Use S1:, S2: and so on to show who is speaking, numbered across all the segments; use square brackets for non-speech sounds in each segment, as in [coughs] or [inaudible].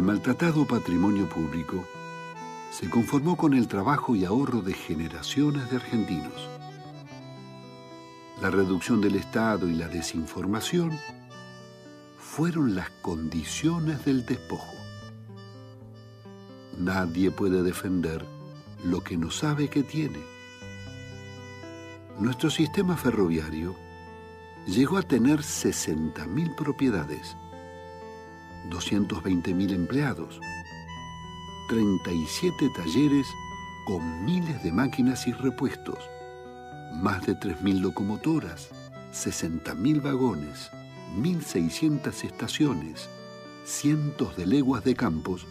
S1: El maltratado patrimonio público se conformó con el trabajo y ahorro de generaciones de argentinos. La reducción del Estado y la desinformación fueron las condiciones del despojo. Nadie puede defender lo que no sabe que tiene. Nuestro sistema ferroviario llegó a tener 60.000 propiedades, 220.000 empleados, 37 talleres con miles de máquinas y repuestos, más de 3.000 locomotoras, 60.000 vagones, 1.600 estaciones, cientos de leguas de campos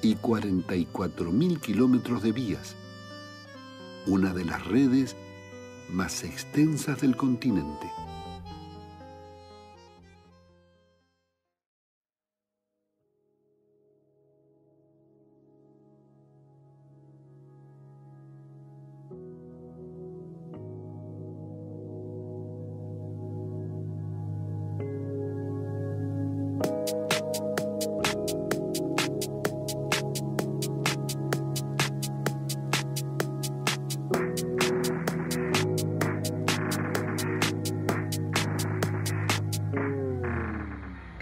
S1: y 44.000 kilómetros de vías, una de las redes más extensas del continente.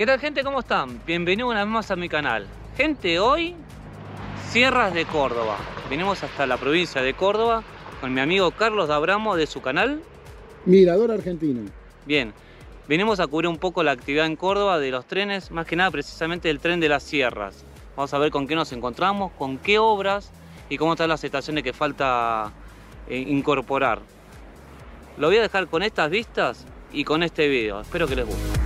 S2: ¿Qué tal gente? ¿Cómo están? Bienvenidos una vez más a mi canal. Gente, hoy Sierras de Córdoba. Venimos hasta la provincia de Córdoba con mi amigo Carlos Dabramo de su canal
S3: Mirador Argentino.
S2: Bien, venimos a cubrir un poco la actividad en Córdoba de los trenes, más que nada precisamente el tren de las sierras. Vamos a ver con qué nos encontramos, con qué obras y cómo están las estaciones que falta eh, incorporar. Lo voy a dejar con estas vistas y con este video. Espero que les guste.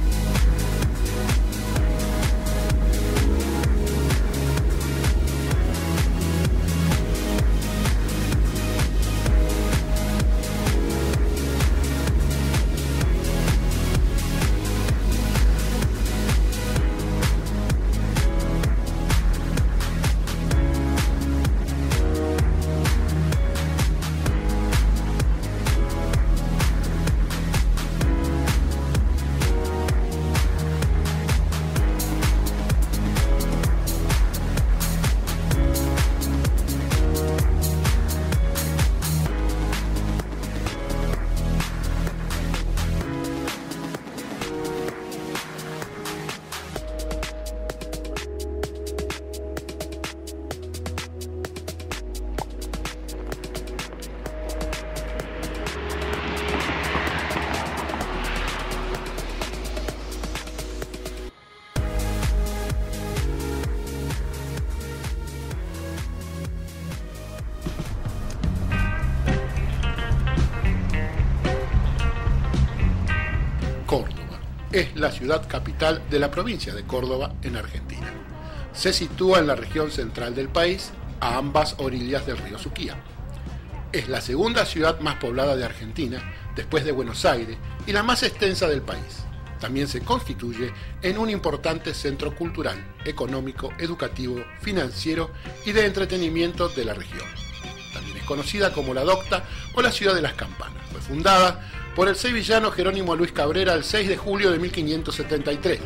S4: Capital de la provincia de Córdoba en Argentina. Se sitúa en la región central del país, a ambas orillas del río Suquía. Es la segunda ciudad más poblada de Argentina, después de Buenos Aires, y la más extensa del país. También se constituye en un importante centro cultural, económico, educativo, financiero y de entretenimiento de la región. También es conocida como la Docta o la Ciudad de las Campanas. Fue fundada por el sevillano Jerónimo Luis Cabrera el 6 de julio de 1573.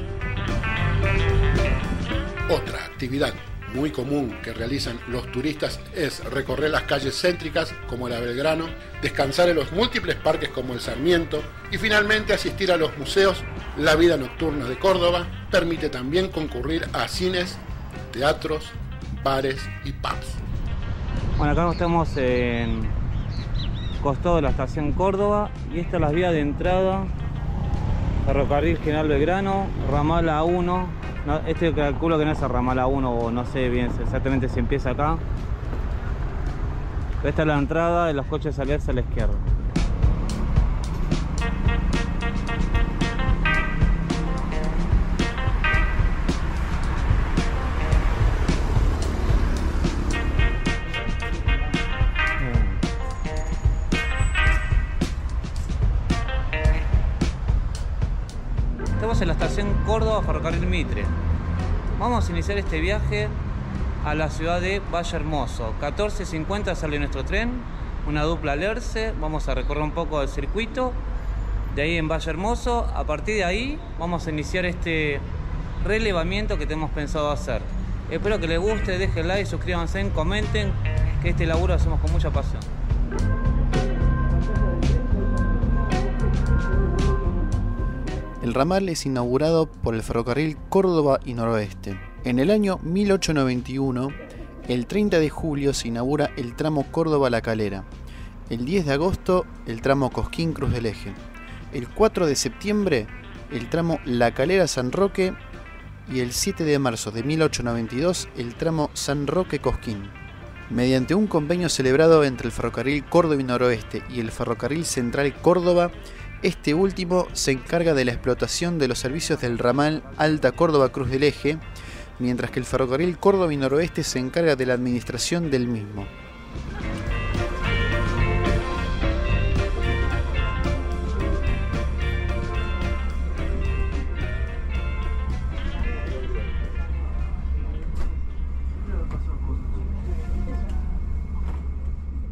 S4: Otra actividad muy común que realizan los turistas es recorrer las calles céntricas como la Belgrano, descansar en los múltiples parques como el Sarmiento y finalmente asistir a los museos. La vida nocturna de Córdoba permite también concurrir a cines, teatros, bares y pubs.
S2: Bueno, acá estamos en costado de la estación Córdoba y esta es la vía de entrada ferrocarril General Belgrano ramal A1 no, este calculo que no es el ramal A1 o no sé bien exactamente si empieza acá. Esta es la entrada de los coches salirse a la izquierda Vamos a iniciar este viaje a la ciudad de Valle Hermoso. 14.50 sale nuestro tren, una dupla Lerce. Vamos a recorrer un poco del circuito. De ahí en Valle Hermoso. A partir de ahí vamos a iniciar este relevamiento que tenemos pensado hacer.
S5: Espero que les guste, dejen like, suscríbanse, comenten, que este laburo hacemos con mucha pasión.
S6: El ramal es inaugurado por el ferrocarril Córdoba y Noroeste. En el año 1891, el 30 de julio se inaugura el tramo Córdoba-La Calera. El 10 de agosto, el tramo Cosquín Cruz del Eje. El 4 de septiembre, el tramo La Calera-San Roque. Y el 7 de marzo de 1892, el tramo San Roque-Cosquín. Mediante un convenio celebrado entre el ferrocarril Córdoba y Noroeste y el ferrocarril Central Córdoba, este último se encarga de la explotación de los servicios del ramal Alta Córdoba Cruz del Eje, mientras que el ferrocarril Córdoba y Noroeste se encarga de la administración del mismo.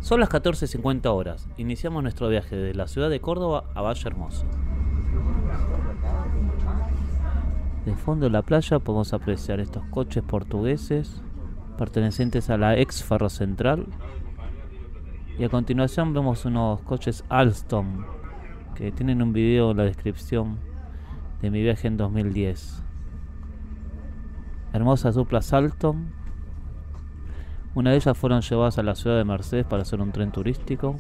S5: Son las 14.50 horas. Iniciamos nuestro viaje desde la ciudad de Córdoba a Valle Hermoso. De fondo de la playa podemos apreciar estos coches portugueses pertenecientes a la ex Ferro Central. Y a continuación vemos unos coches Alstom que tienen un video en la descripción de mi viaje en 2010. Hermosas duplas Alstom una de ellas fueron llevadas a la ciudad de Mercedes para hacer un tren turístico.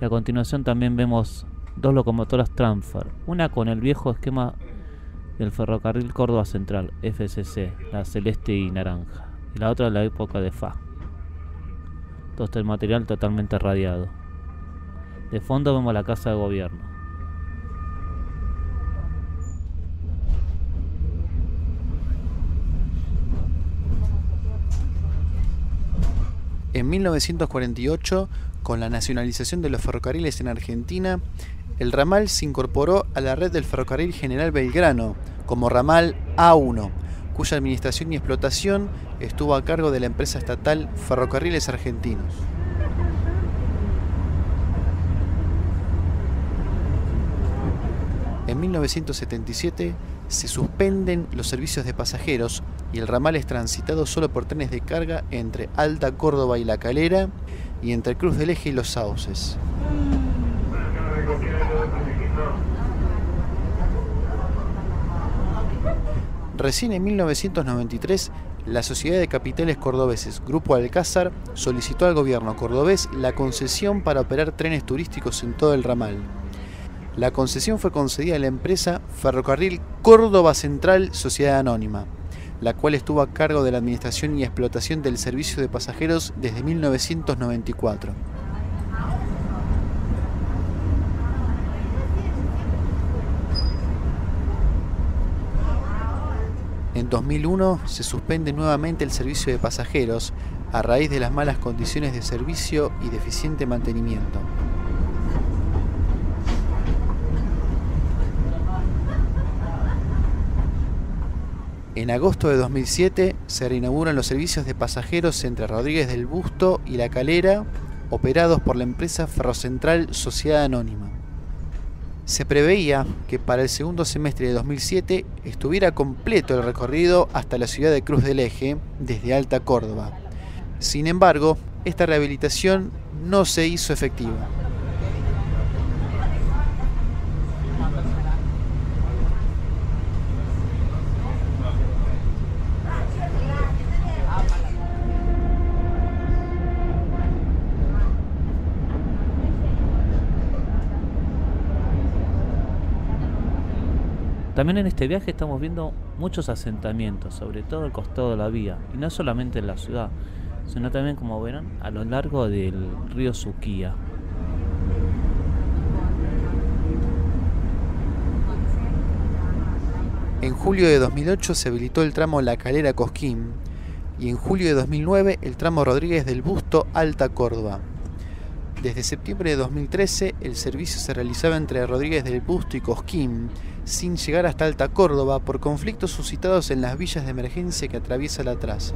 S5: A continuación también vemos dos locomotoras Transfer, una con el viejo esquema del ferrocarril Córdoba Central, FCC, la celeste y naranja, y la otra de la época de FA. Todo este material totalmente radiado. De fondo vemos la casa de gobierno.
S6: En 1948, con la nacionalización de los ferrocarriles en Argentina, el ramal se incorporó a la red del ferrocarril General Belgrano como ramal A1, cuya administración y explotación estuvo a cargo de la empresa estatal Ferrocarriles Argentinos. En 1977 se suspenden los servicios de pasajeros y el ramal es transitado solo por trenes de carga entre Alta Córdoba y La Calera y entre Cruz del Eje y Los Sauces. Recién en 1993, la Sociedad de Capitales Cordobeses, Grupo Alcázar, solicitó al gobierno cordobés la concesión para operar trenes turísticos en todo el ramal. La concesión fue concedida a la empresa Ferrocarril Córdoba Central Sociedad Anónima, la cual estuvo a cargo de la administración y explotación del servicio de pasajeros desde 1994. En 2001 se suspende nuevamente el servicio de pasajeros a raíz de las malas condiciones de servicio y deficiente mantenimiento. En agosto de 2007 se reinauguran los servicios de pasajeros entre Rodríguez del Busto y La Calera, operados por la empresa Ferrocentral Sociedad Anónima. Se preveía que para el segundo semestre de 2007 estuviera completo el recorrido hasta la ciudad de Cruz del Eje, desde Alta Córdoba. Sin embargo, esta rehabilitación no se hizo efectiva.
S5: También en este viaje estamos viendo muchos asentamientos, sobre todo al costado de la vía, y no solamente en la ciudad, sino también, como verán, a lo largo del río Suquía.
S6: En julio de 2008 se habilitó el tramo La Calera Cosquín y en julio de 2009 el tramo Rodríguez del Busto Alta Córdoba. Desde septiembre de 2013 el servicio se realizaba entre Rodríguez del Busto y Cosquín sin llegar hasta Alta Córdoba por conflictos suscitados en las villas de emergencia que atraviesa la traza.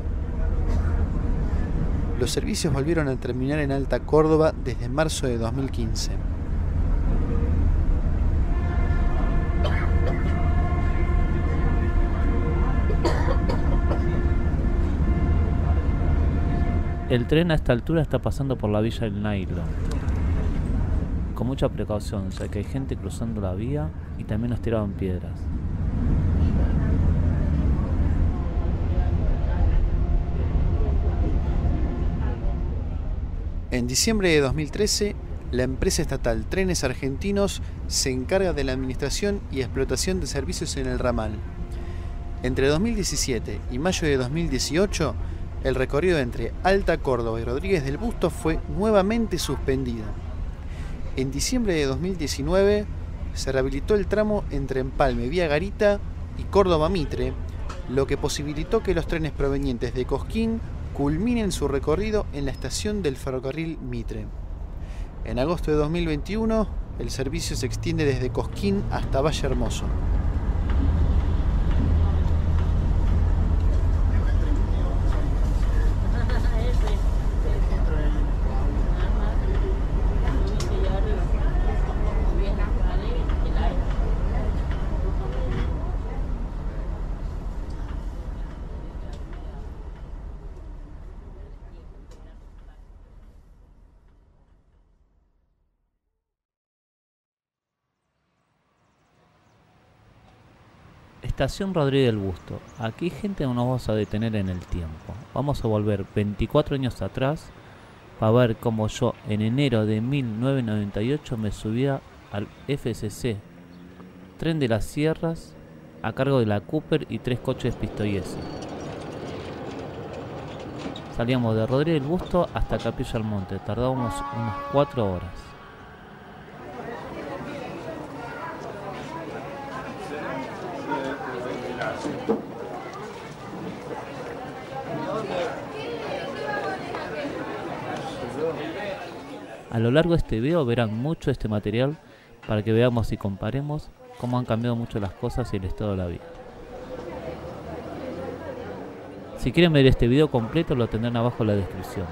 S6: Los servicios volvieron a terminar en Alta Córdoba desde marzo de 2015.
S5: El tren a esta altura está pasando por la villa del Nailo. Con mucha precaución, ya que hay gente cruzando la vía también nos tiraban piedras.
S6: En diciembre de 2013, la empresa estatal Trenes Argentinos se encarga de la administración y explotación de servicios en el ramal. Entre 2017 y mayo de 2018, el recorrido entre Alta Córdoba y Rodríguez del Busto fue nuevamente suspendido. En diciembre de 2019 se rehabilitó el tramo entre Empalme Vía Garita y Córdoba Mitre, lo que posibilitó que los trenes provenientes de Cosquín culminen su recorrido en la estación del ferrocarril Mitre. En agosto de 2021, el servicio se extiende desde Cosquín hasta Valle Hermoso.
S5: Estación Rodríguez del Busto. Aquí gente no nos vamos a detener en el tiempo. Vamos a volver 24 años atrás para ver cómo yo en enero de 1998 me subía al FCC, tren de las sierras, a cargo de la Cooper y tres coches Pistoiesi. Salíamos de Rodríguez del Busto hasta Capilla del Monte, tardábamos unas 4 horas. A lo largo de este video verán mucho este material para que veamos y comparemos cómo han cambiado mucho las cosas y el estado de la vida. Si quieren ver este video completo lo tendrán abajo en la descripción.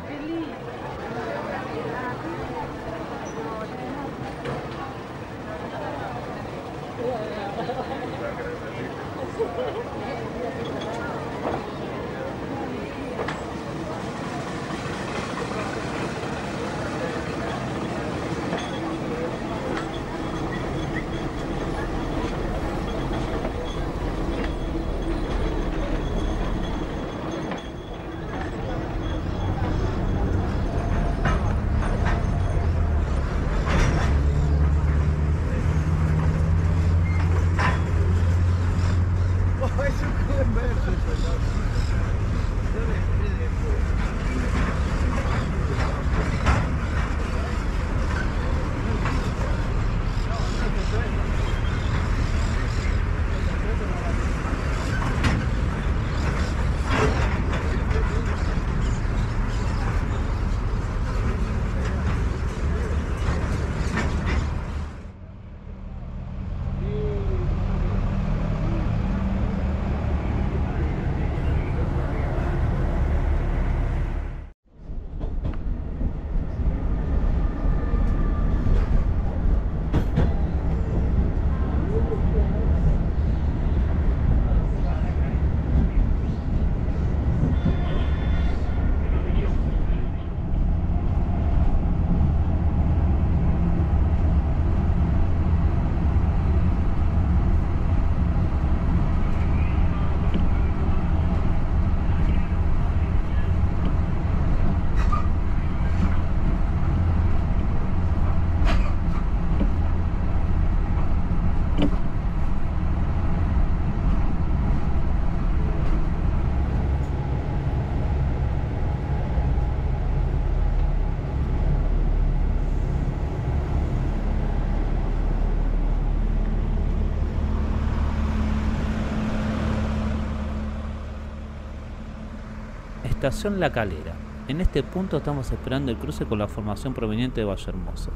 S5: Estación La Calera. En este punto estamos esperando el cruce con la formación proveniente de Valle Hermoso.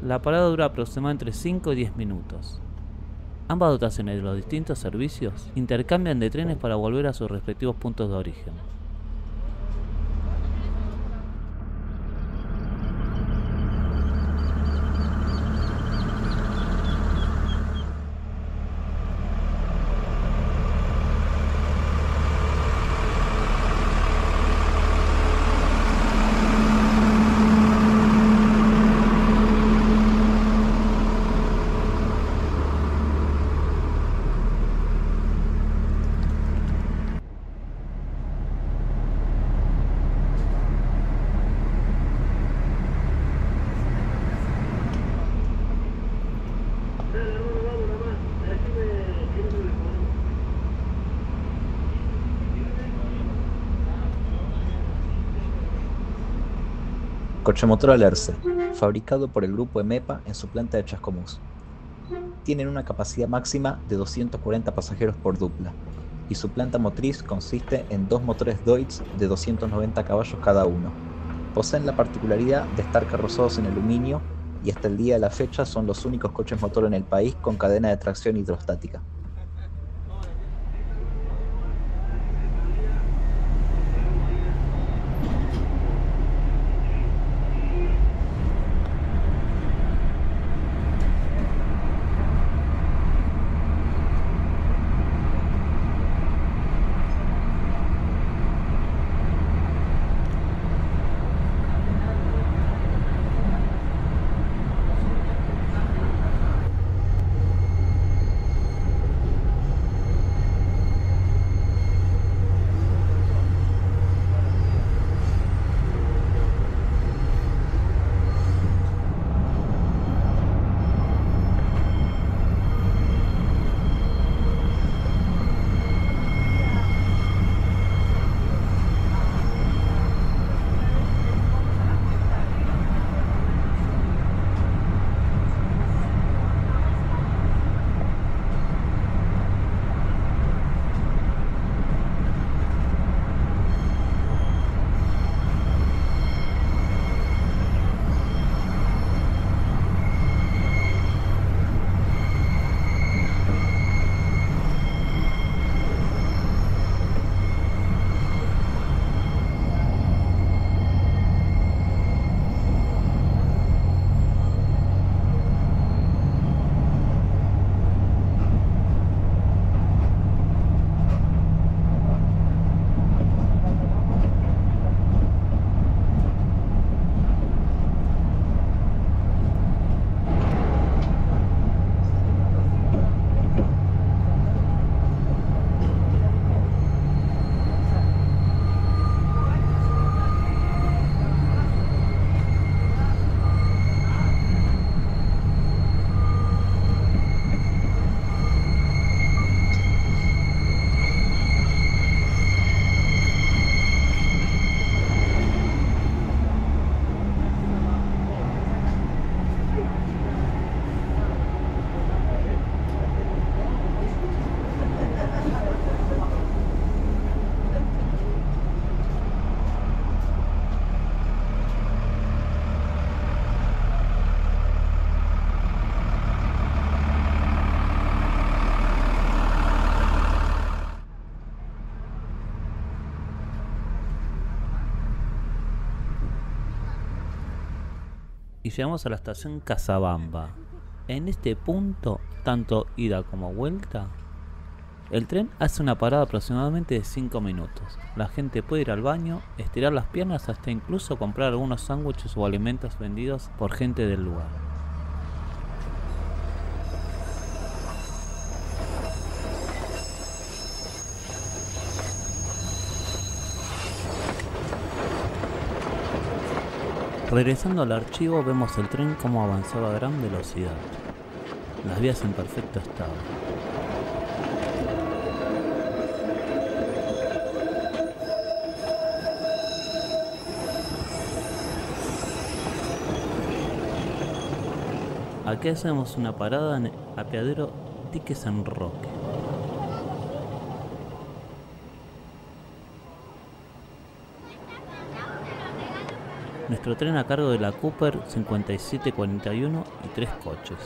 S5: La parada dura aproximadamente entre 5 y 10 minutos.
S7: Ambas dotaciones de los distintos servicios intercambian de trenes para volver a sus respectivos puntos de origen.
S5: Coche motor Alerce, fabricado por el grupo EMEPA en su planta de Chascomús. Tienen una capacidad máxima de 240 pasajeros por dupla, y su planta motriz consiste en dos motores Deutz de 290 caballos cada uno. Poseen la particularidad de estar carrozados en aluminio y hasta el día de la fecha son los únicos coches motor en el país con cadena de tracción hidrostática. Llegamos a la estación Casabamba. En este punto, tanto ida como vuelta, el tren hace una parada aproximadamente de 5 minutos. La gente puede ir al baño, estirar las piernas hasta incluso comprar algunos sándwiches o alimentos vendidos por gente del lugar. Regresando al archivo vemos el tren como avanzaba a gran velocidad. Las vías en perfecto estado. Aquí hacemos una parada en apeadero Tique San Roque. Nuestro tren a cargo de la Cooper 5741 y tres coches.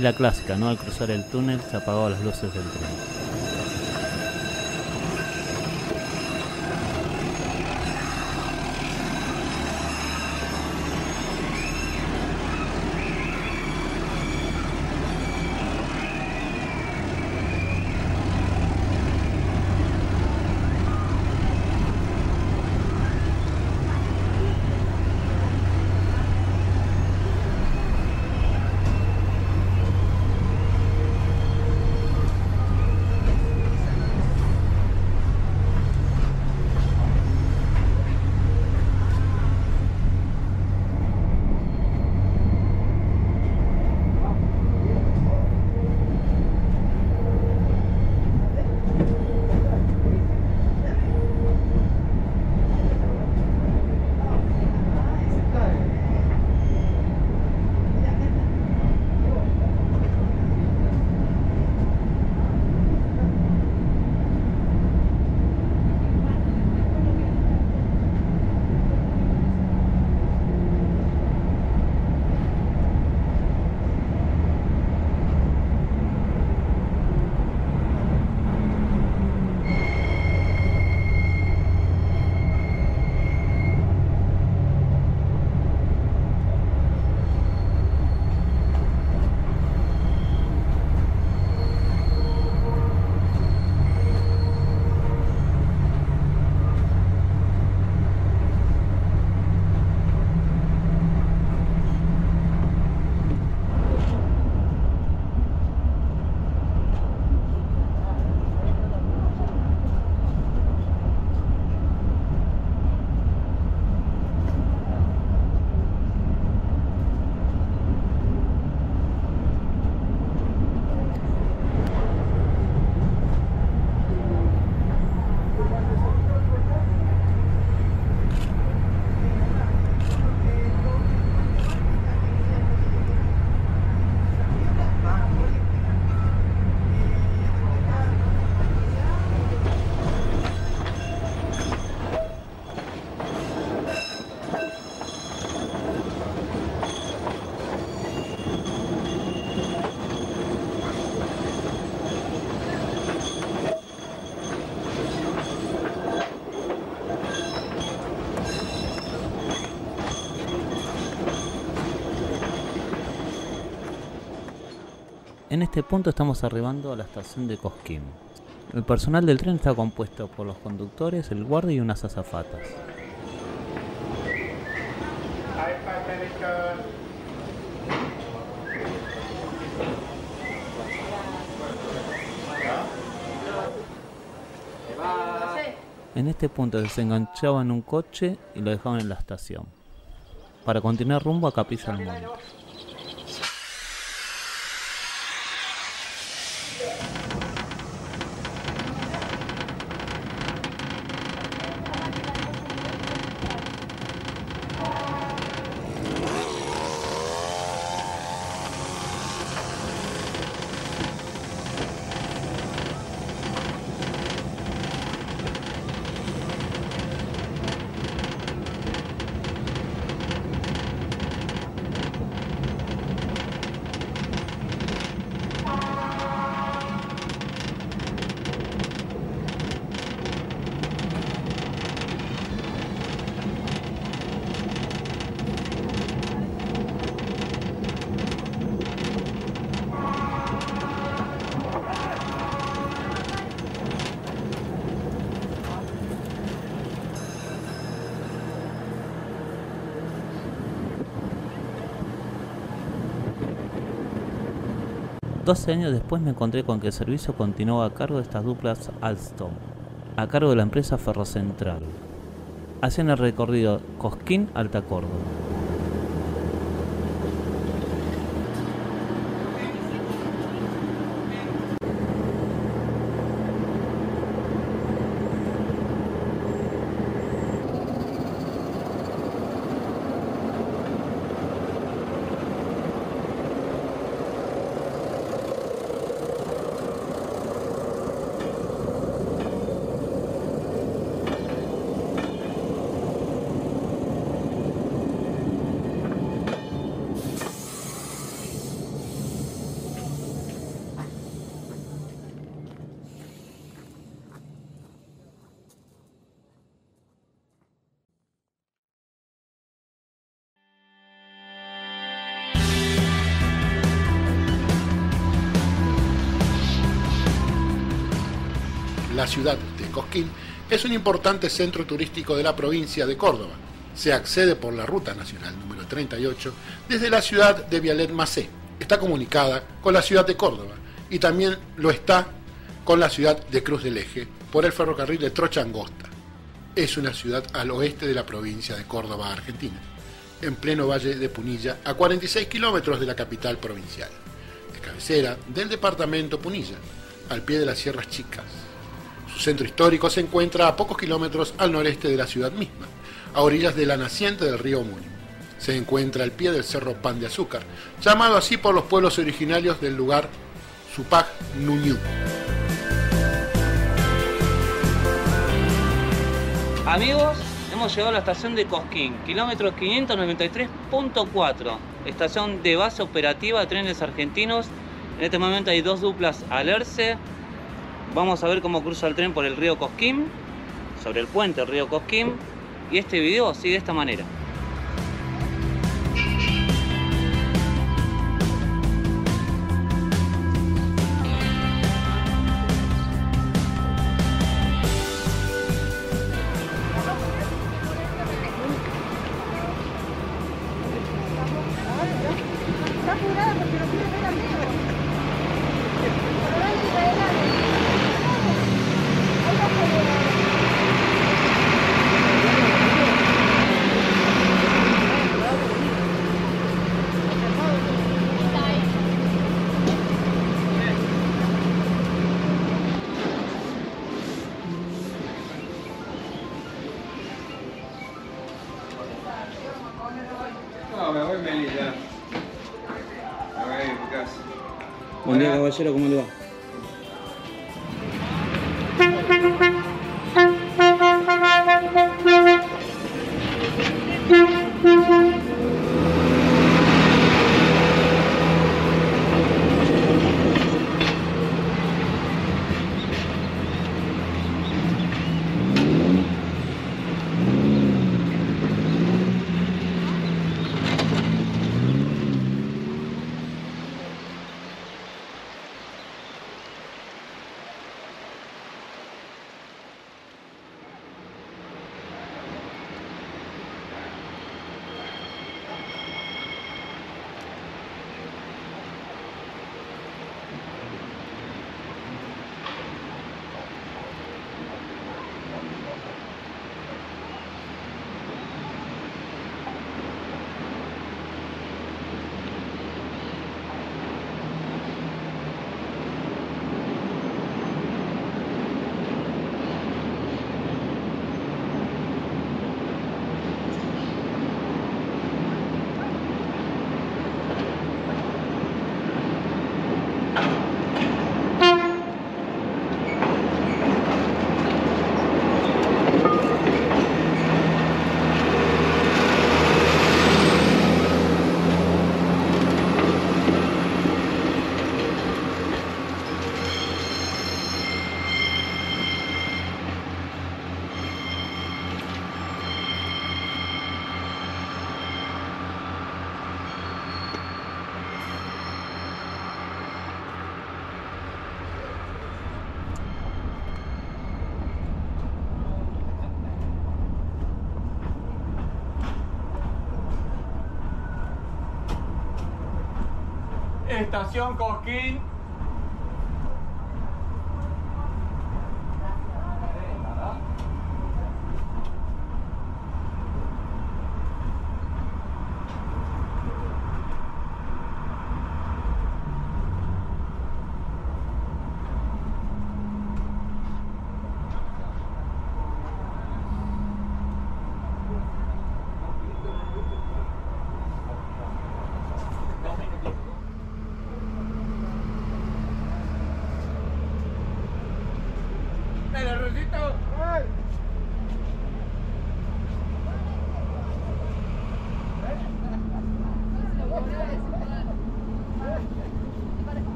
S5: La clásica, ¿no? Al cruzar el túnel se apagaban las luces del tren. En este punto estamos arribando a la estación de Cosquín. El personal del tren está compuesto por los conductores, el guardia y unas azafatas. En este punto desenganchaban un coche y lo dejaban en la estación, para continuar rumbo a Capilla del Monte. Doce años después me encontré con que el servicio continuaba a cargo de estas duplas Alstom, a cargo de la empresa Ferrocentral. Hacían el recorrido Cosquín-Alta Córdoba.
S4: Es un importante centro turístico de la provincia de Córdoba. Se accede por la Ruta Nacional número 38 desde la ciudad de Vialet Macé. Está comunicada con la ciudad de Córdoba y también lo está con la ciudad de Cruz del Eje por el ferrocarril de Trocha Angosta. Es una ciudad al oeste de la provincia de Córdoba, Argentina, en pleno valle de Punilla, a 46 kilómetros de la capital provincial, de cabecera del departamento Punilla, al pie de las Sierras Chicas. Centro histórico se encuentra a pocos kilómetros al noreste de la ciudad misma, a orillas de la naciente del río homónimo. Se encuentra al pie del cerro Pan de Azúcar, llamado así por los pueblos originarios del lugar Supac Nuñú.
S2: Amigos, hemos llegado a la estación de Cosquín, kilómetro 593.4, estación de base operativa de trenes argentinos. En este momento hay dos duplas al ERCE. Vamos a ver cómo cruza el tren por el río Cosquín, sobre el puente del río Cosquín. Y este video sigue de esta manera. Buen día,
S8: Estación Cosquín.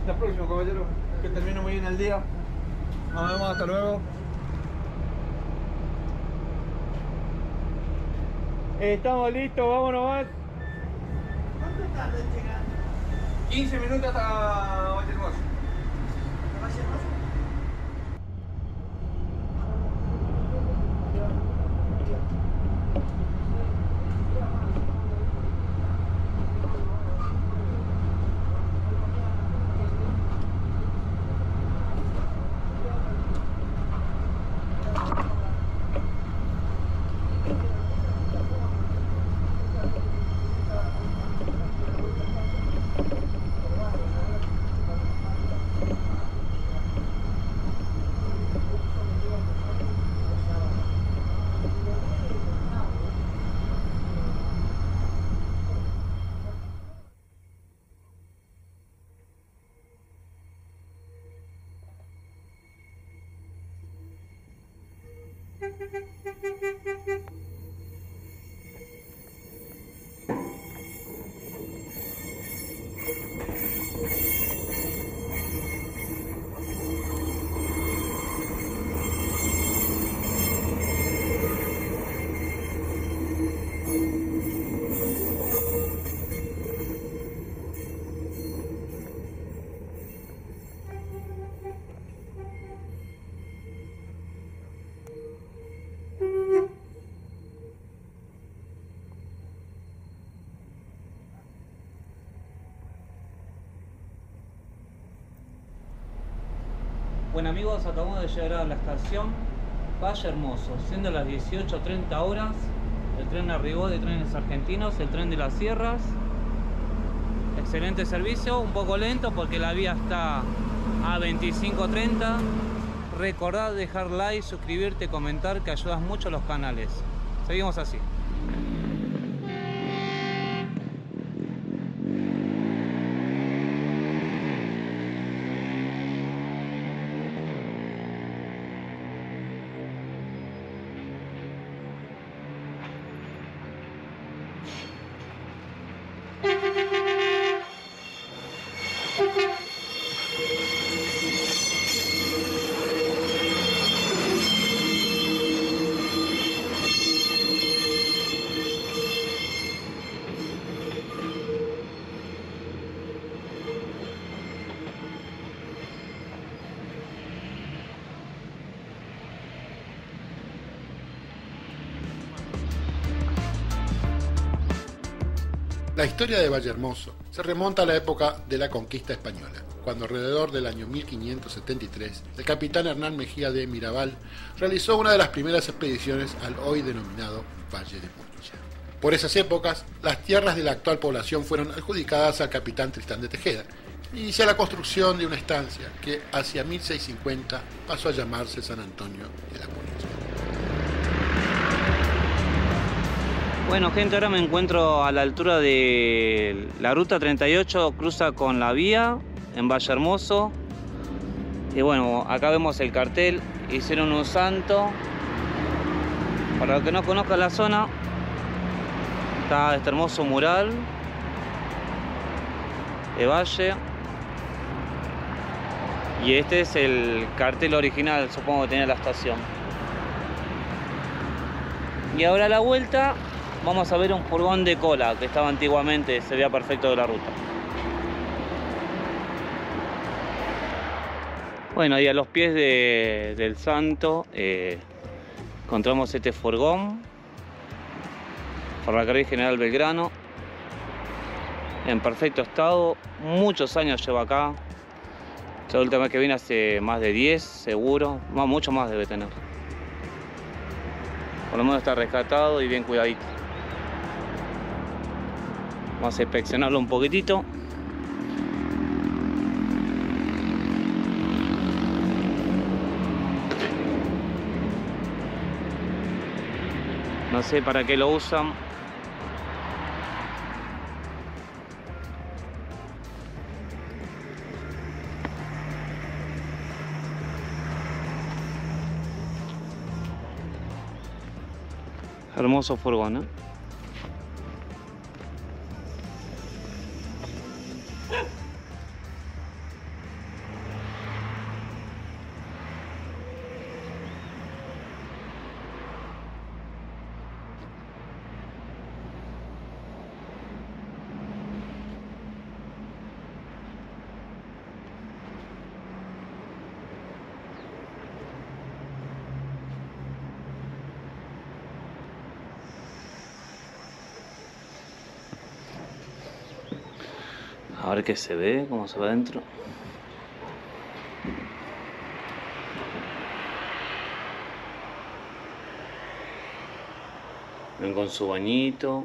S8: Hasta el próximo, caballero. Que termine muy bien el día. Nos vemos, hasta luego. Estamos listos, vámonos más. ¿Cuánto tarda en llegar? 15 minutos hasta
S2: amigos, acabamos de llegar a la estación Valle Hermoso, siendo las 18.30 horas, el tren arribó de trenes argentinos, el tren de las sierras. Excelente servicio, un poco lento porque la vía está a 25.30. Recordad dejar like, suscribirte, comentar que ayudas mucho a los canales. Seguimos así.
S4: Historia de Vallehermoso se remonta a la época de la conquista española, cuando alrededor del año 1573 el capitán Hernán Mejía de Mirabal realizó una de las primeras expediciones al hoy denominado Valle de Munilla. Por esas épocas, las tierras de la actual población fueron adjudicadas al capitán Tristán de Tejeda, inicia la construcción de una estancia que hacia 1650 pasó a llamarse San Antonio de la Munilla.
S2: Bueno gente, ahora me encuentro a la altura de la ruta 38, cruza con la vía en Valle Hermoso. Y bueno, acá vemos el cartel, hicieron un santo. Para los que no conozcan la zona, está este hermoso mural de Valle. Y este es el cartel original, supongo que tenía la estación. Y ahora la vuelta vamos a ver un furgón de cola que estaba antiguamente, se veía perfecto de la ruta. Bueno, y a los pies de- del santo eh, encontramos este furgón, Ferrocarril General Belgrano, en perfecto estado, muchos años lleva acá. La última vez que vine hace más de 10, seguro, más, mucho más debe tener. Por lo menos está rescatado y bien cuidadito. Vamos a inspeccionarlo un poquitito. No sé para qué lo usan. Hermoso furgón, ¿eh? A ver qué se ve, cómo se ve adentro. Ven con su bañito.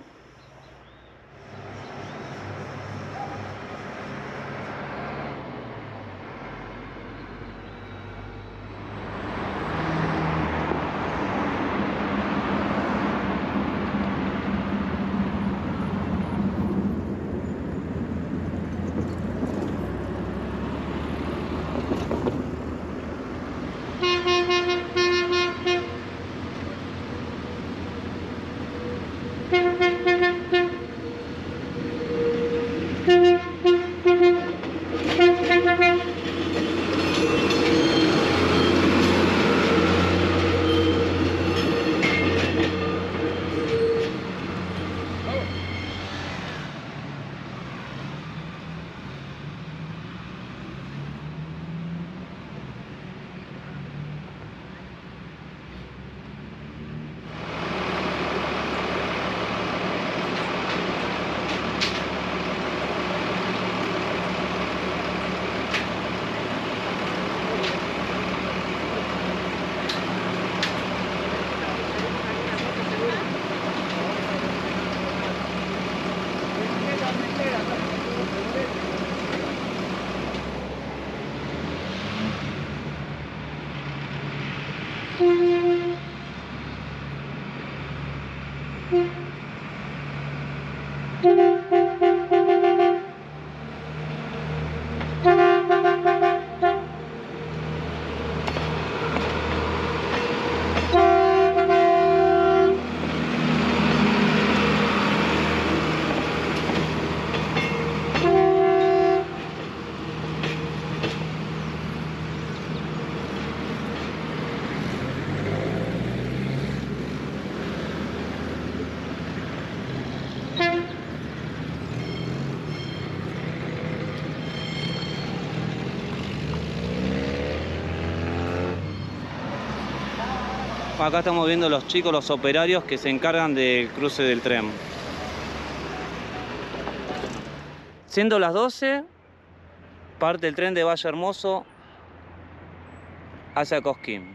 S2: Acá estamos viendo los chicos, los operarios que se encargan del cruce del tren. Siendo las 12, parte el tren de Valle Hermoso hacia Cosquín.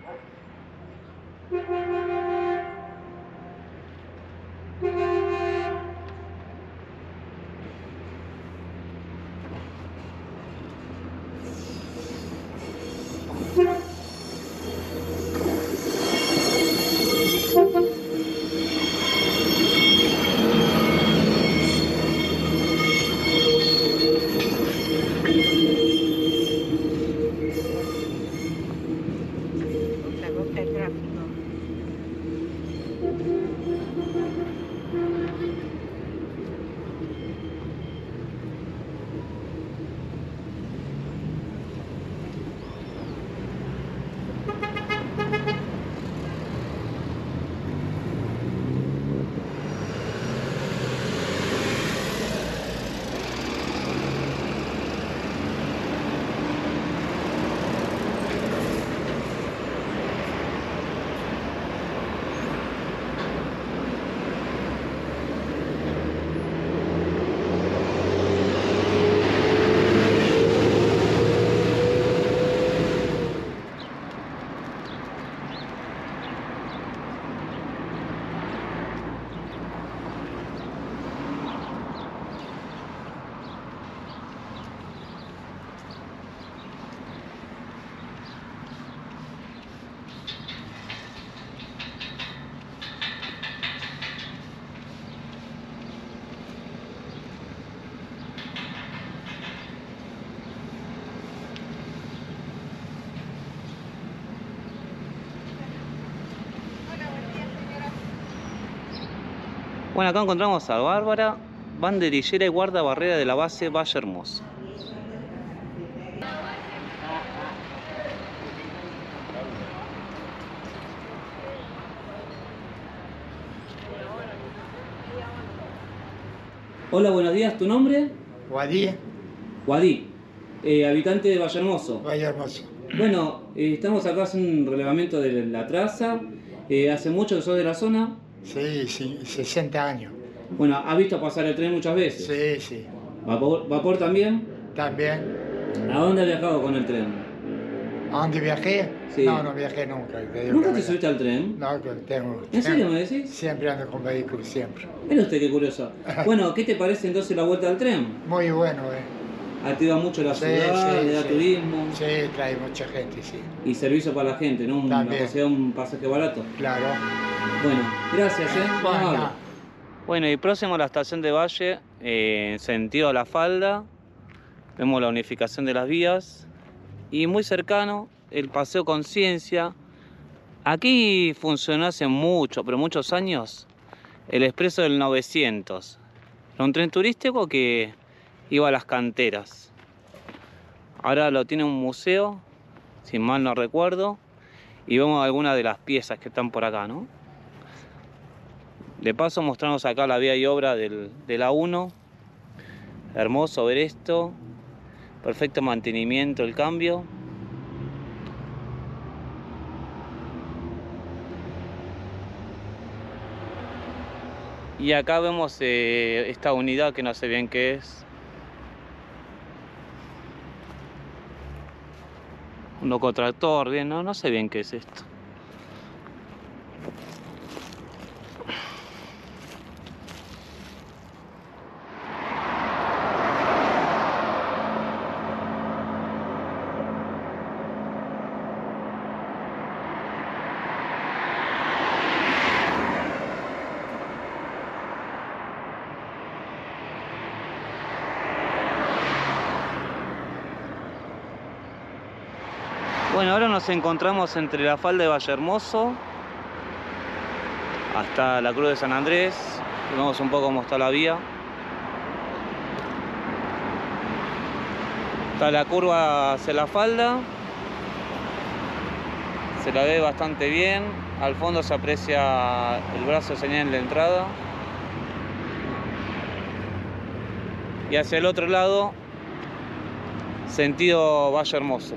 S2: Bueno, acá encontramos a Bárbara, banderillera y guarda barrera de la base Valle Hermoso. Hola, buenos días. ¿Tu nombre?
S9: Guadí,
S2: Guadí, eh, habitante de Valle Hermoso.
S9: Valle Hermoso.
S2: Bueno, eh, estamos acá haciendo un relevamiento de la traza. Eh, ¿Hace mucho que sos de la zona?
S9: Sí, sí, 60 años.
S2: Bueno, ¿has visto pasar el tren muchas veces?
S9: Sí, sí.
S2: ¿Vapor, vapor también?
S9: También.
S2: ¿A dónde has viajado con el tren?
S9: ¿A dónde viajé?
S2: Sí.
S9: No, no viajé nunca. te
S2: ¿Nunca te subiste al tren?
S9: No, que tengo.
S2: ¿En serio me decís?
S9: Siempre ando con vehículos, siempre.
S2: Mira usted qué curioso. [laughs] Bueno, ¿qué te parece entonces la vuelta al tren?
S9: Muy bueno, ¿eh?
S2: Activa mucho la ciudad,
S9: sí,
S2: le da
S9: sí.
S2: turismo
S9: Sí, trae mucha gente, sí.
S2: y servicio para la gente, ¿no? Posibilidad de un pasaje barato.
S9: Claro.
S2: Bueno, gracias, ¿eh?
S9: Bueno.
S2: Bueno, y próximo a la estación de Valle, eh, en sentido a la falda, vemos la unificación de las vías y muy cercano el Paseo Conciencia. Aquí funcionó hace mucho, pero muchos años, el Expreso del 900. Era un tren turístico que iba a las canteras. Ahora lo tiene un museo, si mal no recuerdo, y vemos algunas de las piezas que están por acá, ¿no? De paso mostramos acá la vía y obra del, de la 1. Hermoso ver esto. Perfecto mantenimiento, el cambio. Y acá vemos eh, esta unidad que no sé bien qué es. Un locotractor, bien, no, no sé bien qué es esto. Bueno, ahora nos encontramos entre la falda de Valle Hermoso hasta la Cruz de San Andrés. Vemos un poco cómo está la vía. Está la curva hacia la falda. Se la ve bastante bien. Al fondo se aprecia el brazo de señal en la entrada. Y hacia el otro lado, sentido Valle Hermoso.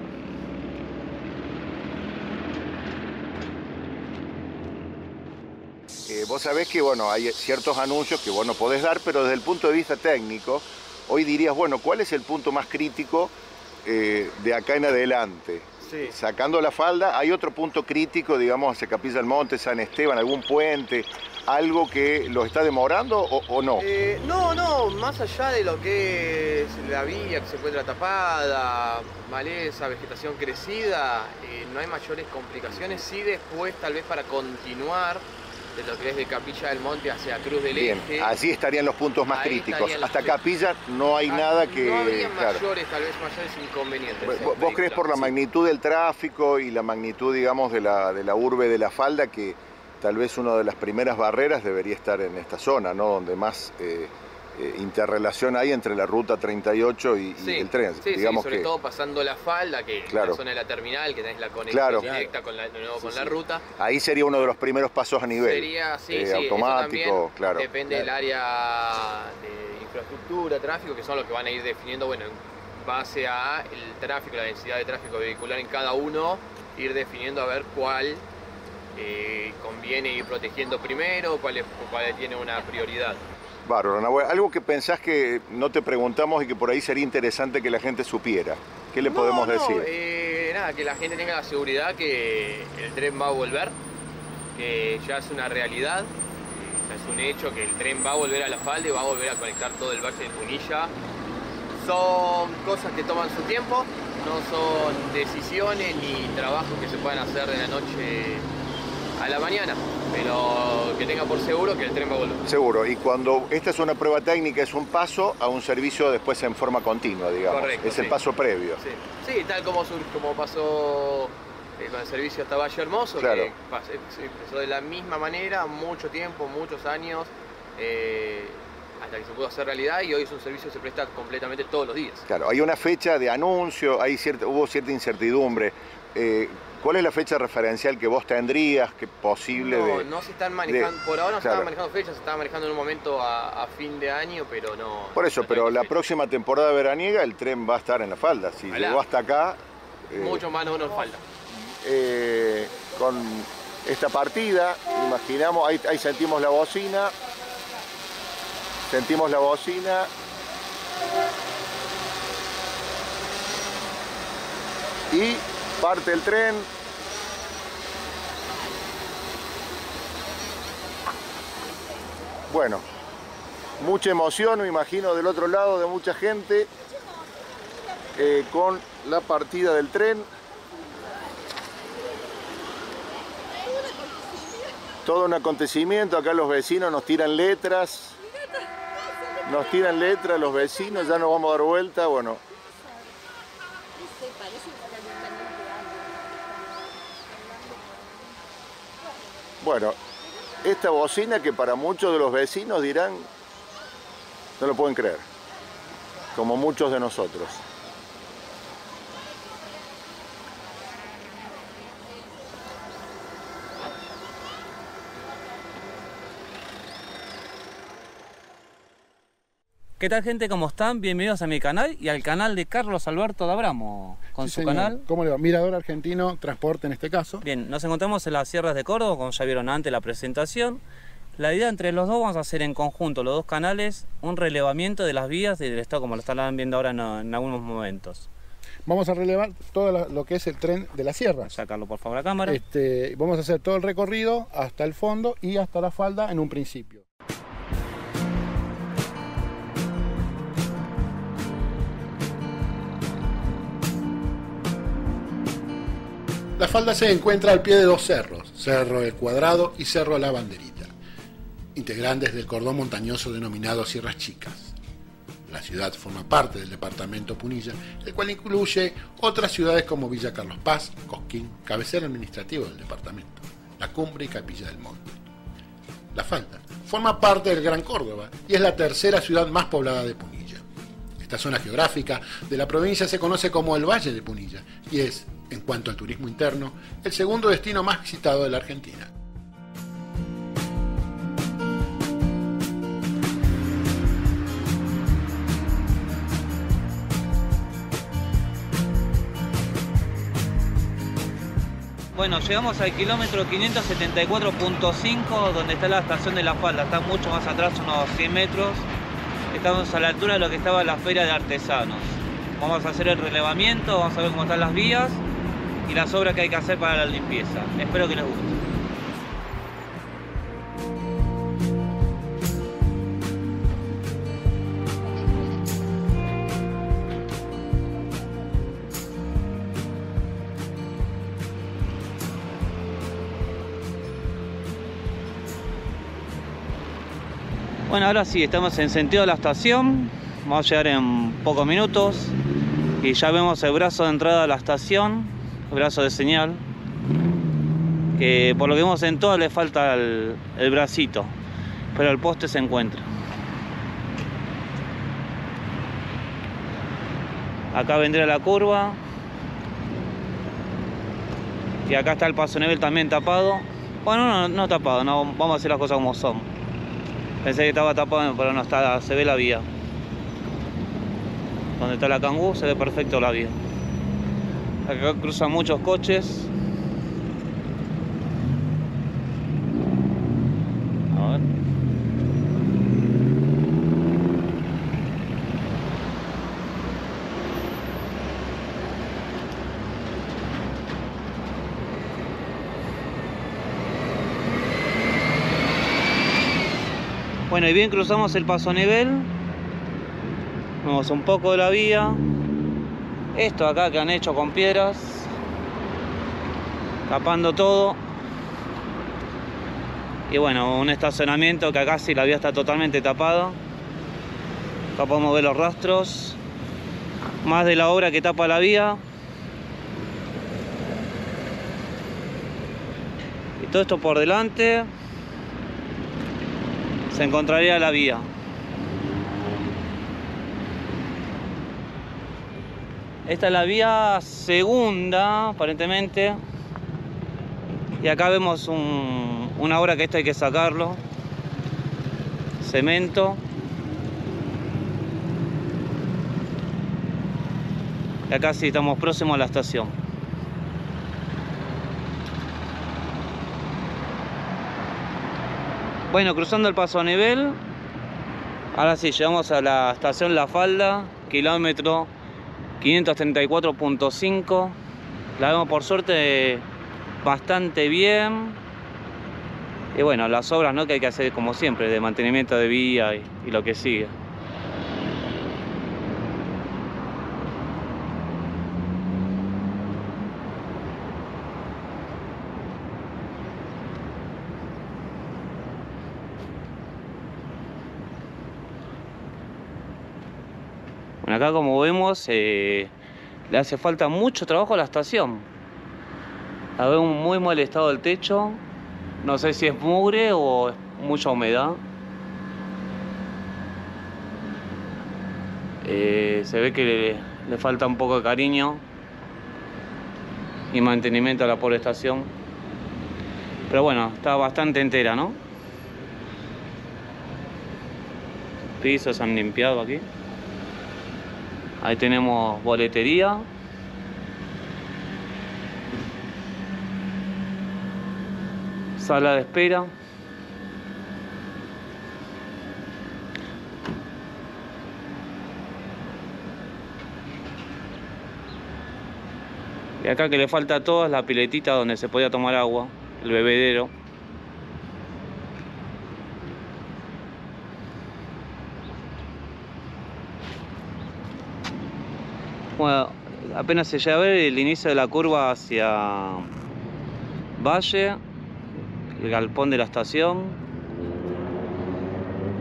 S10: Vos sabés que bueno, hay ciertos anuncios que vos no podés dar, pero desde el punto de vista técnico, hoy dirías, bueno, ¿cuál es el punto más crítico eh, de acá en adelante?
S11: Sí.
S10: Sacando la falda, ¿hay otro punto crítico, digamos, hacia Capilla del Monte, San Esteban, algún puente, algo que lo está demorando o, o no?
S11: Eh, no, no, más allá de lo que es la vía que se encuentra tapada, maleza, vegetación crecida, eh, no hay mayores complicaciones. Sí después tal vez para continuar de lo que es de Capilla del Monte hacia Cruz del
S10: Bien,
S11: Este.
S10: allí estarían los puntos más críticos. Hasta. Capilla no hay
S11: Ah,
S10: nada que...
S11: No habría
S10: claro.
S11: mayores, tal vez mayores inconvenientes.
S10: ¿Vos- ¿Vos crees por la
S11: sí.
S10: magnitud del tráfico y la magnitud, digamos, de la, de la urbe de la falda que tal vez una de las primeras barreras debería estar en esta zona, ¿no? Donde más eh, eh, interrelación hay entre la ruta 38 y, y
S11: Sí,
S10: el tren.
S11: Sí, sí,
S10: digamos
S11: sobre
S10: que,
S11: todo pasando la falda, que es la zona de la terminal, que tenés la conexión
S10: Claro.
S11: directa con la, de nuevo con la ruta.
S10: ahí sería uno de los primeros pasos a nivel.
S11: Sería, sí,
S10: eh,
S11: sí,
S10: automático,
S11: también
S10: claro.
S11: Depende del área de infraestructura, tráfico, que son los que van a ir definiendo, bueno, en base a el tráfico, la densidad de tráfico vehicular en cada uno, ir definiendo a ver cuál eh, conviene ir protegiendo primero, cuál, es- cuál tiene una prioridad.
S10: Bárbaro, Nahuel, algo que pensás que no te preguntamos y que por ahí sería interesante que la gente supiera. ¿Qué le
S11: No,
S10: podemos
S11: no,
S10: decir?
S11: eh, nada, que la gente tenga la seguridad que el tren va a volver, que ya es una realidad, ya es un hecho que el tren va a volver a la falda y va a volver a conectar todo el Valle de Punilla. Son cosas que toman su tiempo, no son decisiones ni trabajos que se puedan hacer de la noche a la mañana, pero que tenga por seguro que el tren va a volver.
S10: Seguro, y cuando esta es una prueba técnica, es un paso a un servicio después en forma continua, digamos.
S11: Correcto,
S10: es el paso previo.
S11: Sí, sí, tal como, sur- como pasó eh, el servicio hasta Valle Hermoso,
S10: Claro.
S11: que empezó de la misma manera, mucho tiempo, muchos años, eh, hasta que se pudo hacer realidad y hoy es un servicio que se presta completamente todos los días.
S10: Claro, hay una fecha de anuncio, hay cierta, hubo cierta incertidumbre. Eh, ¿Cuál es la fecha referencial que vos tendrías, que posible
S11: no,
S10: de...?
S11: No se están manejando, por ahora no se
S10: claro.
S11: estaban manejando fechas, se estaba manejando en un momento a, a fin de año, pero no...
S10: Por eso,
S11: no
S10: pero la
S11: fecha.
S10: próxima temporada veraniega el tren va a estar en la falda. Si
S11: Ojalá.
S10: llegó hasta acá, eh,
S11: Mucho más no nos falta.
S10: eh, con esta partida, imaginamos, ahí, ahí sentimos la bocina, sentimos la bocina. Y parte el tren. Bueno, mucha emoción, me imagino, del otro lado de mucha gente eh, con la partida del tren. Todo un acontecimiento, acá los vecinos nos tiran letras, nos tiran letras los vecinos, ya nos vamos a dar vuelta, bueno. Bueno, esta bocina que para muchos de los vecinos dirán, no lo pueden creer, como muchos de nosotros.
S2: ¿Qué tal gente? ¿Cómo están? Bienvenidos a mi canal y al canal de Carlos Alberto Dabramo con
S4: Sí,
S2: su
S4: señor.
S2: canal.
S4: ¿Cómo le va? Mirador Argentino, transporte en este caso.
S2: Bien, nos encontramos en las sierras de Córdoba, como ya vieron antes la presentación. La idea entre los dos vamos a hacer en conjunto, los dos canales, un relevamiento de las vías del estado como lo están viendo ahora en, en algunos momentos.
S4: Vamos a relevar todo lo que es el tren de la sierra.
S2: Sacarlo por favor a cámara.
S4: Este, vamos a hacer todo el recorrido hasta el fondo y hasta la falda en un principio. La falda se encuentra al pie de dos cerros, Cerro El Cuadrado y Cerro La Banderita, integrantes del cordón montañoso denominado Sierras Chicas. La ciudad forma parte del departamento Punilla, el cual incluye otras ciudades como Villa Carlos Paz, Cosquín, cabecera administrativo del departamento, La Cumbre y Capilla del Monte. La Falda forma parte del Gran Córdoba y es la tercera ciudad más poblada de Punilla. Esta zona geográfica de la provincia se conoce como el Valle de Punilla y es, en cuanto al turismo interno, el segundo destino más visitado de la Argentina.
S2: Bueno, llegamos al kilómetro 574.5 donde está la estación de La Falda, está mucho más atrás, unos 100 metros. Estamos a la altura de lo que estaba la feria de artesanos. Vamos a hacer el relevamiento, vamos a ver cómo están las vías y las obras que hay que hacer para la limpieza. Espero que les guste. Bueno, ahora sí, estamos en sentido de la estación. Vamos a llegar en pocos minutos. Y ya vemos el brazo de entrada a la estación, brazo de señal. Que por lo que vemos en todo le falta el, bracito. Pero el poste se encuentra. Acá vendría la curva. Y acá está el paso nivel también tapado. Bueno, no, no tapado, no, vamos a hacer las cosas como son. Pensé que estaba tapado, pero no está, se ve la vía. Donde está la cangú se ve perfecto la vía. Acá cruzan muchos coches. Bueno, y bien cruzamos el paso nivel. Vemos un poco de la vía. Esto acá que han hecho con piedras. Tapando todo. Y bueno, un estacionamiento que acá sí la vía está totalmente tapada. Acá podemos ver los rastros. Más de la obra que tapa la vía. Y todo esto por delante. se encontraría la vía. Esta es la vía segunda, aparentemente. Y acá vemos un, una obra que esto hay que sacarlo. Cemento. Y acá sí estamos próximos a la estación. Bueno, cruzando el paso a nivel. Ahora sí, llegamos a la estación La Falda, kilómetro 534.5. La vemos por suerte bastante bien. Y bueno, las obras ¿no? que hay que hacer como siempre, de mantenimiento de vía y, y lo que sigue. Acá como vemos eh, le hace falta mucho trabajo a la estación. La veo muy mal estado del techo. No sé si es mugre o es mucha humedad. Eh, se ve que le, le falta un poco de cariño y mantenimiento a la pobre estación. Pero bueno, está bastante entera, ¿no? Pisos han limpiado aquí. Ahí tenemos boletería. Sala de espera. Y acá que le falta a todas la piletita donde se podía tomar agua, el bebedero. Apenas se llega a ver el inicio de la curva hacia Valle, el galpón de la estación.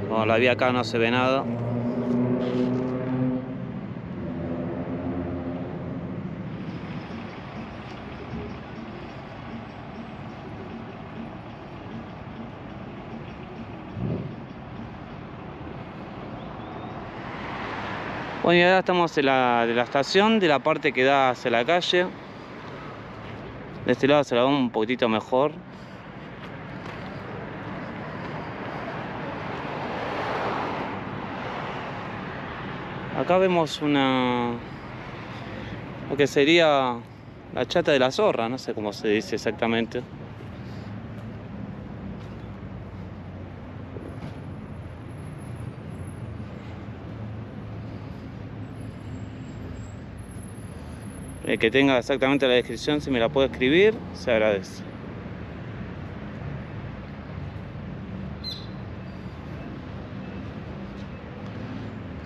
S2: Bueno, la vía acá no se ve nada. Bueno, y ahora estamos en la, de la estación, de la parte que da hacia la calle. De este lado se la ve un poquitito mejor. Acá vemos una... lo que sería la chata de la zorra, no sé cómo se dice exactamente. Que tenga exactamente la descripción, si me la puede escribir, se agradece.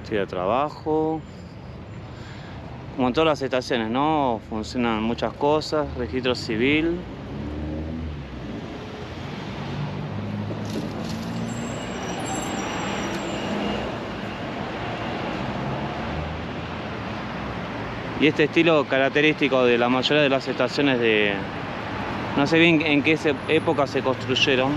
S2: Estoy de trabajo. Como en todas las estaciones, ¿no? Funcionan muchas cosas, registro civil. Y este estilo característico de la mayoría de las estaciones de... No sé bien en qué época se construyeron.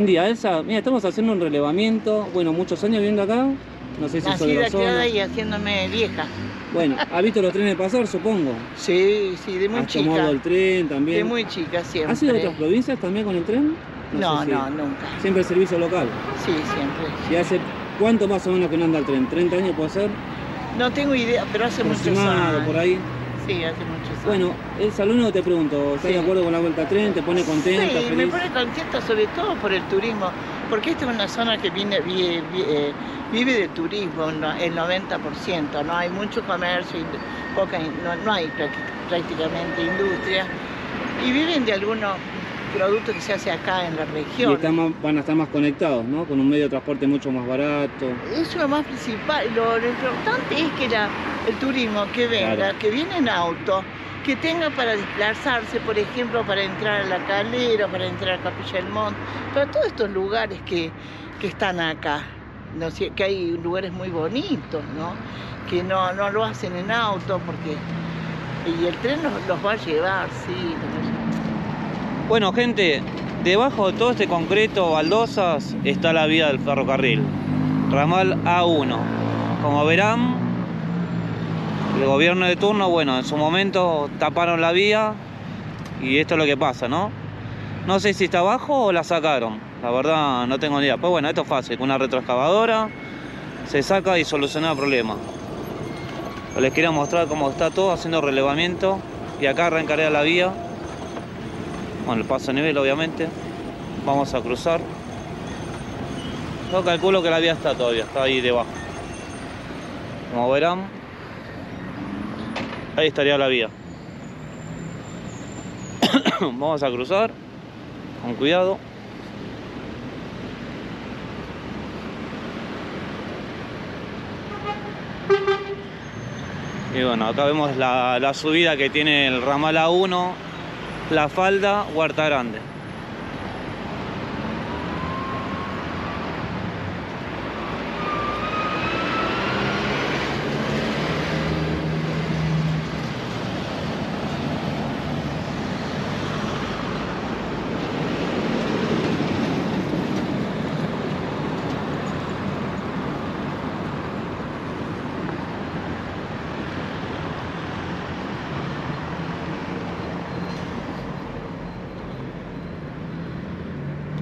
S2: Buen día, Elsa. Mira, estamos haciendo un relevamiento. Bueno, muchos años viviendo acá. No sé si
S12: Nacida, criada y haciéndome vieja.
S2: Bueno, [laughs] ¿has visto los trenes pasar, supongo?
S12: Sí, sí, de muy
S2: ¿Has
S12: chica.
S2: tomado el tren también?
S12: De muy chica siempre.
S2: ¿Has ido a otras provincias también con el tren?
S12: No,
S2: sé si-
S12: no, nunca.
S2: Siempre servicio local.
S12: Sí, siempre.
S2: ¿Y hace cuánto más o menos que no anda el tren? ¿30 años puede ser?
S12: No tengo idea, pero hace muchos años.
S2: por ahí.
S12: Sí, hace muchos.
S2: Bueno, el alumno te pregunto, ¿estás
S12: Sí.
S2: de acuerdo con la vuelta al tren? ¿Te pone contenta,
S12: Sí, me pone contenta sobre todo por el turismo, porque esta es una zona que viene, vi- vi- eh, vive de turismo, no- el 90%, no hay mucho comercio, y poca, no, no hay prácti- prácticamente industria, y viven de algunos productos que se hace acá en la
S2: Y
S12: región.
S2: están más- van a estar más conectados, ¿no? Con un medio de transporte mucho más barato.
S12: Eso es lo más principal, lo, lo importante es que la- el turismo que venga,
S2: Claro.
S12: que viene en auto, que tenga para desplazarse, por ejemplo, para entrar a la calera, para entrar a Capilla del Monte, para todos estos lugares que, que están acá. que hay lugares muy bonitos, ¿no? Que no, no lo hacen en auto porque... Y el tren los, los va a llevar, sí.
S2: Bueno, gente, debajo de todo este concreto, baldosas, está la vía del ferrocarril. Ramal A1. Como verán, el gobierno de turno, bueno, en su momento taparon la vía y esto es lo que pasa, ¿no? No sé si está abajo o la sacaron. La verdad no tengo ni idea. Pues bueno, esto es fácil. Con una retroexcavadora se saca y soluciona el problema. Les quería mostrar cómo está todo haciendo relevamiento. Y acá arrancaría la vía. Bueno, el paso a nivel obviamente. Vamos a cruzar. Yo calculo que la vía está todavía, está ahí debajo. Como verán, ahí estaría la vía. [coughs] Vamos a cruzar con cuidado. Y bueno, acá vemos la, subida que tiene el ramal A1, la falda, Huerta Grande.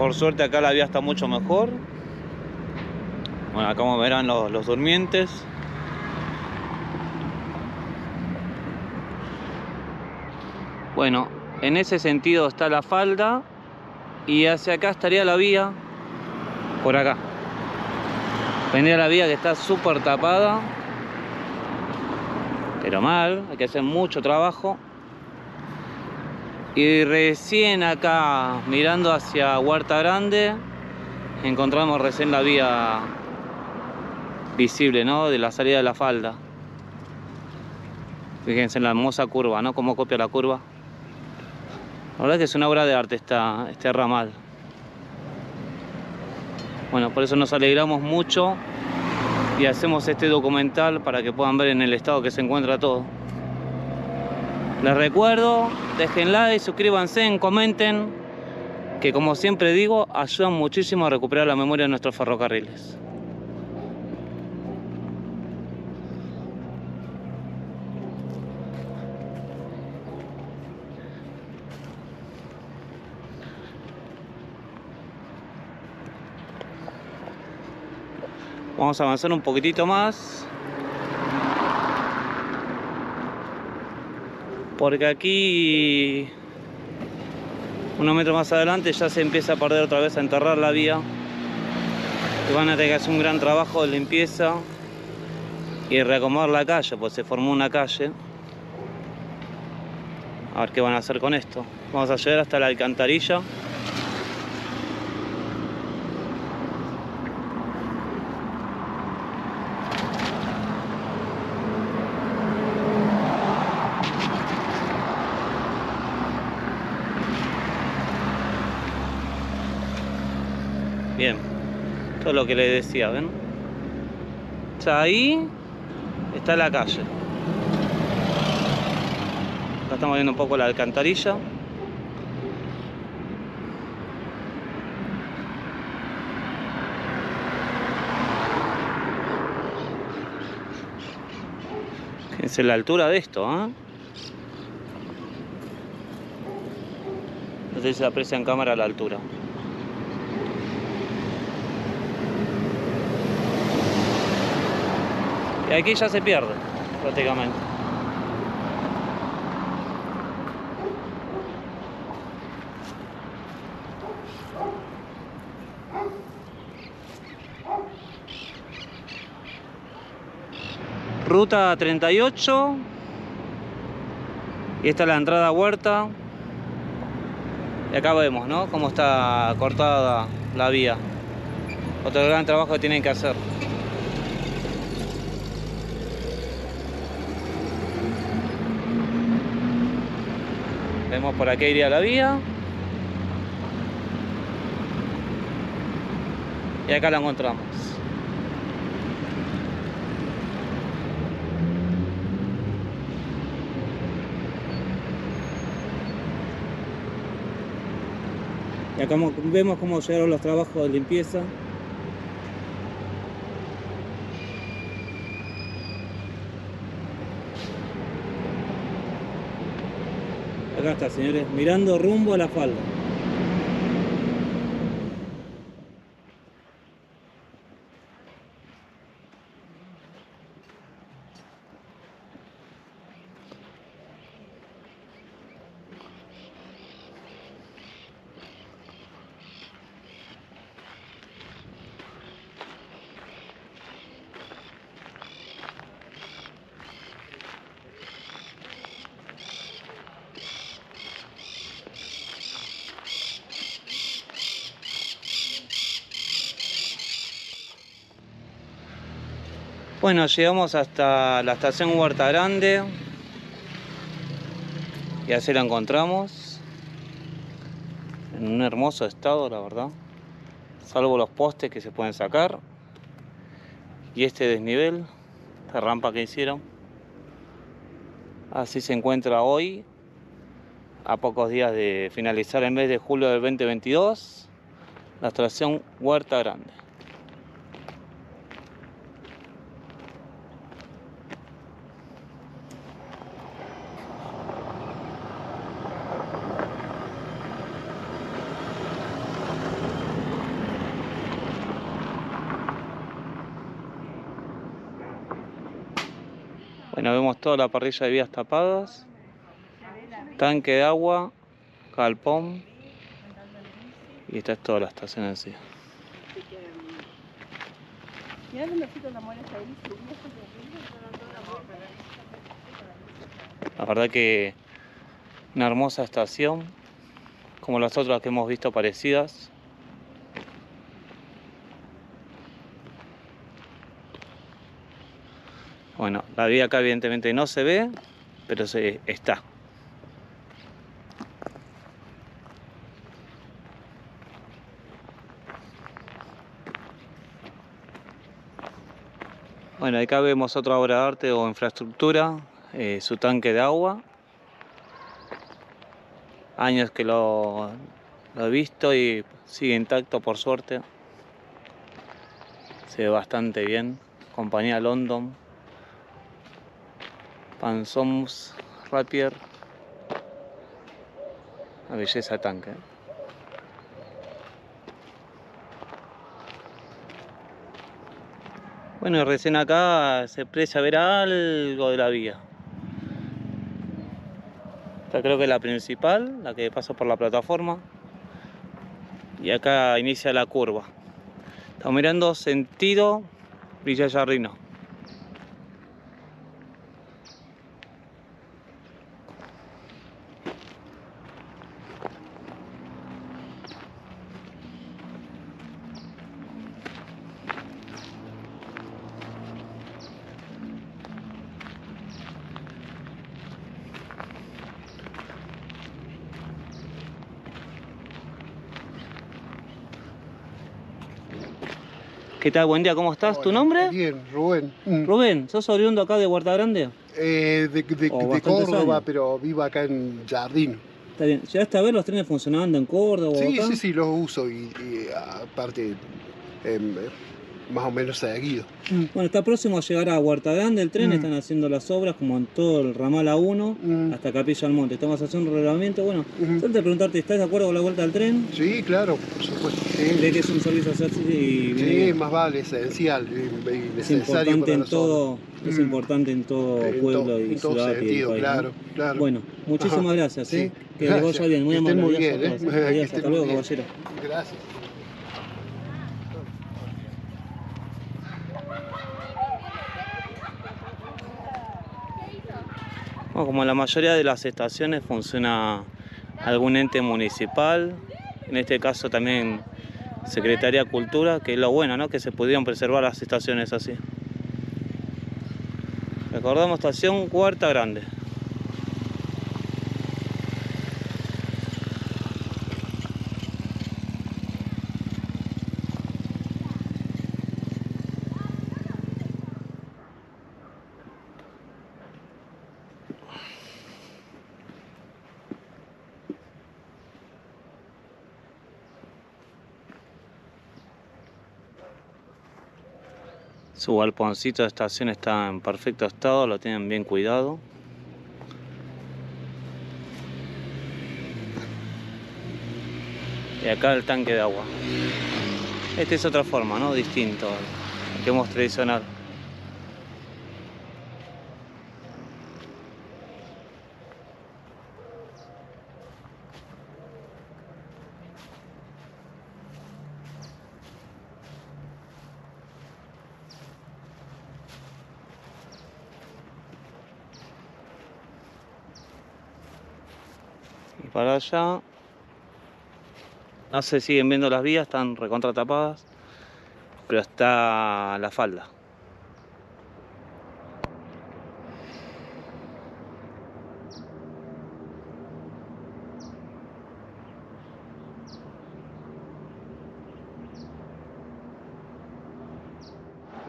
S2: Por suerte acá la vía está mucho mejor. Bueno, acá como verán los, los durmientes. Bueno, en ese sentido está la falda y hacia acá estaría la vía, por acá. Vendría la vía que está súper tapada, pero mal, hay que hacer mucho trabajo. Y recién acá, mirando hacia Huerta Grande, encontramos recién la vía visible, ¿no? De la salida de la falda. Fíjense en la hermosa curva, ¿no? Cómo copia la curva. La verdad que es una obra de arte esta, este ramal. Bueno, por eso nos alegramos mucho y hacemos este documental para que puedan ver en el estado que se encuentra todo. Les recuerdo, dejen like, suscríbanse, comenten, que como siempre digo, ayudan muchísimo a recuperar la memoria de nuestros ferrocarriles. Vamos a avanzar un poquitito más. Porque aquí, unos metros más adelante, ya se empieza a perder otra vez, a enterrar la vía. Van a tener que hacer un gran trabajo de limpieza y reacomodar la calle, pues se formó una calle. A ver qué van a hacer con esto. Vamos a llegar hasta la alcantarilla. Lo que les decía, ¿ven? O ahí está la calle. Acá estamos viendo un poco la alcantarilla. Fíjense la altura de esto, ¿eh? No sé si se aprecia en cámara la altura. Y aquí ya se pierde, prácticamente. Ruta 38. Y esta es la entrada a Huerta. Y acá vemos, ¿no? Cómo está cortada la vía. Otro gran trabajo que tienen que hacer. Vemos por aquí iría la vía. Y acá la encontramos. Y acá vemos cómo llegaron los trabajos de limpieza. Acá está, señores, mirando rumbo a la falda. Bueno, llegamos hasta la estación Huerta Grande y así la encontramos en un hermoso estado, la verdad, salvo los postes que se pueden sacar y este desnivel, esta rampa que hicieron. Así se encuentra hoy, a pocos días de finalizar el mes de julio del 2022, la estación Huerta Grande. Toda la parrilla de vías tapadas, tanque de agua, galpón y esta es toda la estación en sí. La verdad que una hermosa estación, como las otras que hemos visto parecidas. Bueno, la vía acá evidentemente no se ve, pero se está. Bueno, acá vemos otra obra de arte o infraestructura, eh, su tanque de agua. Años que lo, lo he visto y sigue intacto por suerte. Se ve bastante bien. Compañía London. Pansoms Rapier. Una belleza tanque. Bueno, y recién acá se aprecia ver algo de la vía. Esta creo que es la principal, la que pasa por la plataforma. Y acá inicia la curva. Estamos mirando sentido Villa. ¿Qué tal? Buen día, ¿cómo estás? ¿Tu nombre?
S13: Bien, Rubén. Mm.
S2: Rubén, ¿sos oriundo acá de Huerta Grande?
S13: Eh, de de-
S2: O
S13: de
S2: bastantes
S13: Córdoba,
S2: años.
S13: pero vivo acá en Jardín.
S2: Está bien. ¿Llegaste a ver los trenes funcionando en Córdoba
S13: Sí,
S2: acá?
S13: sí, sí, los uso y, y, aparte em, más o menos seguido.
S2: Bueno, está próximo a llegar a Huerta Grande el tren,
S13: Mm.
S2: están haciendo las obras como en todo el ramal A1 hasta Capilla del Monte. Estamos haciendo un reglamento. Bueno, antes de preguntarte, ¿estás de acuerdo con la vuelta al tren?
S13: Sí, claro, por supuesto.
S2: ¿Crees que es un servicio así y
S13: Sí, más vale, esencial y, y
S2: Es
S13: necesario
S2: importante
S13: para
S2: en todo, es
S13: Mm.
S2: importante en todo
S13: En
S2: pueblo
S13: to-
S2: y
S13: en todo
S2: ciudad y
S13: sentido,
S2: país, ¿no?
S13: claro, claro.
S2: Bueno, muchísimas
S13: Ajá.
S2: gracias, ¿eh?
S13: Sí,
S2: Que les vaya bien, muy amable.
S13: muy bien. ¿eh? [laughs]
S2: Hasta luego,
S13: bien.
S2: caballero.
S13: Gracias.
S2: Como la mayoría de las estaciones funciona algún ente municipal, en este caso también Secretaría de Cultura, que es lo bueno, ¿no? Que se pudieron preservar las estaciones así. Recordamos estación Cuarta Grande. Su galponcito de estación está en perfecto estado, lo tienen bien cuidado. Y acá el tanque de agua. Esta es otra forma, ¿no? Distinto que hemos tradicional. Y para allá no se siguen viendo las vías, están recontra tapadas, pero está la falda.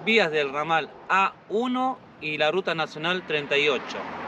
S2: Vías del ramal A1 y la ruta nacional 38.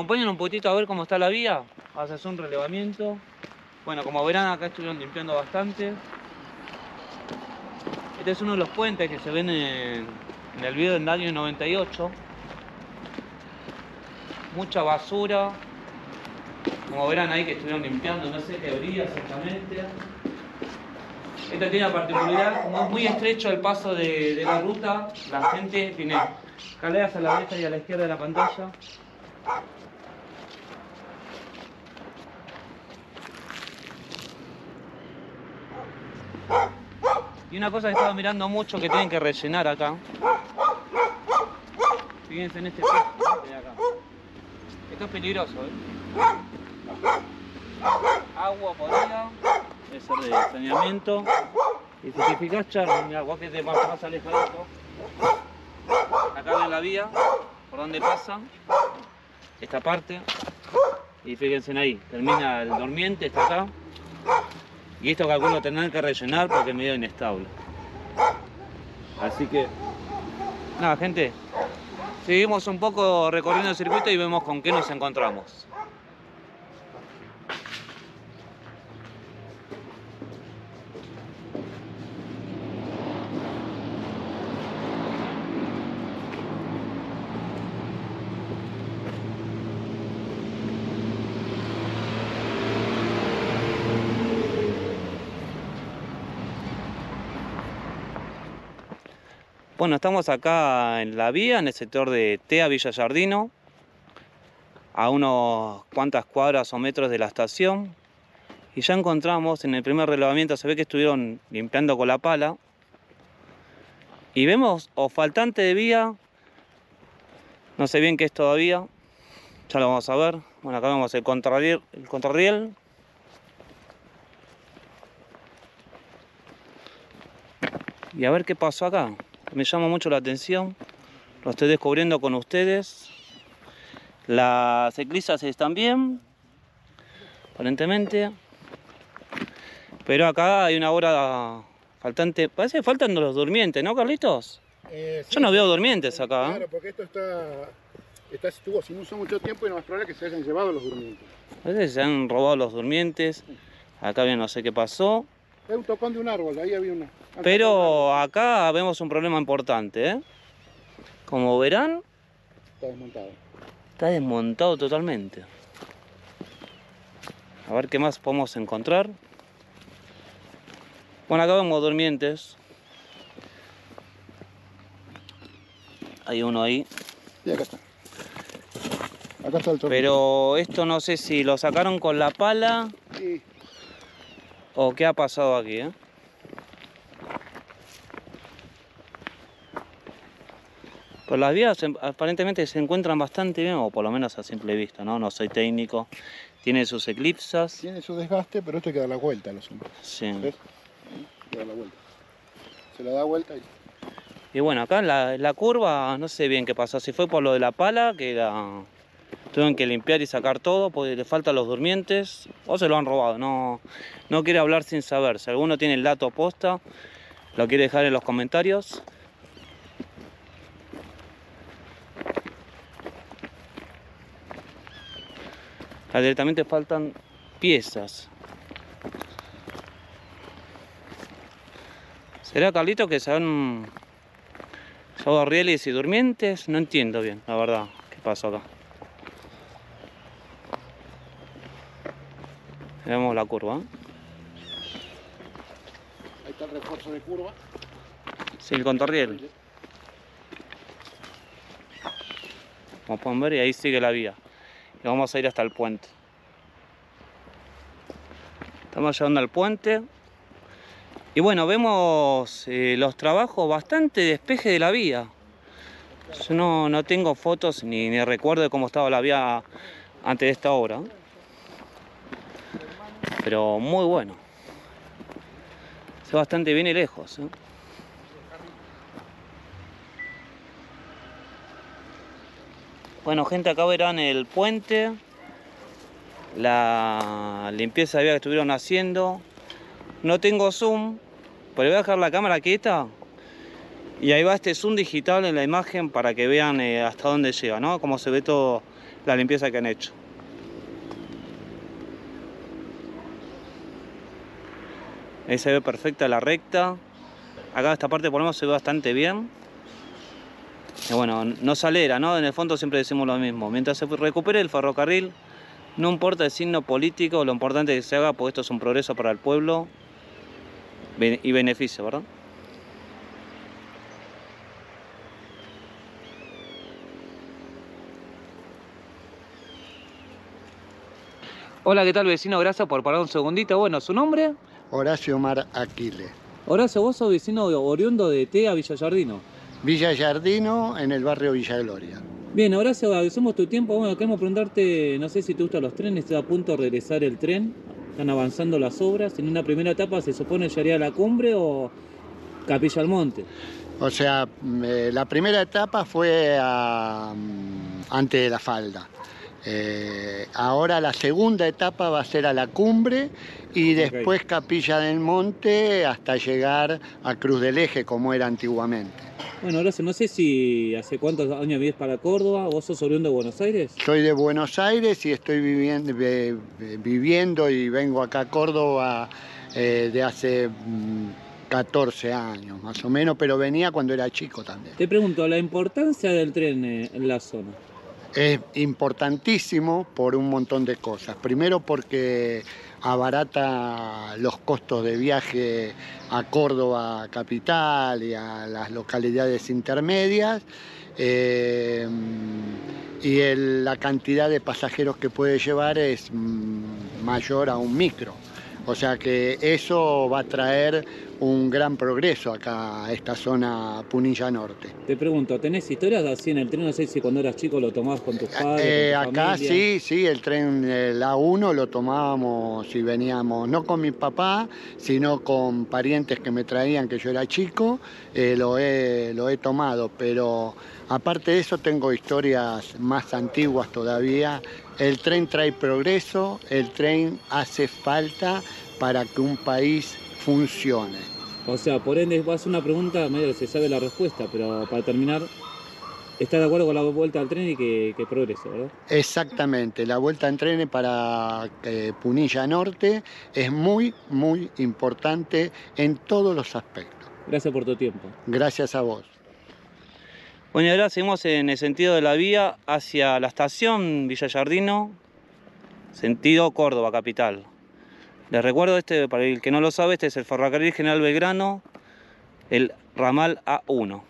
S2: Acompañan un poquitito a ver cómo está la vía? Haces un relevamiento. Bueno, como verán acá estuvieron limpiando bastante. Este es uno de los puentes que se ven en, el video del año 98. Mucha basura. Como verán ahí que estuvieron limpiando, no sé qué brilla exactamente. Esta tiene la particularidad, como es muy estrecho el paso de, de la ruta, la gente tiene escaleras a la derecha y a la izquierda de la pantalla. Una cosa que estaba mirando mucho que tienen que rellenar acá. Fíjense en este de acá. Esto es peligroso, ¿eh? Agua podrida, debe ser de saneamiento. Y si te fijas, Charlie, mira, vos que te vas más alejadito. Acá ven la vía, por donde pasa, esta parte. Y fíjense ahí, termina el dormiente, está acá. Y esto calculo tendrán que rellenar porque es medio inestable. Así que, nada, gente. Seguimos un poco recorriendo el circuito y vemos con qué nos encontramos. Bueno, estamos acá en la vía, en el sector de Tea Villa Yardino, a unos cuantas cuadras o metros de la estación. Y ya encontramos en el primer relevamiento, se ve que estuvieron limpiando con la pala. Y vemos o faltante de vía, no sé bien qué es todavía, ya lo vamos a ver. Bueno, acá vemos el contrarriel, el contrarriel. Y a ver qué pasó acá me llama mucho la atención. Lo estoy descubriendo con ustedes. Las eclisas están bien, aparentemente. Pero acá hay una hora faltante. Parece que faltan los durmientes, ¿no, Carlitos?
S4: Eh, sí,
S2: Yo no veo durmientes acá. ¿eh?
S4: Claro, porque esto está, está estuvo sin uso mucho tiempo y lo más probable es que se hayan llevado los durmientes.
S2: Parece que se han robado los durmientes. Acá bien no sé qué pasó.
S4: Es un tocón de un árbol, ahí había una.
S2: Pero acá vemos un problema importante, ¿eh? Como verán,
S4: Está desmontado.
S2: está desmontado totalmente. A ver qué más podemos encontrar. Bueno, acá vemos durmientes. Hay uno ahí.
S4: Y acá está. Acá está el tornillo.
S2: Pero esto no sé si lo sacaron con la pala
S4: Sí,
S2: o qué ha pasado aquí, ¿eh? Pero las vías em, aparentemente se encuentran bastante bien, o por lo menos a simple vista, ¿no? No soy técnico. Tiene sus eclipsas.
S4: Tiene su desgaste, pero esto hay que dar la vuelta a los.
S2: Sí.
S4: ¿Ves? Hay que dar la vuelta. Se la da vuelta y...
S2: Y bueno, acá en la, la curva, no sé bien qué pasó. Si fue por lo de la pala, que la... tuvieron que limpiar y sacar todo, porque le faltan los durmientes, o se lo han robado. No, no quiere hablar sin saber. Si alguno tiene el dato posta, lo quiere dejar en los comentarios. Ah, directamente faltan piezas. ¿Será Carlito que se han llevado rieles y durmientes? No entiendo bien, la verdad, qué pasó acá. Vemos la curva. ¿eh?
S4: Ahí está el refuerzo de curva.
S2: Sí, el contorriel. Como pueden ver, y ahí sigue la vía. Y vamos a ir hasta el puente. Estamos llegando al puente. Y bueno, vemos eh, los trabajos bastante despeje de la vía. Yo no, no tengo fotos ni, ni recuerdo de cómo estaba la vía antes de esta obra. Pero muy bueno. Se bastante bien lejos. ¿eh? Bueno, gente, acá verán el puente, la limpieza de vía que estuvieron haciendo. No tengo zoom, pero voy a dejar la cámara quieta y ahí va este zoom digital en la imagen para que vean eh, hasta dónde llega, ¿no? Cómo se ve toda la limpieza que han hecho. Ahí se ve perfecta la recta. Acá esta parte por lo menos se ve bastante bien. Y bueno, no salera, ¿no? En el fondo siempre decimos lo mismo. Mientras se recupere el ferrocarril, no importa el signo político, lo importante es que se haga, porque esto es un progreso para el pueblo y beneficio, ¿verdad? Hola, ¿qué tal vecino? Gracias por parar un segundito. Bueno, ¿su nombre?
S14: Horacio Mar Aquile.
S2: Horacio, vos sos vecino oriundo de TEA Villallardino.
S14: Villa Yardino, en el barrio Villa Gloria.
S2: Bien, Horacio, agradecemos tu tiempo. Bueno, queremos preguntarte, no sé si te gustan los trenes, está a punto de regresar el tren, están avanzando las obras. En una primera etapa se supone llegaría a la cumbre o Capilla al Monte.
S14: O sea, eh, la primera etapa fue a, mm, antes de la falda. Eh, ahora la segunda etapa va a ser a la cumbre y después Capilla del Monte hasta llegar a Cruz del Eje como era antiguamente.
S2: Bueno, Horacio, no sé si hace cuántos años vives para Córdoba, vos sos oriundo de Buenos Aires.
S14: Soy de Buenos Aires y estoy viviendo, eh, viviendo y vengo acá a Córdoba eh, de hace mm, 14 años más o menos, pero venía cuando era chico también.
S2: Te pregunto, la importancia del tren eh, en la zona.
S14: Es importantísimo por un montón de cosas. Primero porque abarata los costos de viaje a Córdoba capital y a las localidades intermedias. eh, y la cantidad de pasajeros que puede llevar es mm, mayor a un micro. O sea que eso va a traer un gran progreso acá a esta zona Punilla Norte.
S2: Te pregunto, ¿tenés historias así en el tren? No sé si cuando eras chico lo tomabas con tus padres.
S14: Eh,
S2: con tu
S14: acá
S2: familia.
S14: sí, sí, el tren el A1 lo tomábamos y veníamos, no con mi papá, sino con parientes que me traían que yo era chico, eh, lo, he, lo he tomado, pero aparte de eso tengo historias más antiguas todavía. El tren trae progreso, el tren hace falta para que un país funcione.
S2: O sea, por ende, va a ser una pregunta, medio se sabe la respuesta, pero para terminar, ¿estás de acuerdo con la vuelta al tren y que, que progrese, verdad?
S14: Exactamente, la vuelta en tren para eh, Punilla Norte es muy, muy importante en todos los aspectos.
S2: Gracias por tu tiempo.
S14: Gracias a vos.
S2: Bueno, y ahora seguimos en el sentido de la vía hacia la estación Villa Yardino, sentido Córdoba, capital. Les recuerdo, este, para el que no lo sabe, este es el ferrocarril General Belgrano, el ramal A1.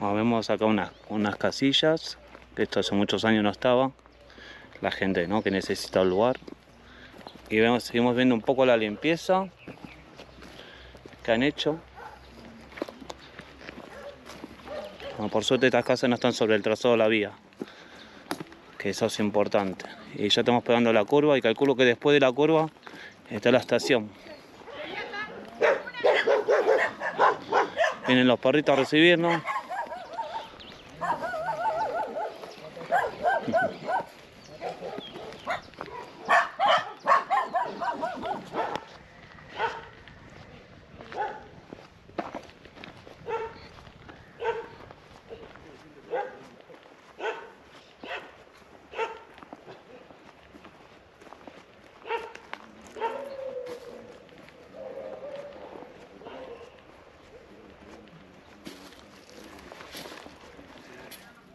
S2: Bueno, vemos acá unas, unas casillas, que esto hace muchos años no estaba. La gente ¿no? que necesita un lugar. Y vemos, seguimos viendo un poco la limpieza. Que han hecho. por suerte estas casas no están sobre el trazado de la vía, que eso es importante. Y ya estamos pegando la curva y calculo que después de la curva está la estación. Vienen los perritos a recibirnos.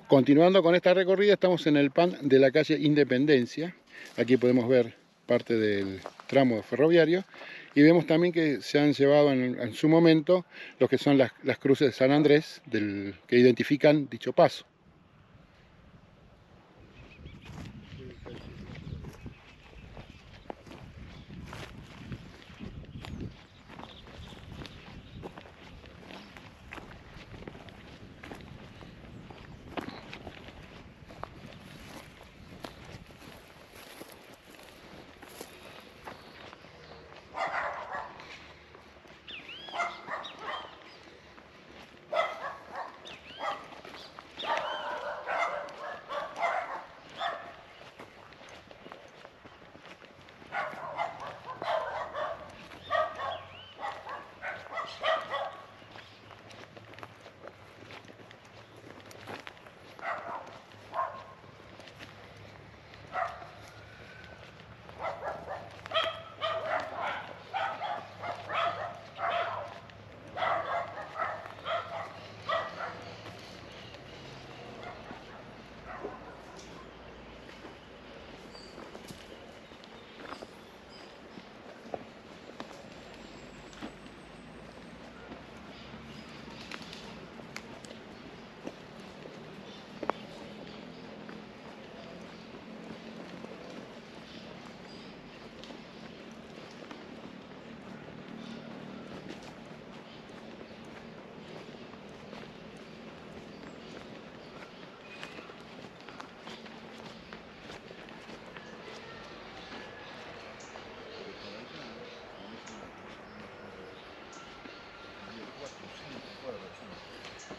S4: Continuando con esta recorrida, estamos en el PAN de la calle Independencia. Aquí podemos ver parte del tramo ferroviario y vemos también que se han llevado en, su momento lo que son las, cruces de San Andrés que identifican dicho paso.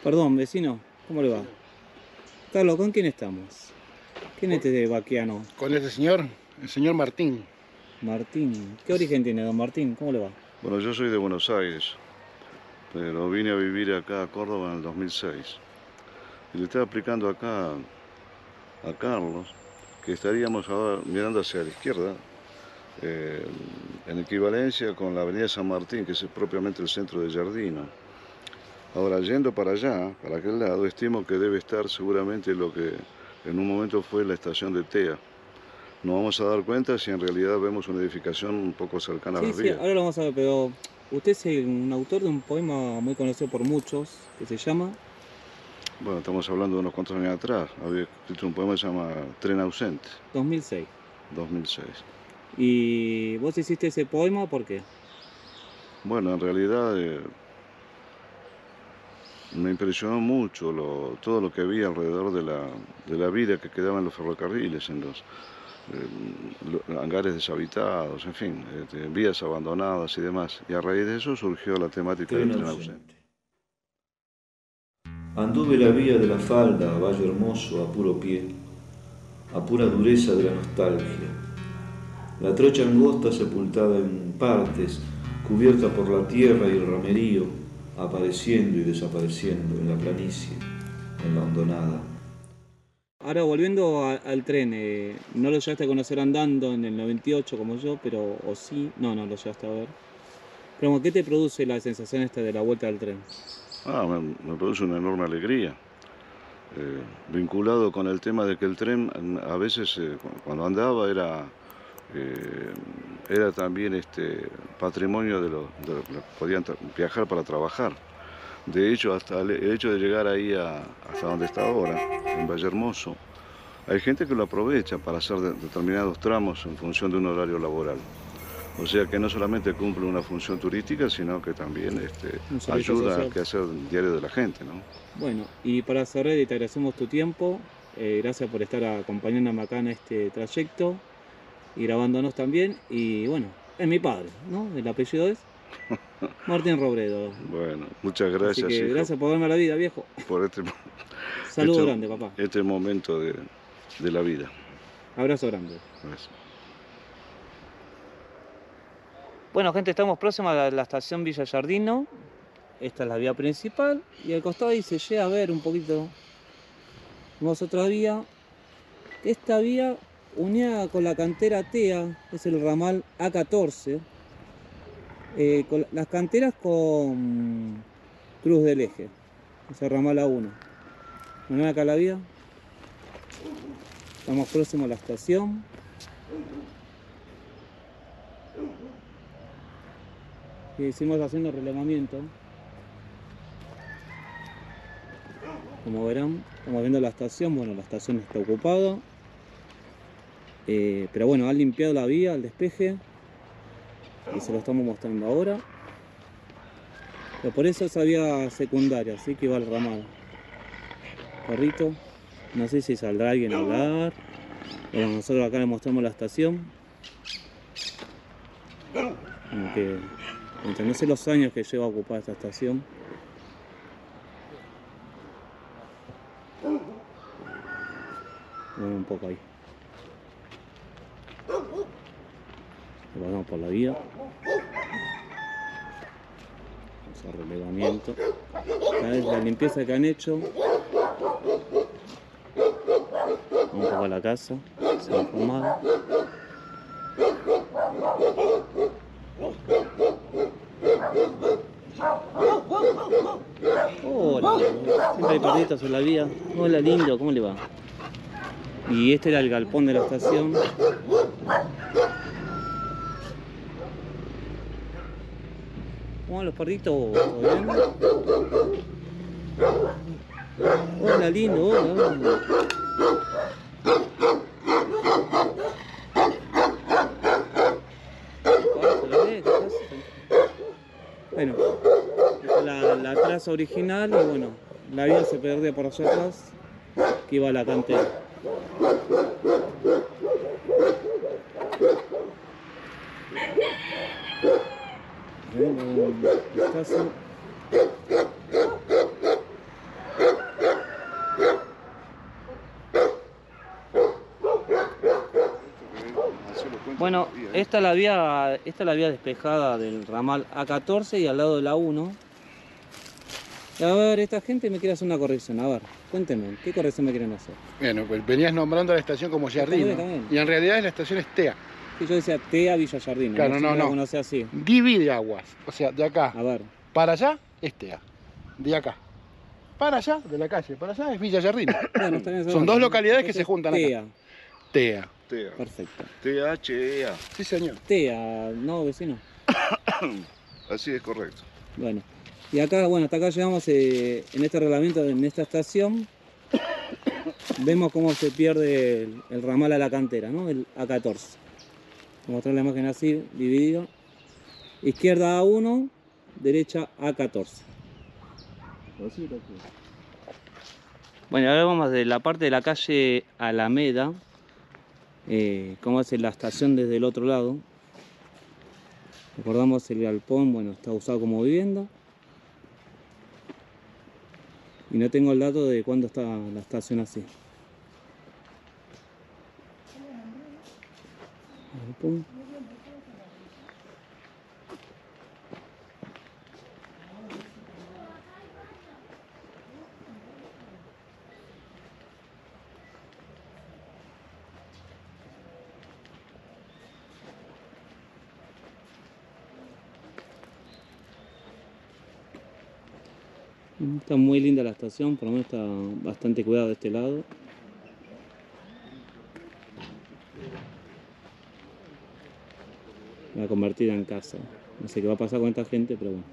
S2: Perdón, vecino, ¿cómo le va? Carlos, ¿con quién estamos? ¿Quién es este vaquiano?
S4: Con este señor, el señor Martín.
S2: Martín, ¿qué origen tiene don Martín? ¿Cómo le va?
S15: Bueno, yo soy de Buenos Aires, pero vine a vivir acá a Córdoba en el 2006. Y le estoy aplicando acá a Carlos que estaríamos ahora mirando hacia la izquierda, eh, en equivalencia con la avenida San Martín, que es propiamente el centro de Jardino. Ahora, yendo para allá, para aquel lado, estimo que debe estar seguramente lo que en un momento fue la estación de TEA. Nos vamos a dar cuenta si en realidad vemos una edificación un poco cercana a la
S2: sí, ahora lo vamos a ver, pero usted es un autor de un poema muy conocido por muchos, que se llama...
S15: Bueno, estamos hablando de unos cuantos años atrás. Había escrito un poema que se llama Tren ausente.
S2: 2006.
S15: 2006.
S2: ¿Y vos hiciste ese poema por qué?
S15: Bueno, en realidad... Eh, me impresionó mucho todo lo que había alrededor de la, de la vida que quedaba en los ferrocarriles, en los, eh, hangares deshabitados, en fin, este, vías abandonadas y demás. Y a raíz de eso surgió la temática del tren ausente.
S5: Anduve la vía de la falda a Valle Hermoso a puro pie, a pura dureza de la nostalgia. La trocha angosta sepultada en partes, cubierta por la tierra y el ramerío, apareciendo y desapareciendo en la planicie, en la hondonada.
S2: Ahora volviendo al tren, eh, no lo llegaste a conocer andando en el 98 como yo, pero o sí, no, no lo llegaste a ver. Pero ¿qué te produce la sensación esta de la vuelta al tren?
S15: Ah, me, produce una enorme alegría. Eh, vinculado con el tema de que el tren a veces eh, cuando andaba era eh, era también este patrimonio de los que podían viajar para trabajar. De hecho, hasta el hecho de llegar ahí hasta donde está ahora, en Valle Hermoso, hay gente que lo aprovecha para hacer determinados tramos en función de un horario laboral. O sea que no solamente cumple una función turística, sino que también este, ayuda a que hacer el diario de la gente, ¿no?
S2: Bueno, y para cerrar, te agradecemos tu tiempo. Eh, gracias por estar acompañándome acá en este trayecto y grabándonos también. Y bueno, es mi padre, ¿no? El apellido es [laughs] Martín Robredo.
S15: Bueno, muchas gracias.
S2: Así que gracias por darme la vida, viejo.
S15: Por este [laughs]
S2: Saludo grande, papá.
S15: Este momento de, de la vida.
S2: Abrazo grande. Gracias. Bueno, gente, estamos próximos a la estación Villa Jardino. Esta es la vía principal. Y al costado ahí se llega a ver un poquito. Vemos otra vía. Esta vía unida con la cantera TEA, es el ramal A14. Eh, con las canteras con Cruz del Eje. Es el ramal A1. ¿No acá la vía? Estamos próximos a la estación. Y hicimos haciendo relevamiento. Como verán, estamos viendo la estación. Bueno, la estación está ocupada. Eh, pero bueno, han limpiado la vía, el despeje. Y se lo estamos mostrando ahora. Pero por eso esa vía secundaria, así que va al ramal. Corrito. No sé si saldrá alguien a hablar. Bueno, nosotros acá le mostramos la estación. Aunque, no sé los años que lleva ocupada esta estación. Bueno, un poco ahí. Vamos por la vía. Vamos a relevamiento. la limpieza que han hecho Vamos a la casa, se va formado. Hola, siempre hay perditos en la vía. Hola lindo, ¿cómo le va? Y este era el galpón de la estación. ¿Cómo los perditos? Hola lindo, hola. Bueno, la, la traza original y bueno, la vía se perdía por allá atrás, que iba a la cantera. Bueno, esta es la vía, esta la vía despejada del ramal A14 y al lado de la 1. a ver, esta gente me quiere hacer una corrección. A ver, cuéntenme, ¿qué corrección me quieren hacer?
S4: Bueno, pues venías nombrando a la estación como Jardín. Y en realidad la estación es TEA.
S2: Yo decía TEA Villa Jardín.
S4: Claro, no, no.
S2: no. sea así.
S4: Divide aguas. O sea, de acá. A ver. Para allá es TEA. De acá. Para allá, de la calle. Para allá es Villa Jardín. [coughs] Son dos localidades que se juntan
S2: TEA.
S4: acá. TEA.
S15: TEA.
S2: Perfecto.
S15: T-H-E-A.
S4: Sí, señor.
S2: TEA, ¿no, vecino? [coughs]
S15: Así es correcto.
S2: Bueno. Y acá, bueno, hasta acá llegamos eh, en este reglamento, en esta estación. [coughs] Vemos cómo se pierde el, ramal a la cantera, ¿no? El A14. Mostrar la imagen así, dividido. Izquierda A1, derecha A14. Bueno, ahora vamos de la parte de la calle Alameda, eh, cómo es la estación desde el otro lado. Recordamos el galpón, bueno, está usado como vivienda. Y no tengo el dato de cuándo está la estación así. Está muy linda la estación, por lo menos está bastante cuidado de este lado. Va a convertir en casa. No sé qué va a pasar con esta gente, pero bueno.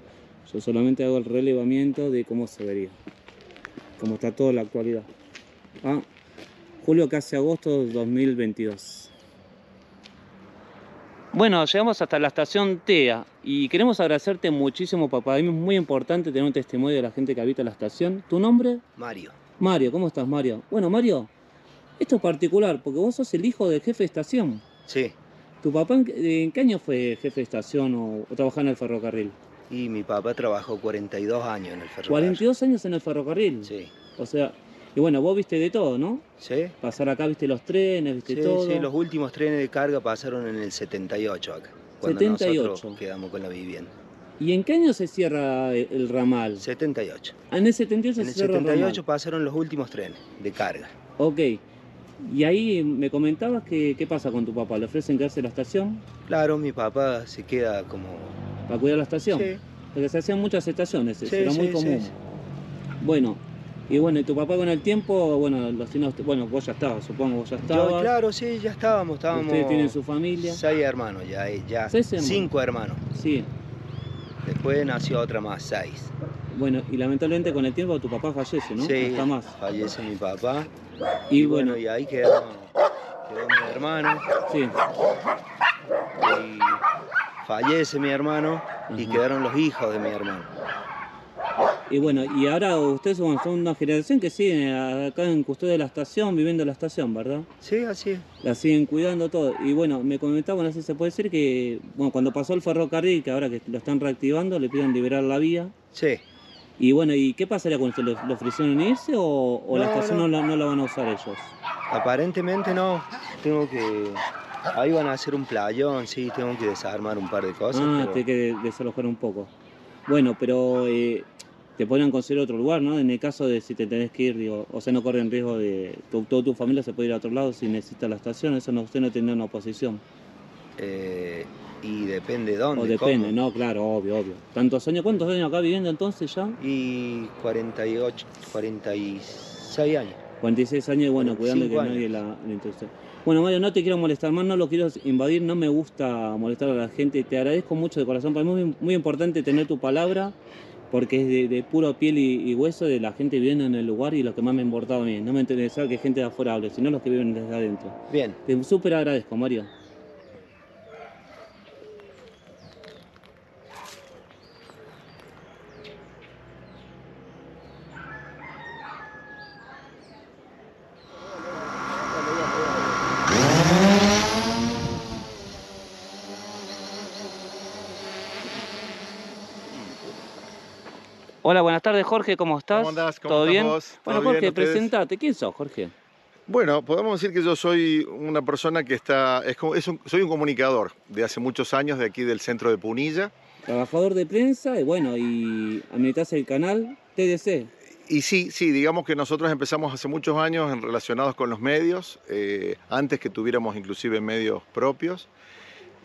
S2: Yo solamente hago el relevamiento de cómo se vería. Cómo está todo en la actualidad. Ah, julio casi agosto de 2022. Bueno, llegamos hasta la estación TEA y queremos agradecerte muchísimo, papá. A mí es muy importante tener un testimonio de la gente que habita la estación. ¿Tu nombre?
S16: Mario.
S2: Mario, ¿cómo estás, Mario? Bueno, Mario, esto es particular porque vos sos el hijo del jefe de estación.
S16: Sí.
S2: ¿Tu papá en, en qué año fue jefe de estación o, o trabajaba en el ferrocarril?
S16: Y mi papá trabajó 42 años en el ferrocarril.
S2: 42 años en el ferrocarril.
S16: Sí.
S2: O sea, y bueno, vos viste de todo, ¿no?
S16: Sí.
S2: Pasar acá, viste los trenes, viste
S16: Sí,
S2: todo.
S16: sí, los últimos trenes de carga pasaron en el 78 acá. Cuando
S2: 78.
S16: nosotros quedamos con la vivienda.
S2: ¿Y en qué año se cierra el, el ramal?
S16: 78.
S2: Ah, en el 78
S16: En
S2: se
S16: el
S2: cierra el
S16: 78
S2: ramal.
S16: pasaron los últimos trenes de carga.
S2: Ok. Y ahí me comentabas que qué pasa con tu papá. ¿Le ofrecen quedarse en la estación
S16: Claro, mi papá se queda como...
S2: para cuidar la estación?
S16: Sí.
S2: Porque se hacían muchas estaciones,
S16: Sí,
S2: era muy común.
S16: sí.
S2: Bueno, y bueno, y tu papá con el tiempo, bueno, los bueno, vos ya estabas, supongo, vos ya estabas.
S16: Yo, claro, sí, ya estábamos, estábamos...
S2: Ustedes tienen su familia.
S16: Seis hermanos ya, ya.
S2: ¿Seis hermanos?
S16: Cinco hermanos.
S2: Sí.
S16: Después nació otra más, seis.
S2: Bueno, y lamentablemente con el tiempo tu papá fallece, ¿no?
S16: Sí,
S2: más.
S16: fallece mi papá.
S2: Y
S16: Y,
S2: bueno.
S16: bueno, y ahí quedó, quedó mi hermano.
S2: Sí.
S16: Y fallece mi hermano y quedaron los hijos de mi hermano.
S2: Y bueno, y ahora ustedes son una generación que sigue acá en custodia de la estación, viviendo en la estación, ¿verdad?
S16: Sí, así es.
S2: La siguen cuidando todo. Y bueno, me comentaban, si se puede decir que, bueno, cuando pasó el ferrocarril, que ahora que lo están reactivando, le piden liberar la vía.
S16: Sí.
S2: Y bueno, ¿y qué pasaría con usted? ¿Le, ofrecieron irse o, o la estación no.
S16: no.
S2: la, no la van a usar ellos?
S16: Aparentemente no. Tengo que. Ahí van a hacer un playón, sí, tengo que desarmar un par de cosas.
S2: ah,
S16: pero-
S2: tiene que desalojar un poco. Bueno, pero eh, te podrían considerar otro lugar, ¿no? En el caso de si te tenés que ir, digo, o sea, no corren riesgo de. Tu, toda tu familia se puede ir a otro lado si necesita la estación, eso no, usted no tendría una oposición.
S16: eh, y depende dónde.
S2: O depende,
S16: cómo.
S2: no, claro, obvio, obvio. ¿Tantos años? ¿Cuántos años acá viviendo entonces ya?
S16: Y 48, 46 años.
S2: 46 años y bueno, cuidando que
S16: 45
S2: nadie la, la interese. Bueno, Mario, no te quiero molestar más, no lo quiero invadir, no me gusta molestar a la gente. Te agradezco mucho de corazón, para mí es muy, muy importante tener tu palabra, porque es de, de puro piel y, y hueso de la gente viviendo en el lugar y lo que más me importaba a mí. No me interesaba que gente de afuera hable, sino los que viven desde adentro.
S16: Bien.
S2: Te súper agradezco, Mario. Hola, buenas tardes, Jorge, ¿cómo estás?
S10: ¿Cómo andás? ¿Cómo
S2: ¿Todo
S10: estás
S2: bien?
S10: vos?
S2: Bueno,
S10: ¿Todo bien,
S2: Jorge,
S10: ustedes?
S2: presentate. ¿Quién sos, Jorge?
S10: Bueno, podemos decir que yo soy una persona que está, es, es un- soy un comunicador de hace muchos años de aquí del centro de Punilla.
S2: Trabajador de prensa y bueno, y administras el canal TDC.
S10: Y sí, sí, digamos que nosotros empezamos hace muchos años en- relacionados con los medios, eh, antes que tuviéramos inclusive medios propios.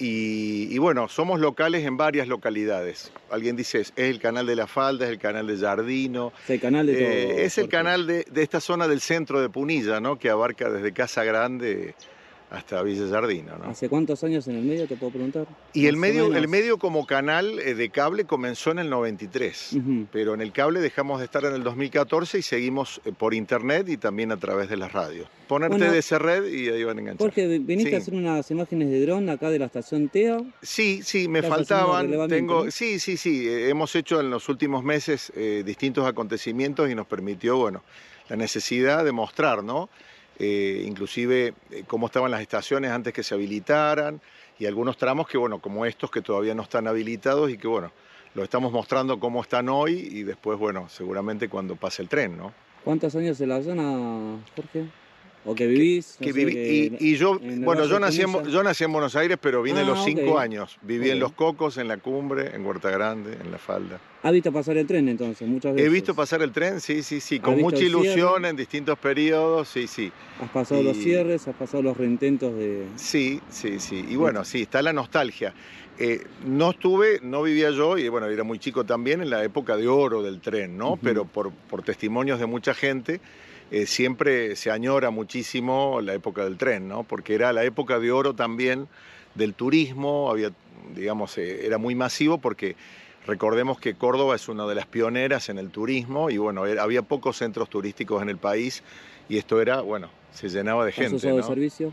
S10: Y, y bueno, somos locales en varias localidades. Alguien dice, es el canal de La Falda, es el canal de Jardino.
S2: Es el canal de todo.
S10: Eh, es el canal de, de esta zona del centro de Punilla, ¿no? Que abarca desde Casa Grande hasta Villa Jardino, ¿no?
S2: ¿Hace cuántos años en el medio, te puedo preguntar?
S10: Y el medio, el medio como canal eh, de cable comenzó en el 93,
S2: Ujú.
S10: pero en el cable dejamos de estar en el 2014 y seguimos eh, por internet y también a través de las radios. Poner
S2: Bueno,
S10: TDC Red y ahí van a enganchar.
S2: Jorge, viniste
S10: Sí.
S2: a hacer unas imágenes de dron acá de la estación TEA.
S10: Sí, sí, me faltaban. Tengo,
S2: ¿no?
S10: sí, sí, sí. eh, hemos hecho en los últimos meses eh, distintos acontecimientos y nos permitió, bueno, la necesidad de mostrar, ¿no? Eh, inclusive eh, cómo estaban las estaciones antes que se habilitaran y algunos tramos que, bueno, como estos que todavía no están habilitados y que, bueno, lo estamos mostrando cómo están hoy y después, bueno, seguramente cuando pase el tren, ¿no?
S2: ¿Cuántos años en la zona, Jorge? ¿O que vivís?
S10: que
S2: No sé,
S10: viví-
S2: que-
S10: y, y yo, bueno, yo nací, en, Bo-
S2: Punilla.
S10: yo nací en Buenos Aires, pero vine a
S2: Ah,
S10: los cinco años. Viví en. Los Cocos, en la Cumbre, en Huerta Grande, en La Falda.
S2: ¿Has visto pasar el tren entonces? Muchas
S10: He
S2: veces.
S10: visto pasar el tren, sí, sí, sí, con mucha ilusión en distintos periodos, sí, sí.
S2: Has pasado los cierres, has pasado los reintentos de...
S10: Sí, sí, sí. Y bueno, sí, está la nostalgia. Eh, no estuve, no vivía yo, y bueno, era muy chico también, en la época de oro del tren, ¿no? Pero por, por testimonios de mucha gente, eh, siempre se añora muchísimo la época del tren, ¿no? Porque era la época de oro también del turismo, había, digamos, eh, era muy masivo porque recordemos que Córdoba es una de las pioneras en el turismo y bueno, era- había pocos centros turísticos en el país y esto era, bueno, se llenaba de
S2: ¿Has
S10: gente.
S2: usado el
S10: ¿no?
S2: servicio?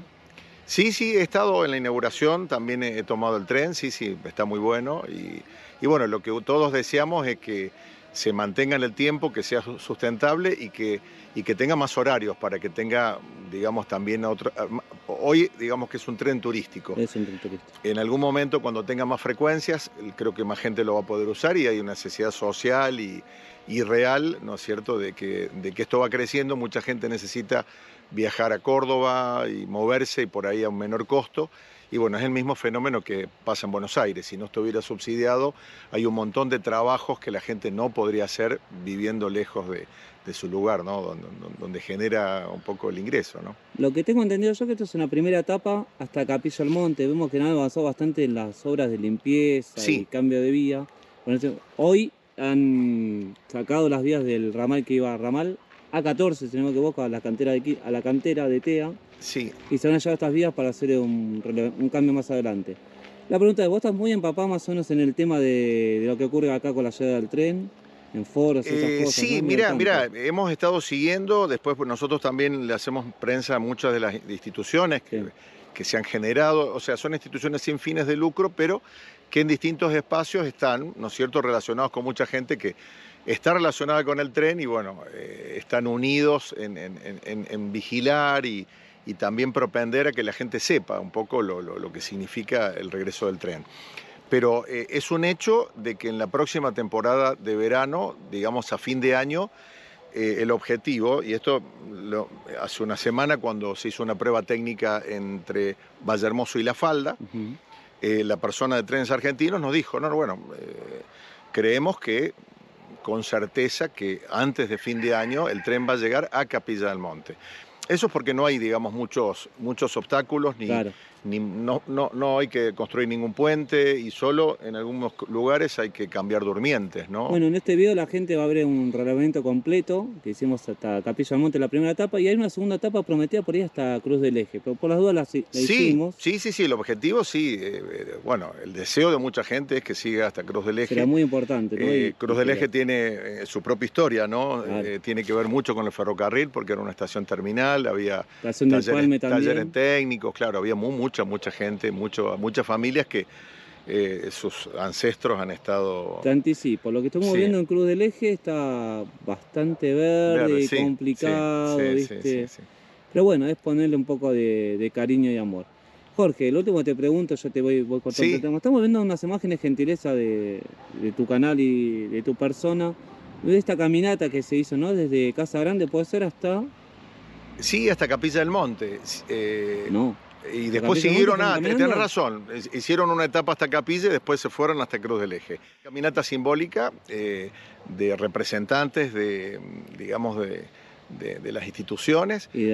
S10: Sí, sí, he estado en la inauguración, también he tomado el tren, sí, sí, está muy bueno. Y, y bueno, lo que todos deseamos es que se mantenga en el tiempo, que sea sustentable y que, y que tenga más horarios para que tenga, digamos, también otro... Ah, hoy, digamos que es un tren turístico.
S2: Es un tren turístico.
S10: En algún momento, cuando tenga más frecuencias, creo que más gente lo va a poder usar y hay una necesidad social y, y real, ¿no es cierto?, de que, de que esto va creciendo. Mucha gente necesita viajar a Córdoba y moverse y por ahí a un menor costo. Y bueno, es el mismo fenómeno que pasa en Buenos Aires. Si no estuviera subsidiado, hay un montón de trabajos que la gente no podría hacer viviendo lejos de, su lugar, ¿no? Donde, donde, genera un poco el ingreso. ¿no?
S2: Lo que tengo entendido yo que esto es una primera etapa hasta Capillo al Monte. Vemos que han avanzado bastante en las obras de limpieza y cambio de vía. Hoy han sacado las vías del ramal que iba a ramal a14, si no me equivoco, a la cantera de, a la cantera de TEA.
S10: Sí.
S2: Y se van a llevar estas vías para hacer un, cambio más adelante. La pregunta es, ¿vos estás muy empapado más o menos en el tema de, lo que ocurre acá con la llegada del tren? En foros, esas
S10: eh,
S2: cosas.
S10: Sí, mira, mira, hemos estado siguiendo, después nosotros también le hacemos prensa a muchas de las instituciones que, que se han generado, o sea, son instituciones sin fines de lucro, pero que en distintos espacios están, ¿no es cierto?, relacionados con mucha gente que está relacionada con el tren y bueno, eh, están unidos en, vigilar y, también propender a que la gente sepa un poco lo, que significa el regreso del tren. Pero eh, es un hecho de que en la próxima temporada de verano, digamos a fin de año, eh, el objetivo, y esto hace una semana cuando se hizo una prueba técnica entre Valle Hermoso y La Falda, la persona de Trenes Argentinos nos dijo, no, bueno, creemos que con certeza que antes de fin de año el tren va a llegar a Capilla del Monte. Eso es porque no hay, digamos, muchos, muchos obstáculos ni, no, no, no, hay que construir ningún puente y solo en algunos lugares hay que cambiar durmientes, ¿no?
S2: Bueno, en este video la gente va a ver un reglamento completo que hicimos hasta Capilla del Monte la primera etapa y hay una segunda etapa prometida por ahí hasta Cruz del Eje, pero por las dudas la,
S10: sí,
S2: hicimos.
S10: Sí, sí, sí, el objetivo sí, eh, eh, bueno, el deseo de mucha gente es que siga hasta Cruz del Eje.
S2: Será muy importante, ¿no?
S10: Eh, Cruz del Eje tiene su propia historia, ¿no? tiene que ver mucho con el ferrocarril porque era una estación terminal, había talleres, técnicos, claro, había muy, mucha, mucha gente, mucho, muchas familias que eh, sus ancestros han estado...
S2: Te anticipo, lo que estamos viendo en Cruz del Eje está bastante verde, y complicado, ¿viste? Pero bueno, es ponerle un poco de, cariño y amor. Jorge, lo último que te pregunto, yo te voy, voy cortando el tema. Estamos viendo unas imágenes gentileza de, de, tu canal y de tu persona, de esta caminata que se hizo, ¿no? Desde Casa Grande, puede ser hasta...
S10: Sí, hasta Capilla del Monte.
S2: Eh, no.
S10: Y después siguieron, a, tenés razón, hicieron una etapa hasta Capilla y después se fueron hasta Cruz del Eje. Caminata simbólica eh, de representantes de, digamos, de, de, las instituciones
S2: y,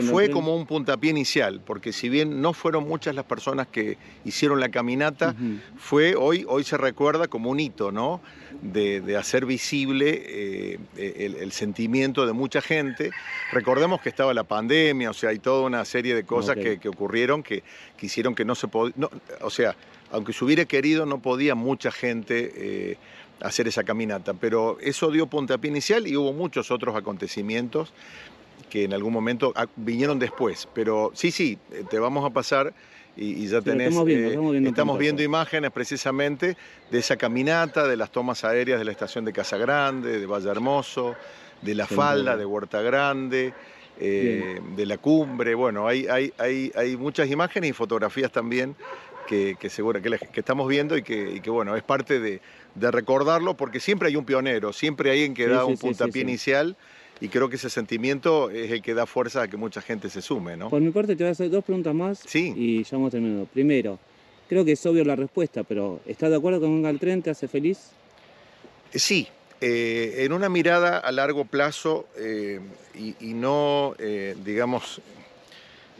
S10: fue como un puntapié inicial, porque si bien no fueron muchas las personas que hicieron la caminata, fue hoy, hoy se recuerda como un hito, ¿no? De, hacer visible eh, el, sentimiento de mucha gente. Recordemos que estaba la pandemia, o sea, hay toda una serie de cosas que, ocurrieron que, que, hicieron que no se podía, o sea, aunque se hubiera querido, no podía mucha gente eh, hacer esa caminata. Pero eso dio puntapié inicial y hubo muchos otros acontecimientos que en algún momento ah, vinieron después. Pero sí, sí, eh, te vamos a pasar y, ya tenés.
S2: Estamos viendo,
S10: estamos viendo, imágenes precisamente de esa caminata, de las tomas aéreas de la estación de Casa Grande, de Valle Hermoso, de La Falda, de Huerta Grande. Eh, de la cumbre, bueno, hay, hay, hay, hay muchas imágenes y fotografías también que, que, seguro, que, que, estamos viendo y que, que, bueno, es parte de, de, recordarlo porque siempre hay un pionero, siempre hay alguien que da un puntapié inicial y creo que ese sentimiento es el que da fuerza a que mucha gente se sume, ¿no?
S2: Por mi parte te voy a hacer dos preguntas más
S10: sí.
S2: y ya vamos terminando. Primero, creo que es obvio la respuesta, pero ¿estás de acuerdo con venga el tren? ¿Te hace feliz?
S10: Sí, eh, en una mirada a largo plazo eh, y, no, eh, digamos,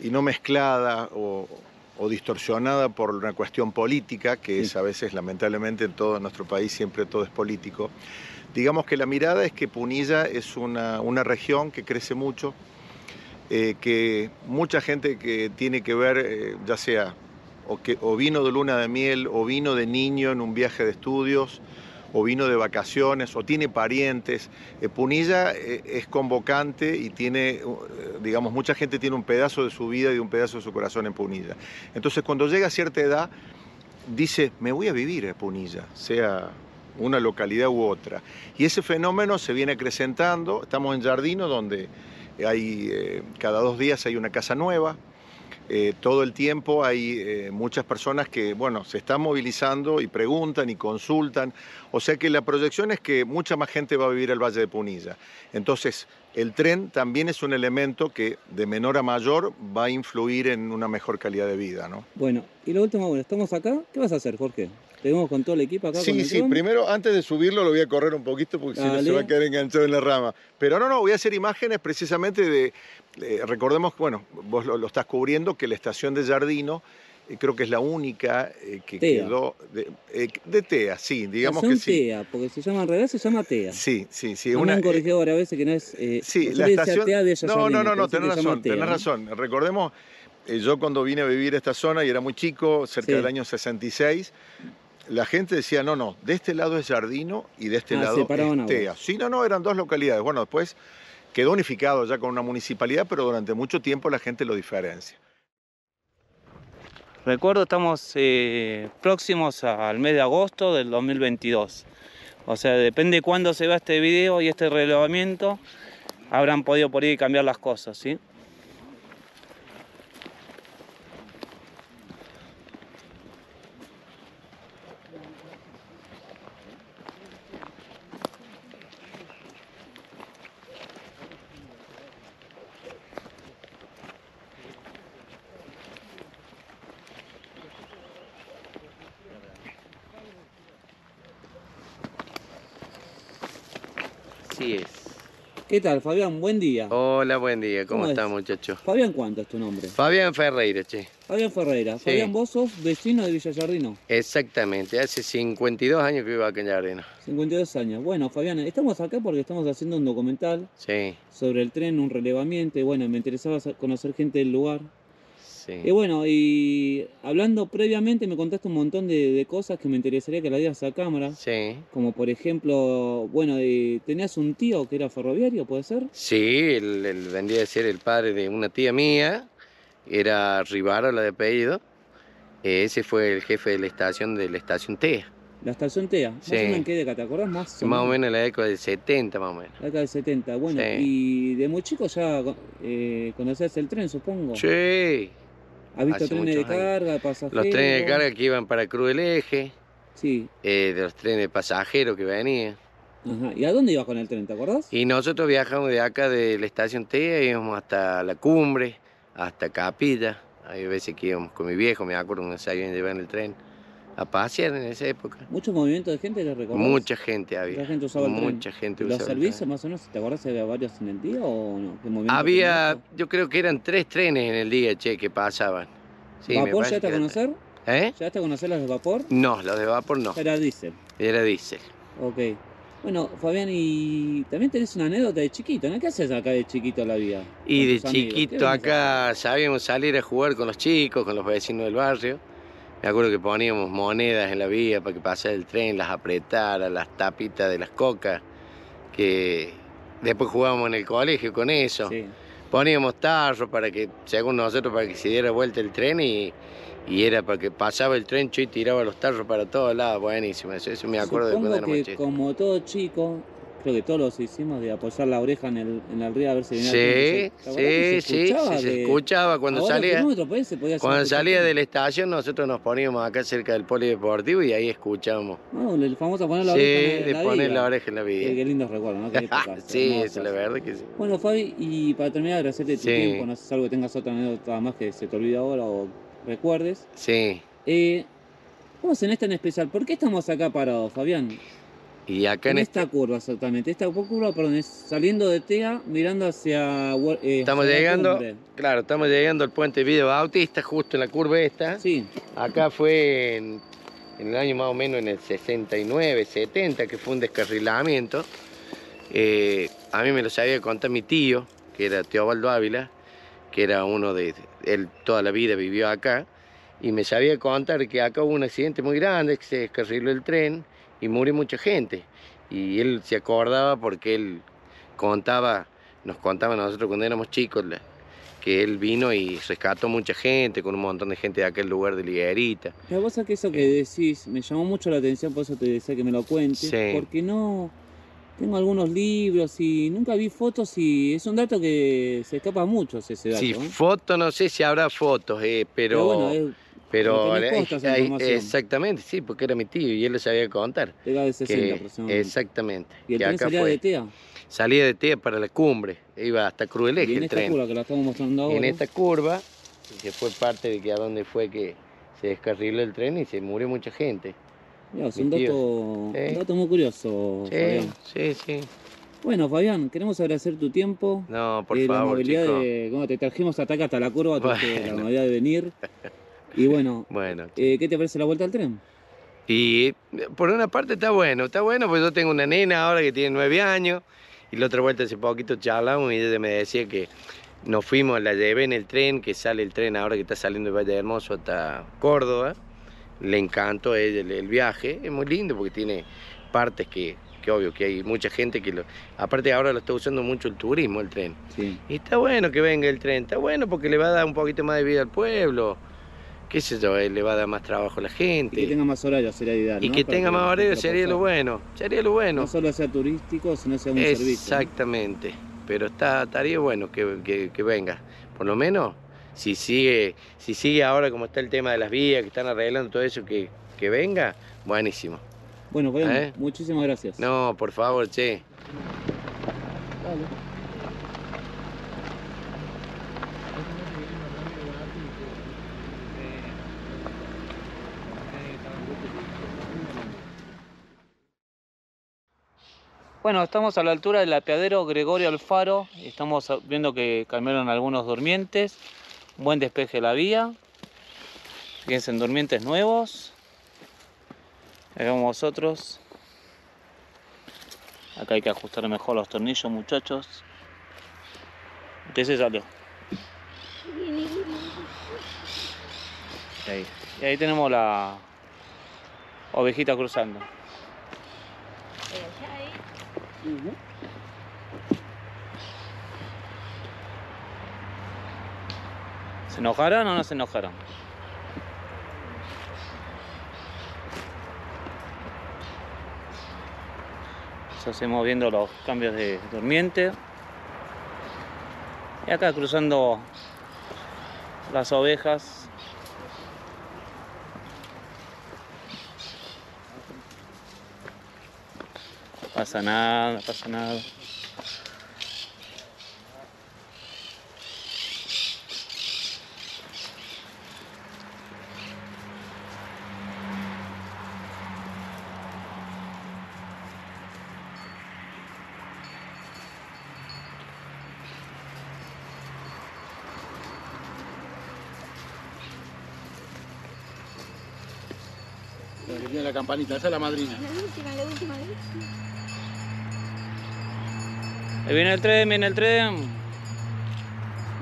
S10: y no mezclada o, o distorsionada por una cuestión política, que es a veces lamentablemente en todo nuestro país siempre todo es político. Digamos que la mirada es que Punilla es una, región que crece mucho, eh, que mucha gente que tiene que ver, eh, ya sea o, que, o vino de luna de miel o vino de niño en un viaje de estudios, o vino de vacaciones o tiene parientes. Eh, Punilla eh, es convocante y tiene, eh, digamos, mucha gente tiene un pedazo de su vida y un pedazo de su corazón en Punilla. Entonces cuando llega a cierta edad, dice, me voy a vivir a Punilla, sea una localidad u otra. Y ese fenómeno se viene acrecentando. Estamos en Jardino, donde hay, cada dos días hay una casa nueva. Eh, todo el tiempo hay eh, muchas personas que, bueno, se están movilizando y preguntan y consultan. O sea que la proyección es que mucha más gente va a vivir el Valle de Punilla. Entonces, el tren también es un elemento que de menor a mayor va a influir en una mejor calidad de vida, ¿no?
S2: Bueno, y lo último, bueno, estamos acá. ¿Qué vas a hacer, Jorge? Tenemos con todo el equipo acá.
S10: Sí, sí, primero antes de subirlo lo voy a correr un poquito porque si no se va a quedar enganchado en la rama. Pero no, no, voy a hacer imágenes precisamente de, recordemos, bueno, vos lo, estás cubriendo, que la estación de Jardino eh, creo que es la única eh, que quedó de, eh, de, TEA, sí, digamos que sí.
S2: TEA, porque se llama en realidad se llama TEA.
S10: Sí, sí, sí.
S2: una, han corregido varias veces que no es.
S10: sí, la estación. no, no, no, no, tenés razón, tenés razón. Recordemos, yo cuando vine a vivir a esta zona y era muy chico, cerca del año 66 la gente decía, no, no, de este lado es Jardino y de este ah, lado es TEA. Sí, no, no, eran dos localidades. Bueno, después quedó unificado ya con una municipalidad, pero durante mucho tiempo la gente lo diferencia.
S2: Recuerdo, estamos eh, próximos al mes de agosto del 2022. O sea, depende de cuándo se vea este video y este relevamiento, habrán podido por ahí cambiar las cosas, ¿sí? ¿Qué tal, Fabián? Buen día.
S17: Hola, buen día. ¿Cómo, estás, muchacho?
S2: Fabián, ¿cuánto es tu nombre?
S17: Fabián Ferreira, che.
S2: Fabián Ferreira. Fabián, vos sos vecino de Villa Jardino.
S17: Exactamente, hace 52 años que vivo acá en Jardino.
S2: 52 años. Bueno, Fabián, estamos acá porque estamos haciendo un documental
S17: sí.
S2: sobre el tren, un relevamiento, y bueno, me interesaba conocer gente del lugar. Y bueno, y hablando previamente me contaste un montón de, cosas que me interesaría que la digas a cámara.
S17: Sí.
S2: Como por ejemplo, bueno, tenías un tío que era ferroviario, ¿puede ser?
S17: Sí, él, vendría a ser el padre de una tía mía, era Rivaro, la de apellido. Ese fue el jefe de la estación de la estación TEA.
S2: La estación TEA, ¿más o menos en qué década? ¿Te acordás más?
S17: más o menos en la década del 70, más o menos.
S2: La década del 70, bueno, y de muy chico ya eh, conocías el tren, supongo.
S17: Sí,
S2: ¿Ha visto trenes de carga, de pasajeros?
S17: Los trenes de carga que iban para Cruz del Eje.
S2: Sí.
S17: Eh, de los trenes de pasajeros que venían.
S2: Ajá. ¿Y a dónde ibas con el tren, te acordás?
S17: Y nosotros viajamos de acá de la estación TEA, íbamos hasta la cumbre, hasta Capilla. Hay veces que íbamos con mi viejo, me acuerdo nos habían llevado en el tren a pasear en esa época.
S2: ¿Mucho movimiento de gente le recordás?
S17: Mucha gente había. Mucha gente usaba Mucha gente
S2: ¿Los servicios más o menos, te acordás si había varios en el día o no?
S17: había, yo creo que eran tres trenes en el día, che, que pasaban.
S2: ¿Vapor llegaste a conocer?
S17: ¿Eh?
S2: ¿Llegaste a conocer las de vapor?
S17: No, las de vapor no.
S2: Era diésel.
S17: Era diésel.
S2: Ok. Bueno, Fabián, y también tenés una anécdota de chiquito, ¿no? ¿Qué haces acá de chiquito en la vida?
S17: Y de chiquito acá sabíamos salir a jugar con los chicos, con los vecinos del barrio. Me acuerdo que poníamos monedas en la vía para que pasara el tren, las apretara, las tapitas de las cocas, que después jugábamos en el colegio con eso. Sí. Poníamos tarros para que, según nosotros, para que se diera vuelta el tren y, era para que pasaba el tren y tiraba los tarros para todos lados, buenísimo, eso, me acuerdo
S2: Supongo
S17: de
S2: cuando que como todo chico, creo que todos los hicimos de apoyar la oreja en el, en el río a ver si venía
S17: Sí, sí, sí, se escuchaba cuando salía. cuando salía de la estación nosotros nos poníamos acá cerca del polideportivo y ahí escuchábamos.
S2: No, el famoso poner la
S17: oreja
S2: en
S17: la, Sí, de poner la oreja en la vida.
S2: Qué, lindo recuerdo, ¿no? Qué [laughs]
S17: sí, eso la verdad que sí.
S2: Bueno, Fabi, y para terminar, agradecerte tu tiempo, no sé algo que tengas otra anécdota más que se te olvide ahora o recuerdes.
S17: Sí.
S2: Eh, ¿Cómo es en esta en especial? ¿Por qué estamos acá parados, Fabián?
S17: Y acá
S2: en, esta curva exactamente, esta curva, perdón, es saliendo de TEA, mirando hacia...
S17: Eh, estamos llegando, claro, estamos llegando al puente Video Bautista, justo en la curva esta.
S2: Sí.
S17: Acá fue en, el año más o menos en el 69, 70, que fue un descarrilamiento. Eh, a mí me lo sabía contar mi tío, que era Teobaldo Ávila, que era uno de, él toda la vida vivió acá, y me sabía contar que acá hubo un accidente muy grande, que se descarriló el tren, y murió mucha gente. Y él se acordaba porque él contaba, nos contaba nosotros cuando éramos chicos, que él vino y rescató mucha gente, con un montón de gente de aquel lugar de Liguerita.
S2: La cosa que eso que decís me llamó mucho la atención, por eso te decía que me lo cuentes, porque no tengo algunos libros y nunca vi fotos y es un dato que se escapa mucho ese dato.
S17: Sí, fotos, no sé si habrá fotos, eh, pero... bueno, pero exactamente, sí, porque era mi tío y él lo sabía contar.
S2: Era de 60
S17: Exactamente.
S2: ¿Y el tren salía de TEA?
S17: Salía de TEA para la cumbre, iba hasta Crueleje
S2: ¿Y en
S17: esta
S2: curva que la estamos mostrando ahora?
S17: En esta curva, que fue parte de que a dónde fue que se descarriló el tren y se murió mucha gente.
S2: es un dato, muy curioso,
S17: sí,
S2: Fabián.
S17: Sí, sí.
S2: Bueno, Fabián, queremos agradecer tu tiempo.
S17: No, por
S2: y
S17: favor,
S2: la movilidad de, cómo te trajimos hasta acá, hasta la curva, la movilidad de venir. [laughs] Y bueno,
S17: bueno
S2: eh, ¿qué te parece la vuelta al tren?
S17: Y por una parte está bueno, está bueno porque yo tengo una nena ahora que tiene nueve años y la otra vuelta hace poquito charlamos y ella me decía que nos fuimos, la llevé en el tren, que sale el tren ahora que está saliendo de Valle Hermoso hasta Córdoba. Le encantó a ella el, viaje, es muy lindo porque tiene partes que, que obvio que hay mucha gente que lo... Aparte ahora lo está usando mucho el turismo el tren. Y está bueno que venga el tren, está bueno porque le va a dar un poquito más de vida al pueblo qué sé yo, le va a dar más trabajo a la gente.
S2: Y que tenga más horarios sería ideal.
S17: Y que tenga más horarios sería lo bueno, sería lo bueno.
S2: No solo sea turístico, sino sea un servicio.
S17: Exactamente, pero está, estaría bueno que, venga. Por lo menos, si sigue, si sigue ahora como está el tema de las vías, que están arreglando todo eso, que, que venga, buenísimo.
S2: Bueno, bueno, ¿Eh? muchísimas gracias.
S17: No, por favor, che.
S2: Bueno, estamos a la altura del apeadero Gregorio Alfaro. Estamos viendo que cambiaron algunos durmientes. Buen despeje de la vía. Fíjense en durmientes nuevos. Acá vemos vosotros. Acá hay que ajustar mejor los tornillos, muchachos. ¿Qué se salió? Ahí. Y ahí tenemos la ovejita cruzando. ¿Se enojaron o no se enojaron? Hacemos viendo los cambios de durmiente. Y acá cruzando las ovejas pasa nada, pasa nada.
S4: La que tiene la campanita, esa es la madrina.
S18: La última, la última, la última.
S2: Ahí viene el tren, viene el tren.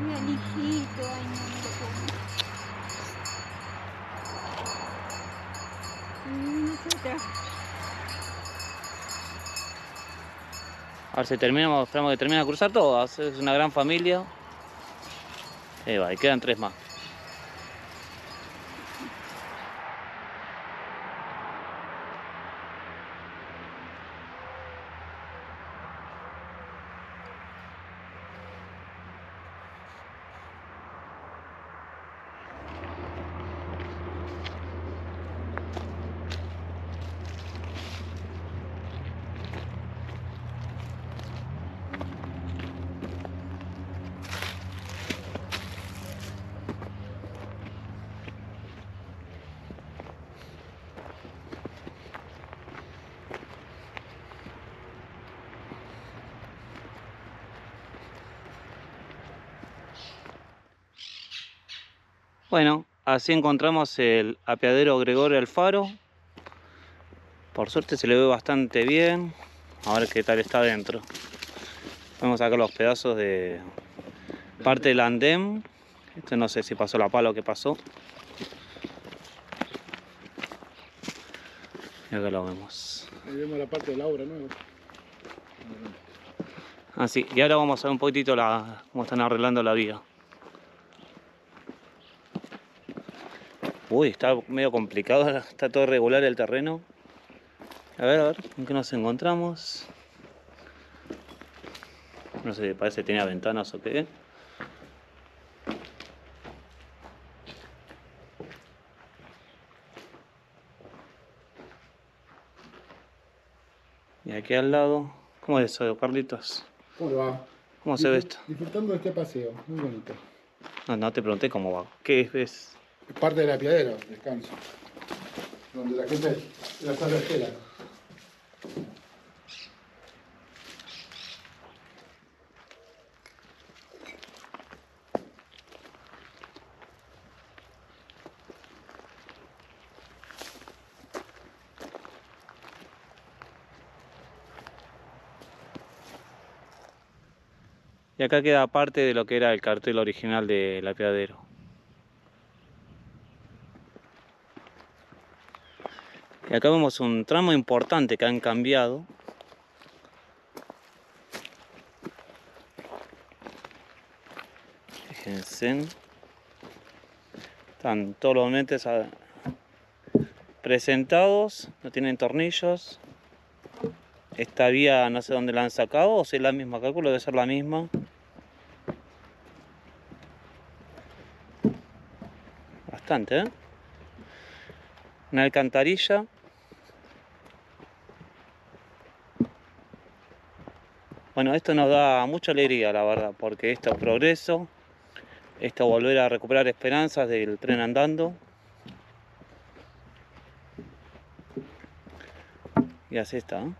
S18: Mira, hijito, ay no, me lo pongo.
S2: A ver si terminamos, esperamos que termine de cruzar todas. Es una gran familia. Ahí va, y quedan tres más. Bueno, así encontramos el apeadero Gregorio Alfaro. Por suerte se le ve bastante bien. A ver qué tal está adentro. Vamos a sacar los pedazos de parte del andén. Este no sé si pasó la pala o qué pasó. Y acá lo vemos.
S4: Ahí vemos la parte de la obra nueva.
S2: Ah, sí. Y ahora vamos a ver un poquitito la, cómo están arreglando la vía. Uy, está medio complicado, [laughs] está todo irregular el terreno. A ver, a ver, ¿en qué nos encontramos? No sé, parece que tenía ventanas o qué. Y aquí al lado, ¿cómo es eso, Carlitos?
S4: ¿Cómo va?
S2: ¿Cómo se ve esto?
S4: Disfrutando de este paseo, muy bonito.
S2: No, no te pregunté cómo va. ¿Qué es?
S4: Es parte de la descanso. Donde la gente la espera.
S2: Y acá queda parte de lo que era el cartel original de la. Y acá vemos un tramo importante que han cambiado. Fíjense. Están todos los lentes presentados, no tienen tornillos. Esta vía no sé dónde la han sacado, o si es la misma, calculo debe ser la misma. Bastante, ¿eh? Una alcantarilla. Bueno, esto nos da mucha alegría, la verdad, porque esto es progreso, esto volver a recuperar esperanzas del tren andando. Y así está. ¿eh?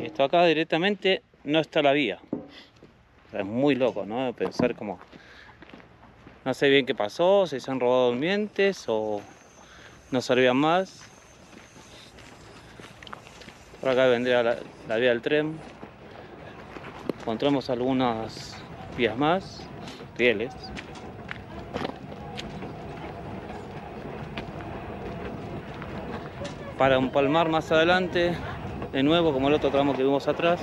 S2: Esto acá directamente no está la vía. Es muy loco, ¿no? Pensar como... No sé bien qué pasó, si se han robado durmientes o no servían más. Por acá vendría la, vía del tren. Encontramos algunas vías más, rieles. Para empalmar más adelante, de nuevo como el otro tramo que vimos atrás,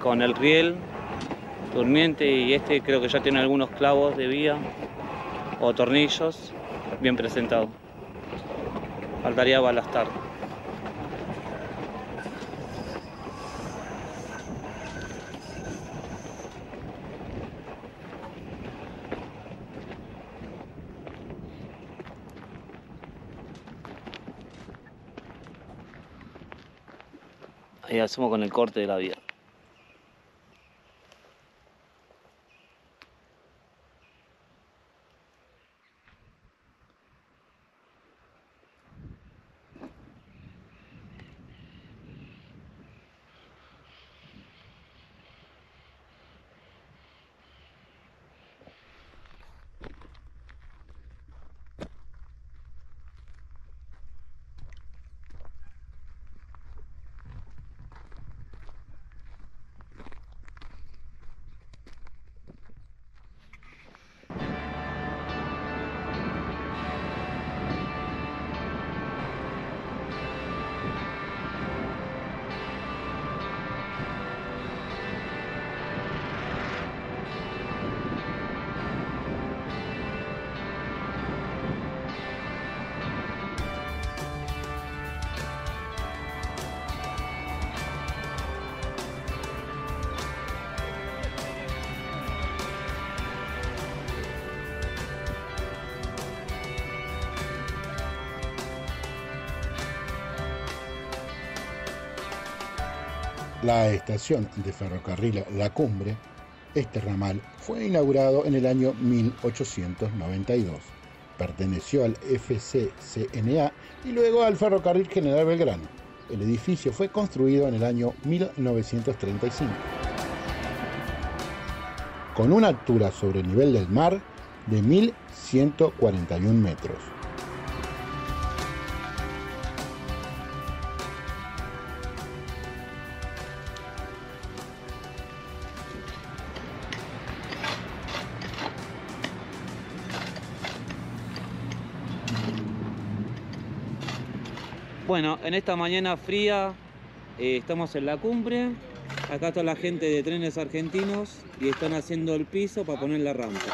S2: con el riel durmiente y este creo que ya tiene algunos clavos de vía o tornillos bien presentado. Faltaría balastar. Ahí hacemos con el corte de la vía.
S4: La estación de ferrocarril La Cumbre, este ramal, fue inaugurado en el año 1892. Perteneció al FCCNA y luego al Ferrocarril General Belgrano. El edificio fue construido en el año 1935. Con una altura sobre el nivel del mar de 1141 metros.
S2: Bueno, en esta mañana fría eh, estamos en la cumbre. Acá está la gente de trenes argentinos y están haciendo el piso para poner la rampa.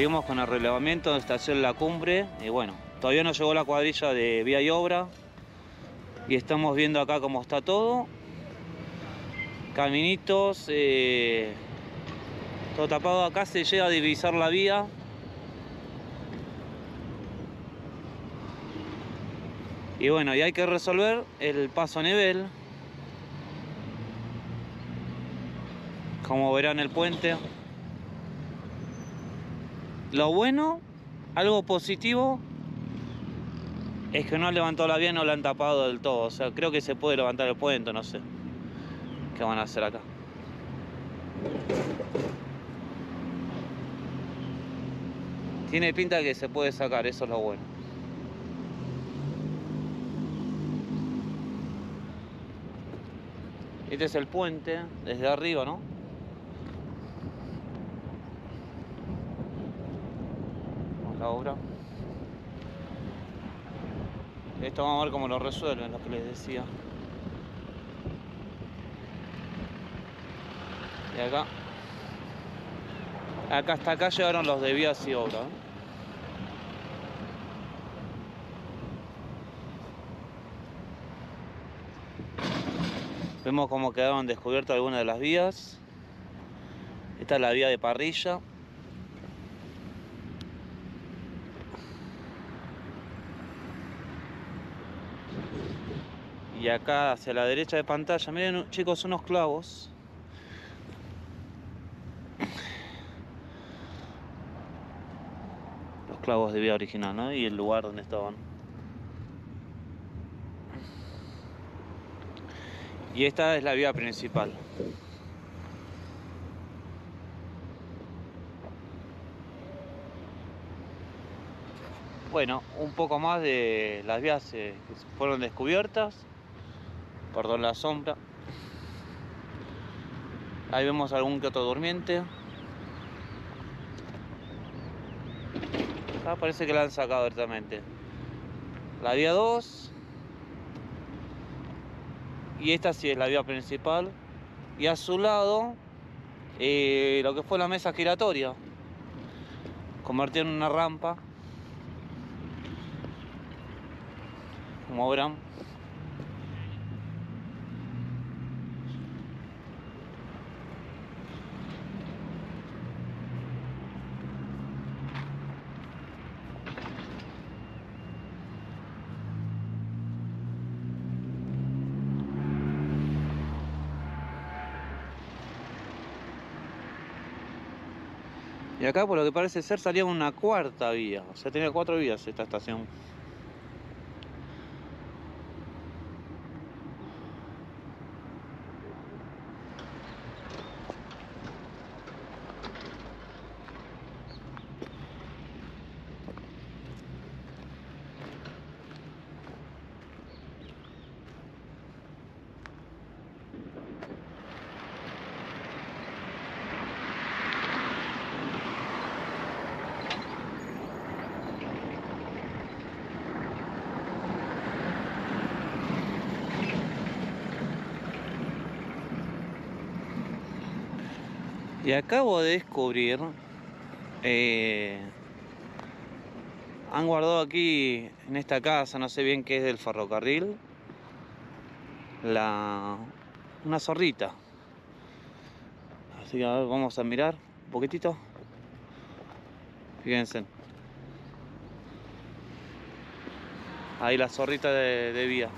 S2: Seguimos con el relevamiento de estación La Cumbre y bueno, todavía no llegó la cuadrilla de vía y obra y estamos viendo acá cómo está todo. Caminitos, eh, todo tapado acá, se llega a divisar la vía. Y bueno, y hay que resolver el paso a nivel. Como verán el puente. Lo bueno, algo positivo, es que no han levantado la vía, no la han tapado del todo. O sea, creo que se puede levantar el puente, no sé. ¿Qué van a hacer acá? Tiene pinta que se puede sacar, eso es lo bueno. Este es el puente, desde arriba, ¿no? La obra. Esto vamos a ver cómo lo resuelven, lo que les decía. Y acá. Acá hasta acá llegaron los de vías y obra. Vemos cómo quedaron descubiertas algunas de las vías. Esta es la vía de parrilla. Y acá hacia la derecha de pantalla, miren chicos, unos clavos. Los clavos de vía original, ¿no? Y el lugar donde estaban. Y esta es la vía principal. Bueno, un poco más de las vías eh, que fueron descubiertas. Perdón la sombra. Ahí vemos algún que otro durmiente. Acá parece que la han sacado directamente. La vía 2. Y esta sí es la vía principal. Y a su lado, eh, lo que fue la mesa giratoria. Convertida en una rampa. Como verán. Acá por lo que parece ser salía una cuarta vía, o sea tenía cuatro vías esta estación. Y acabo de descubrir eh, han guardado aquí en esta casa, no sé bien qué es del ferrocarril, la una zorrita. Así que a ver, vamos a mirar un poquitito. Fíjense. Ahí la zorrita de, de vía.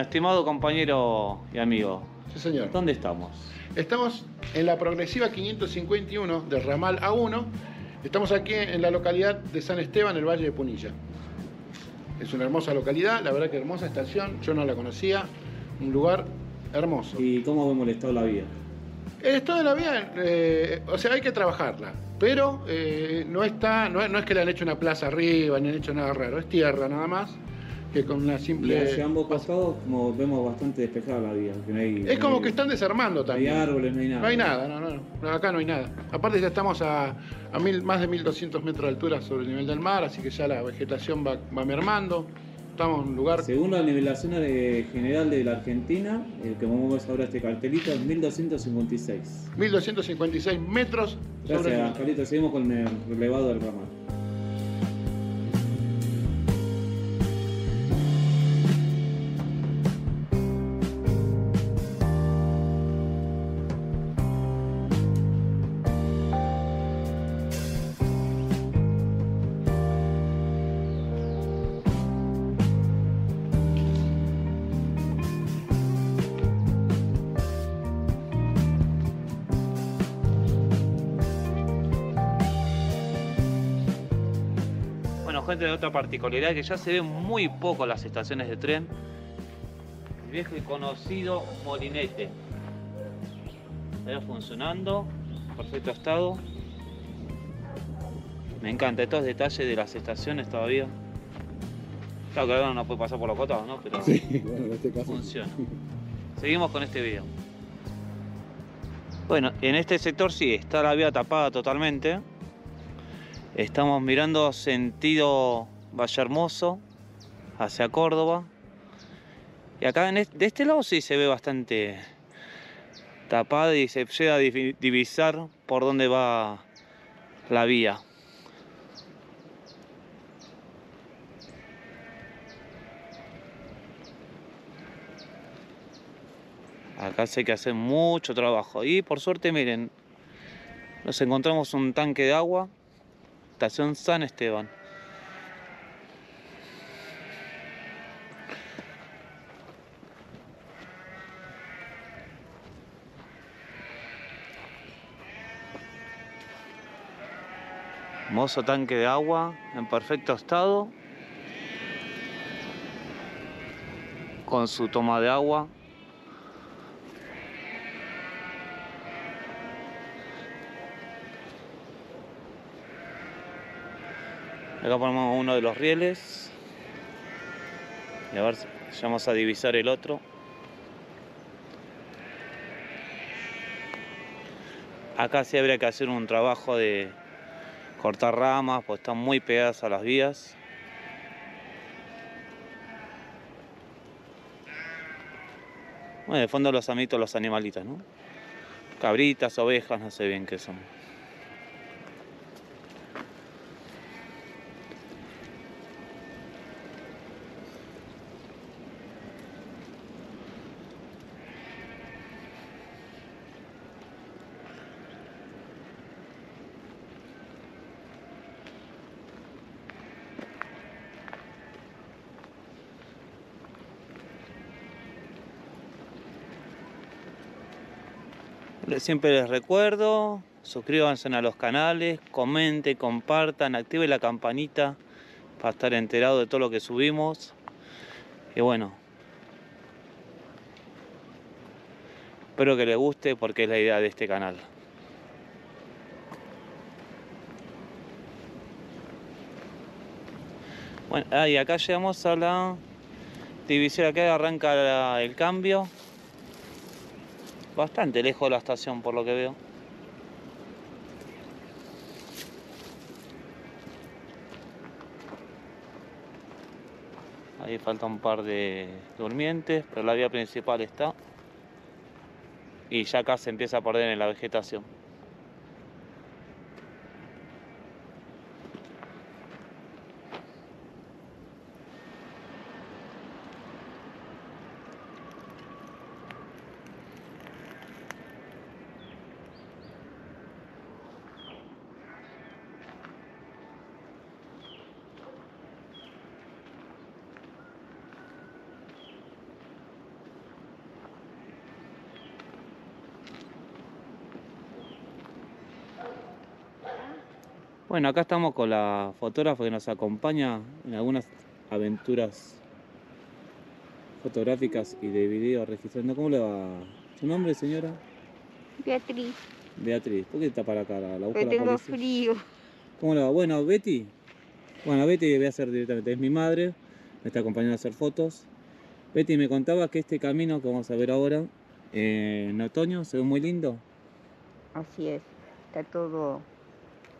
S2: Bueno, estimado compañero y amigo.
S4: Sí, señor.
S2: ¿Dónde estamos?
S4: Estamos en la progresiva 551 del ramal A1. Estamos aquí en la localidad de San Esteban, el Valle de Punilla. Es una hermosa localidad, la verdad que hermosa estación, yo no la conocía, un lugar hermoso.
S2: ¿Y cómo hemos molestado la vía?
S4: El estado de la vía, eh, o sea, hay que trabajarla, pero eh, no está, no, no es que le han hecho una plaza arriba, ni han hecho nada raro, es tierra nada más que con una
S2: Y
S4: simple...
S2: hacia ambos costados como vemos bastante despejada la vía. no hay-
S4: Es como
S2: hay-
S4: que están desarmando
S2: No hay
S4: también.
S2: árboles, no hay nada.
S4: No hay nada, no, no, no, acá no hay nada. Aparte ya estamos a, a mil, más de 1200 metros de altura sobre el nivel del mar, así que ya la vegetación va, va mermando. Estamos en un lugar...
S2: Según la nivelación de- general de la Argentina, el que vamos ahora este cartelito es 1256.
S4: 1256 metros sobre el
S2: Gracias. Carlito. Seguimos con el relevado del ramal. Gente, de otra particularidad que ya se ven muy poco las estaciones de tren. El viejo y conocido molinete. Está funcionando, perfecto estado. Me encanta estos detalles de las estaciones todavía. Claro que ahora no puede pasar por los cotados, ¿no? Pero
S4: Sí, bueno, en este caso.
S2: funciona. Seguimos con este video. Bueno, en este sector sí, está la vía tapada totalmente. Estamos mirando sentido Valle Hermoso hacia Córdoba. Y acá de este lado sí se ve bastante tapada y se llega a divi- divisar por dónde va la vía. Acá hay que hacer mucho trabajo. Y por suerte, miren, nos encontramos un tanque de agua, estación San Esteban. Hermoso tanque de agua en perfecto estado. Con su toma de agua. Acá ponemos uno de los rieles. Y a ver si vamos a divisar el otro. Acá sí habría que hacer un trabajo de cortar ramas, pues están muy pegadas a las vías. Bueno, de fondo los amitos, los animalitos, ¿no? Cabritas, ovejas, no sé bien qué son. Siempre les recuerdo, suscríbanse a los canales, comenten, compartan, activen la campanita para estar enterado de todo lo que subimos. Y bueno, espero que les guste porque es la idea de este canal. Bueno, y acá llegamos a la división, acá arranca el cambio. Bastante lejos de la estación por lo que veo. Ahí falta un par de durmientes, pero la vía principal está. Y ya acá se empieza a perder en la vegetación. Bueno, acá estamos con la fotógrafa que nos acompaña en algunas aventuras fotográficas y de video registrando. ¿Cómo le va? ¿Su nombre, señora?
S18: Beatriz,
S2: Beatriz. ¿Por qué está para acá? La busca la
S18: tengo frío.
S2: ¿Cómo le va? Bueno, Betty. Bueno, Betty voy a hacer directamente. Es mi madre. Me está acompañando a hacer fotos. Betty me contaba que este camino que vamos a ver ahora, eh, en otoño, se ve muy lindo.
S18: Así es, está todo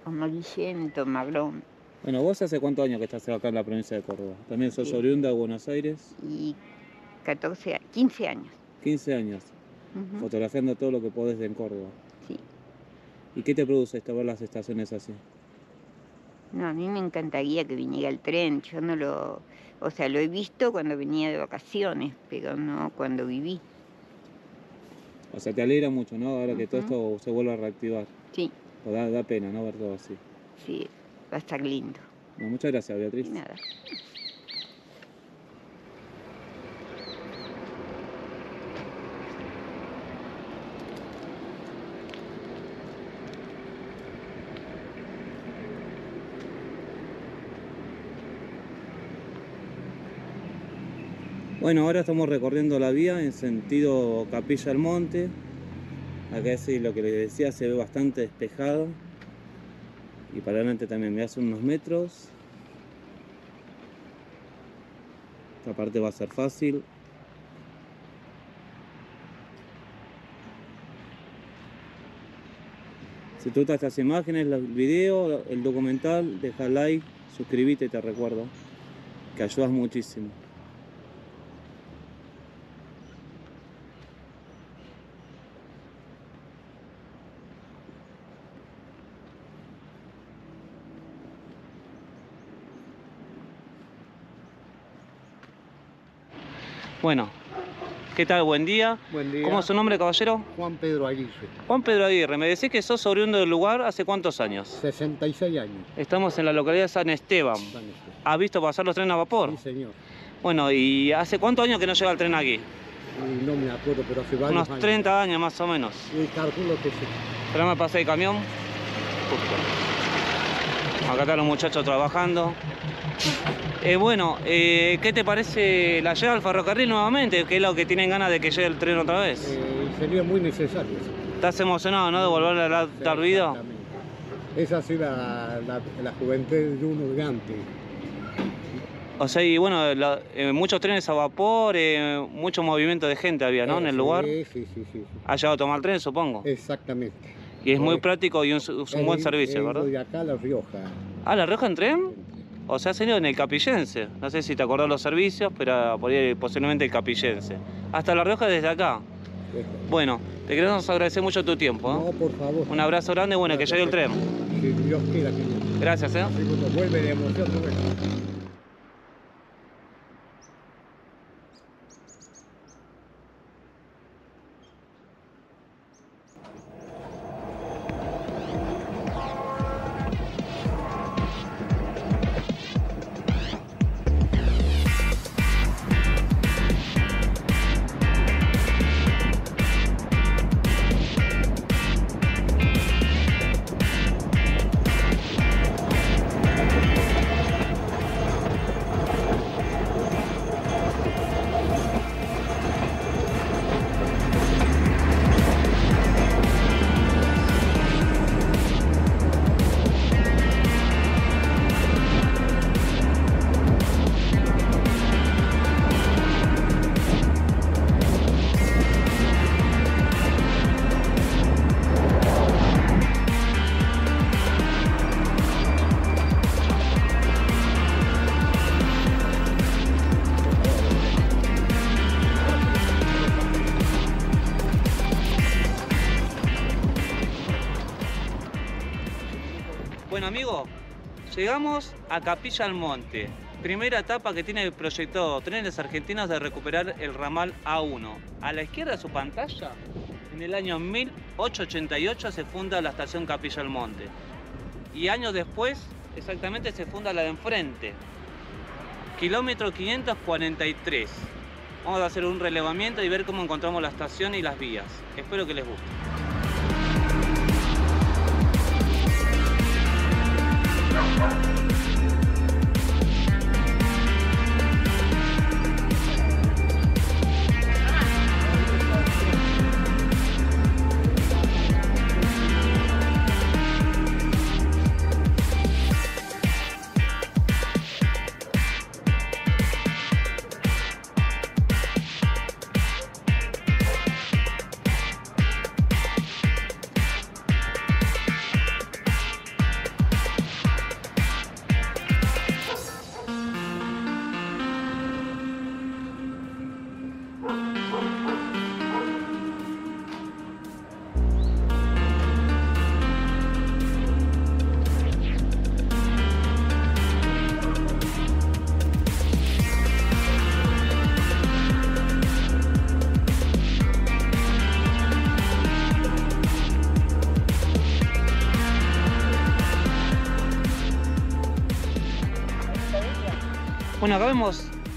S18: amarillento, marrón.
S2: Bueno, ¿vos hace cuántos años que estás acá en la provincia de Córdoba? ¿También sos
S18: Sí.
S2: oriunda de Buenos Aires?
S18: Y 14, a- 15 años.
S2: 15 años. Fotografiando todo lo que podés en Córdoba.
S18: Sí.
S2: ¿Y qué te produce esto, ver las estaciones así?
S18: No, a mí me encantaría que viniera el tren. Yo no lo. O sea, lo he visto cuando venía de vacaciones, pero no cuando viví.
S2: O sea, te alegra mucho, ¿no? Ahora que todo esto se vuelve a reactivar.
S18: Sí,
S2: da, da pena, ¿no? Ver todo así.
S18: sí, va a estar lindo.
S2: Bueno, muchas gracias, Beatriz.
S18: Y nada.
S2: Bueno, ahora estamos recorriendo la vía en sentido Capilla del Monte. Acá sí, lo que les decía se ve bastante despejado. Y para adelante también me hace unos metros. Esta parte va a ser fácil. Si te gustan estas imágenes, el video, el documental, deja like, suscríbete, te recuerdo, que ayudas muchísimo. Bueno, ¿Qué tal? Buen día.
S14: Buen día.
S2: ¿Cómo es su nombre, caballero?
S14: Juan Pedro Aguirre.
S2: Juan Pedro Aguirre, me decís que sos oriundo del lugar hace cuántos años?
S14: 66 años.
S2: Estamos en la localidad de San Esteban. ¿Has visto pasar los trenes a vapor?
S14: Sí, señor.
S2: Bueno, ¿y hace cuántos años que no llega el tren aquí?
S14: No me acuerdo, pero hace varios
S2: Unos
S14: años.
S2: 30 años más o menos.
S14: Y calculo que sí.
S2: Pero me pasé el camión. Justo. Acá están los muchachos trabajando. Eh, bueno, eh, ¿qué te parece la llegada al ferrocarril nuevamente? ¿Qué es lo que tienen ganas de que llegue el tren otra vez?
S14: Eh, sería muy necesario eso.
S2: ¿Estás emocionado, no, de volver a la dar vida?
S14: Esa ha sido la, la, la juventud de uno de antes.
S2: O sea, y bueno, la- muchos trenes a vapor, mucho movimiento de gente había, ¿no? en el
S14: Sí,
S2: lugar.
S14: Sí, sí, sí. sí.
S2: Ha llegado a tomar el tren, supongo.
S14: Exactamente.
S2: Y es muy práctico y un, es un buen servicio, ¿verdad?
S14: de acá a La Rioja.
S2: Ah, ¿La Rioja en tren? O sea, ha salido en el Capillense. No sé si te acordás los servicios, pero por ahí posiblemente el Capillense. Hasta La Rioja desde acá. Bueno, te queremos agradecer mucho tu tiempo. ¿eh?
S14: No, por favor.
S2: Un abrazo grande, bueno, que llegue el tren.
S14: Si Dios quiera que
S2: Gracias, ¿eh?
S14: Vuelve de emoción,
S2: llegamos a Capilla al Monte. Primera etapa que tiene proyectado Trenes Argentinos de recuperar el ramal A1. A la izquierda de su pantalla, en el año 1888 se funda la estación Capilla al Monte. Y años después, exactamente, se funda la de enfrente. Kilómetro 543. Vamos a hacer un relevamiento y ver cómo encontramos la estación y las vías. Espero que les guste.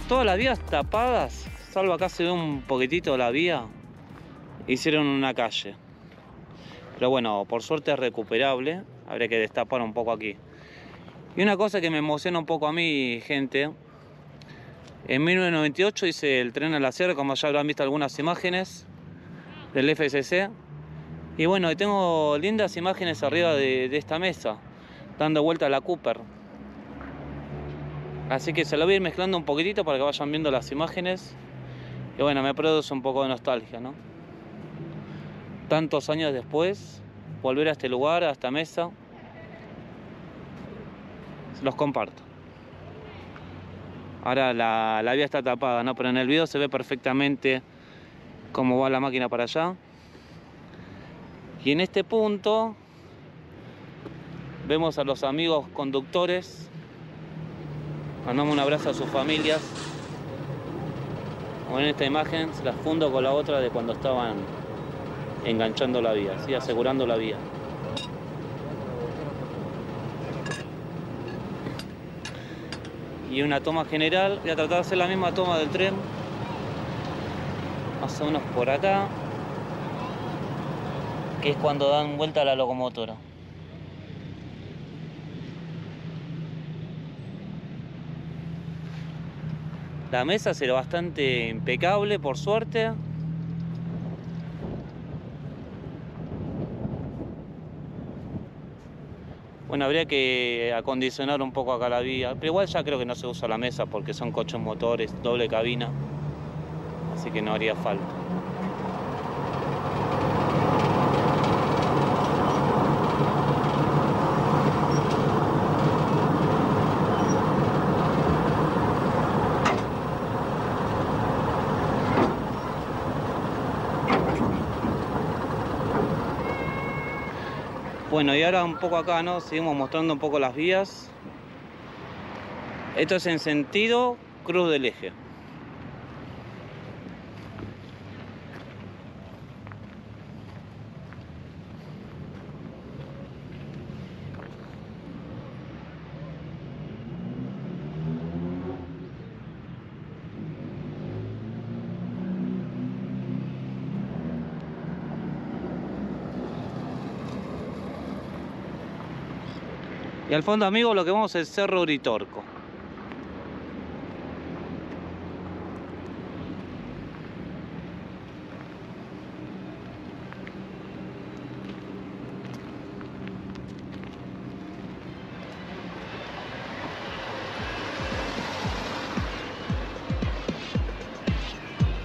S2: Todas las vías tapadas, salvo acá se ve un poquitito la vía. Hicieron una calle. Pero bueno, por suerte es recuperable, habría que destapar un poco aquí. Y una cosa que me emociona un poco a mí, gente, en 1998 hice el tren a la sierra, como ya habrán visto algunas imágenes del FCC. Y bueno, tengo lindas imágenes arriba de esta mesa, dando vuelta a la Cooper. Así que se lo voy a ir mezclando un poquitito para que vayan viendo las imágenes. Y bueno, me produce un poco de nostalgia, ¿no? Tantos años después, volver a este lugar, a esta mesa, los comparto. Ahora la, la vía está tapada, ¿no? Pero en el video se ve perfectamente cómo va la máquina para allá. Y en este punto vemos a los amigos conductores Mandamos un abrazo a sus familias. Como ven esta imagen, se la fundo con la otra de cuando estaban enganchando la vía, ¿sí? asegurando la vía. Y una toma general, voy a tratar de hacer la misma toma del tren, más o menos por acá, que es cuando dan vuelta a la locomotora. La mesa será bastante impecable, por suerte. Bueno, habría que acondicionar un poco acá la vía, pero igual ya creo que no se usa la mesa porque son coches motores, doble cabina, así que no haría falta. Bueno, y ahora un poco acá, ¿no? Seguimos mostrando un poco las vías. Esto es en sentido Cruz del Eje. Y al fondo, amigos, lo que vemos es el Cerro Uritorco.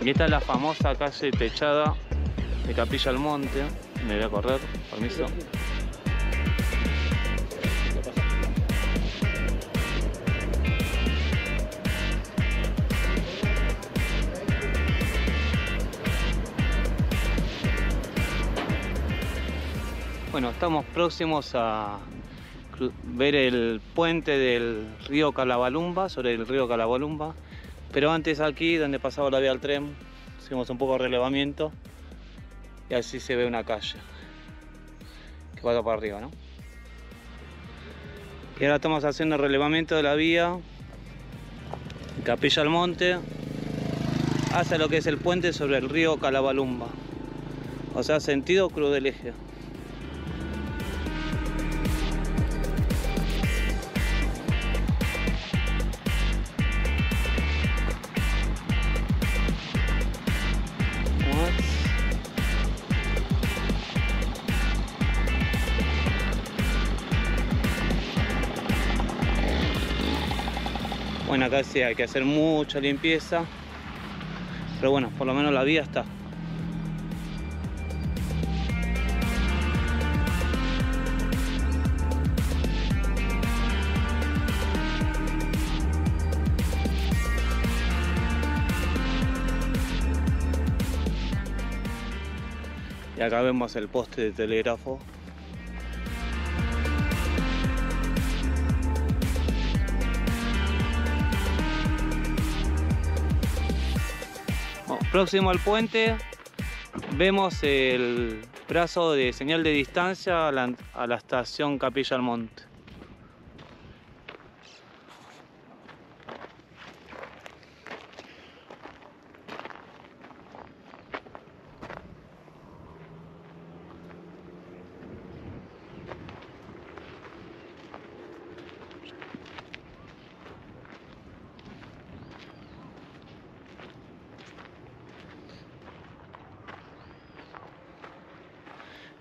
S2: Y esta es la famosa calle techada de Capilla al Monte. Me voy a correr, permiso. Estamos próximos a ver el puente del río Calabalumba, sobre el río Calabalumba. Pero antes aquí, donde pasaba la vía al tren, hicimos un poco de relevamiento y así se ve una calle que va para arriba, ¿no? Y ahora estamos haciendo el relevamiento de la vía Capilla al Monte hacia lo que es el puente sobre el río Calabalumba. O sea, sentido Cruz del Eje. Acá sí hay que hacer mucha limpieza, pero bueno, por lo menos la vía está. Y acá vemos el poste de telégrafo Próximo al puente vemos el brazo de señal de distancia a la, estación Capilla al Monte.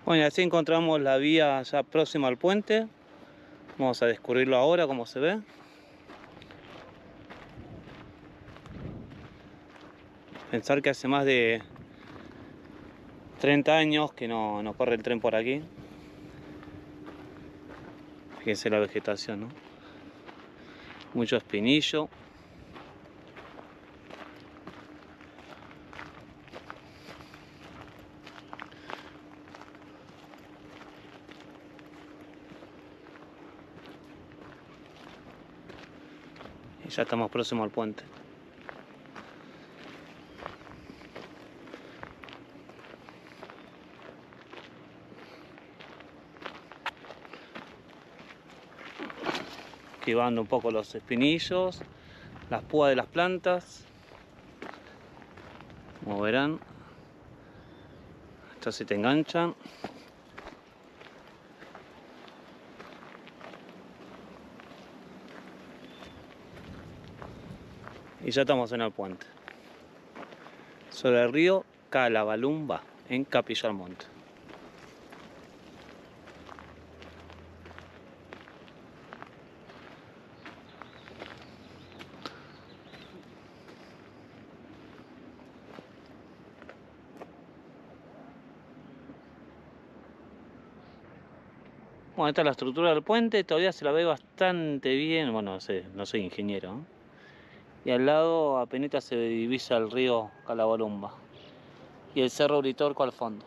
S2: Bueno, así encontramos la vía ya próxima al puente. Vamos a descubrirlo ahora, como se ve. Pensar que hace más de 30 años que no, no corre el tren por aquí. Fíjense la vegetación, ¿no? Mucho espinillo. ya estamos próximos al puente. Esquivando un poco los espinillos, las púas de las plantas. Como verán, estas se te enganchan. Y ya estamos en el puente. Sobre el río Calabalumba, en Capilla Monte. Bueno, esta es la estructura del puente, todavía se la ve bastante bien, bueno, no sé, no soy ingeniero. Y al lado apenas se divisa el río Calabalumba y el cerro Uritorco al fondo.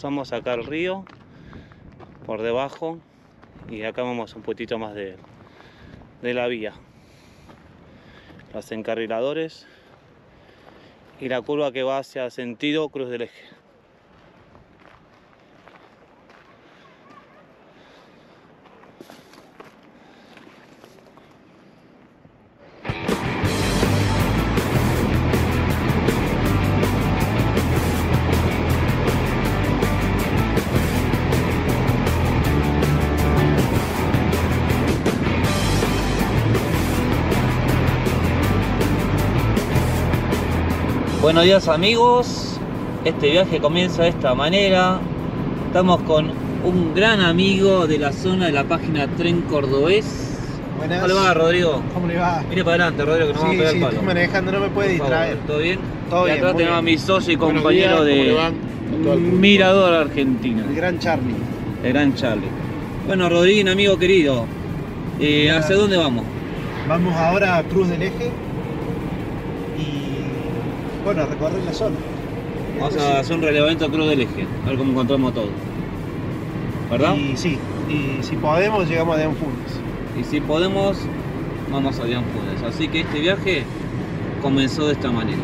S2: Cruzamos acá el río por debajo y acá vamos un poquito más de, de la vía. Los encarriladores y la curva que va hacia sentido Cruz del Eje Buenos días amigos, este viaje comienza de esta manera. Estamos con un gran amigo de la zona de la página Tren Cordobés.
S19: Buenas.
S2: ¿Cómo le va Rodrigo?
S19: ¿Cómo le va?
S2: Mire para adelante Rodrigo que nos
S19: sí,
S2: vamos a pegar
S19: sí,
S2: el palo.
S19: estoy manejando, no me puede distraer.
S2: ¿Todo bien?
S19: Todo
S2: y
S19: bien,
S2: atrás
S19: muy
S2: tenemos a mi socio y compañero
S19: días, ¿cómo le
S2: de. Mirador Argentina.
S19: El gran Charlie.
S2: El gran Charlie. Bueno Rodrigo, amigo querido, eh, ¿hacia dónde vamos?
S19: Vamos ahora a Cruz del Eje bueno, recorrer la zona.
S2: Vamos a hacer un relevamiento Cruz del Eje, a ver cómo encontramos todo. ¿Verdad?
S19: Y sí, y si podemos llegamos a Dean Funes.
S2: Y si podemos, vamos a Dianfunes. Así que este viaje comenzó de esta manera.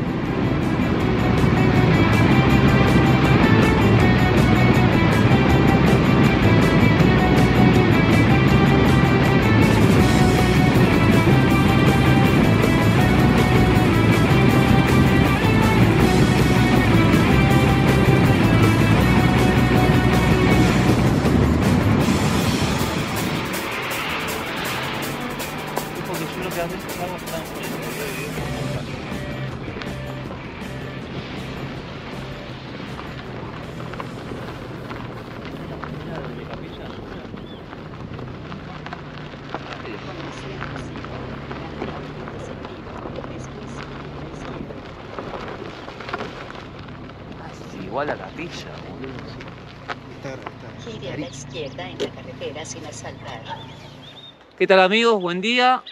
S2: ¿Qué tal amigos? Buen día.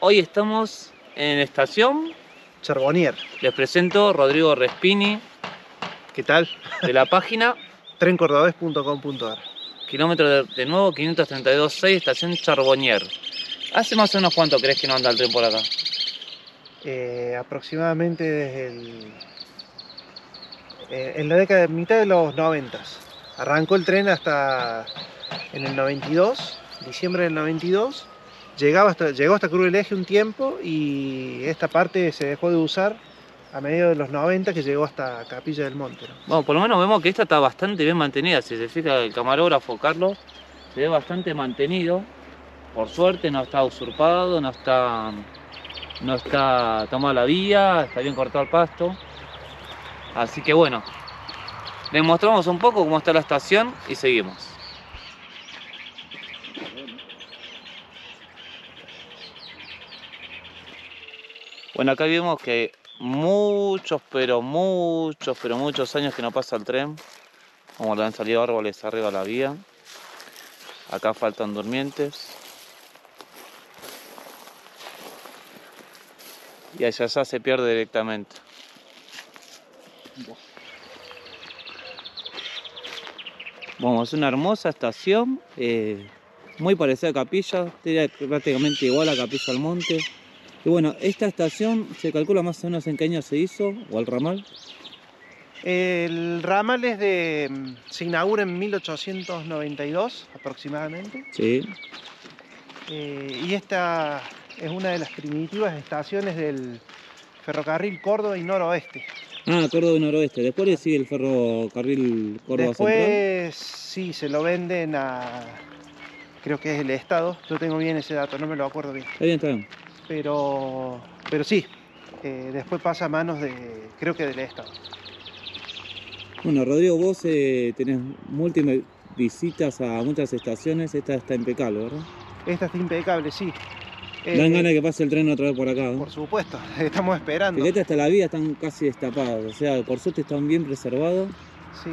S2: Hoy estamos en estación
S19: Charbonnier.
S2: Les presento Rodrigo Respini.
S19: ¿Qué tal?
S2: De la página [laughs]
S19: trencordobés.com.ar.
S2: Kilómetro de, de nuevo 532.6, estación Charbonnier. ¿Hace más o menos cuánto crees que no anda el tren por acá?
S19: Eh, aproximadamente desde el, eh, en la década de mitad de los 90. Arrancó el tren hasta en el 92, diciembre del 92. Llegaba hasta, llegó hasta Cruz del Eje un tiempo y esta parte se dejó de usar a mediados de los 90 que llegó hasta Capilla del Monte. ¿no?
S2: Bueno, por lo menos vemos que esta está bastante bien mantenida. Si se fija el camarógrafo Carlos, se ve bastante mantenido. Por suerte no está usurpado, no está, no está tomada la vía, está bien cortado el pasto. Así que bueno, les mostramos un poco cómo está la estación y seguimos. Bueno, acá vemos que muchos, pero muchos, pero muchos años que no pasa el tren. Como le han salido árboles arriba de la vía. Acá faltan durmientes. Y allá ya se pierde directamente. Bueno, es una hermosa estación, eh, muy parecida a Capilla, prácticamente igual a Capilla al Monte. Y bueno, esta estación se calcula más o menos en qué año se hizo, o el ramal.
S19: El ramal es de, mm, se inaugura en 1892 aproximadamente.
S2: Sí.
S19: Eh, y esta es una de las primitivas estaciones del ferrocarril Córdoba y Noroeste.
S2: Ah, Córdoba y Noroeste. Después le sigue el ferrocarril Córdoba Central.
S19: Después sí, se lo venden a, creo que es el Estado. Yo tengo bien ese dato, no me lo acuerdo bien.
S2: Está bien, está bien.
S19: Pero, pero sí, eh, después pasa a manos de, creo que del Estado.
S2: Bueno, Rodrigo, vos eh, tenés múltiples visitas a muchas estaciones. Esta está impecable, ¿verdad?
S19: Esta está impecable, sí.
S2: Dan
S19: Eh,
S2: ganas de que pase el tren otra vez por acá. ¿no?
S19: Por supuesto, [laughs] estamos esperando.
S2: Fíjate, hasta la vía están casi destapadas. O sea, por suerte están bien preservados.
S19: Sí.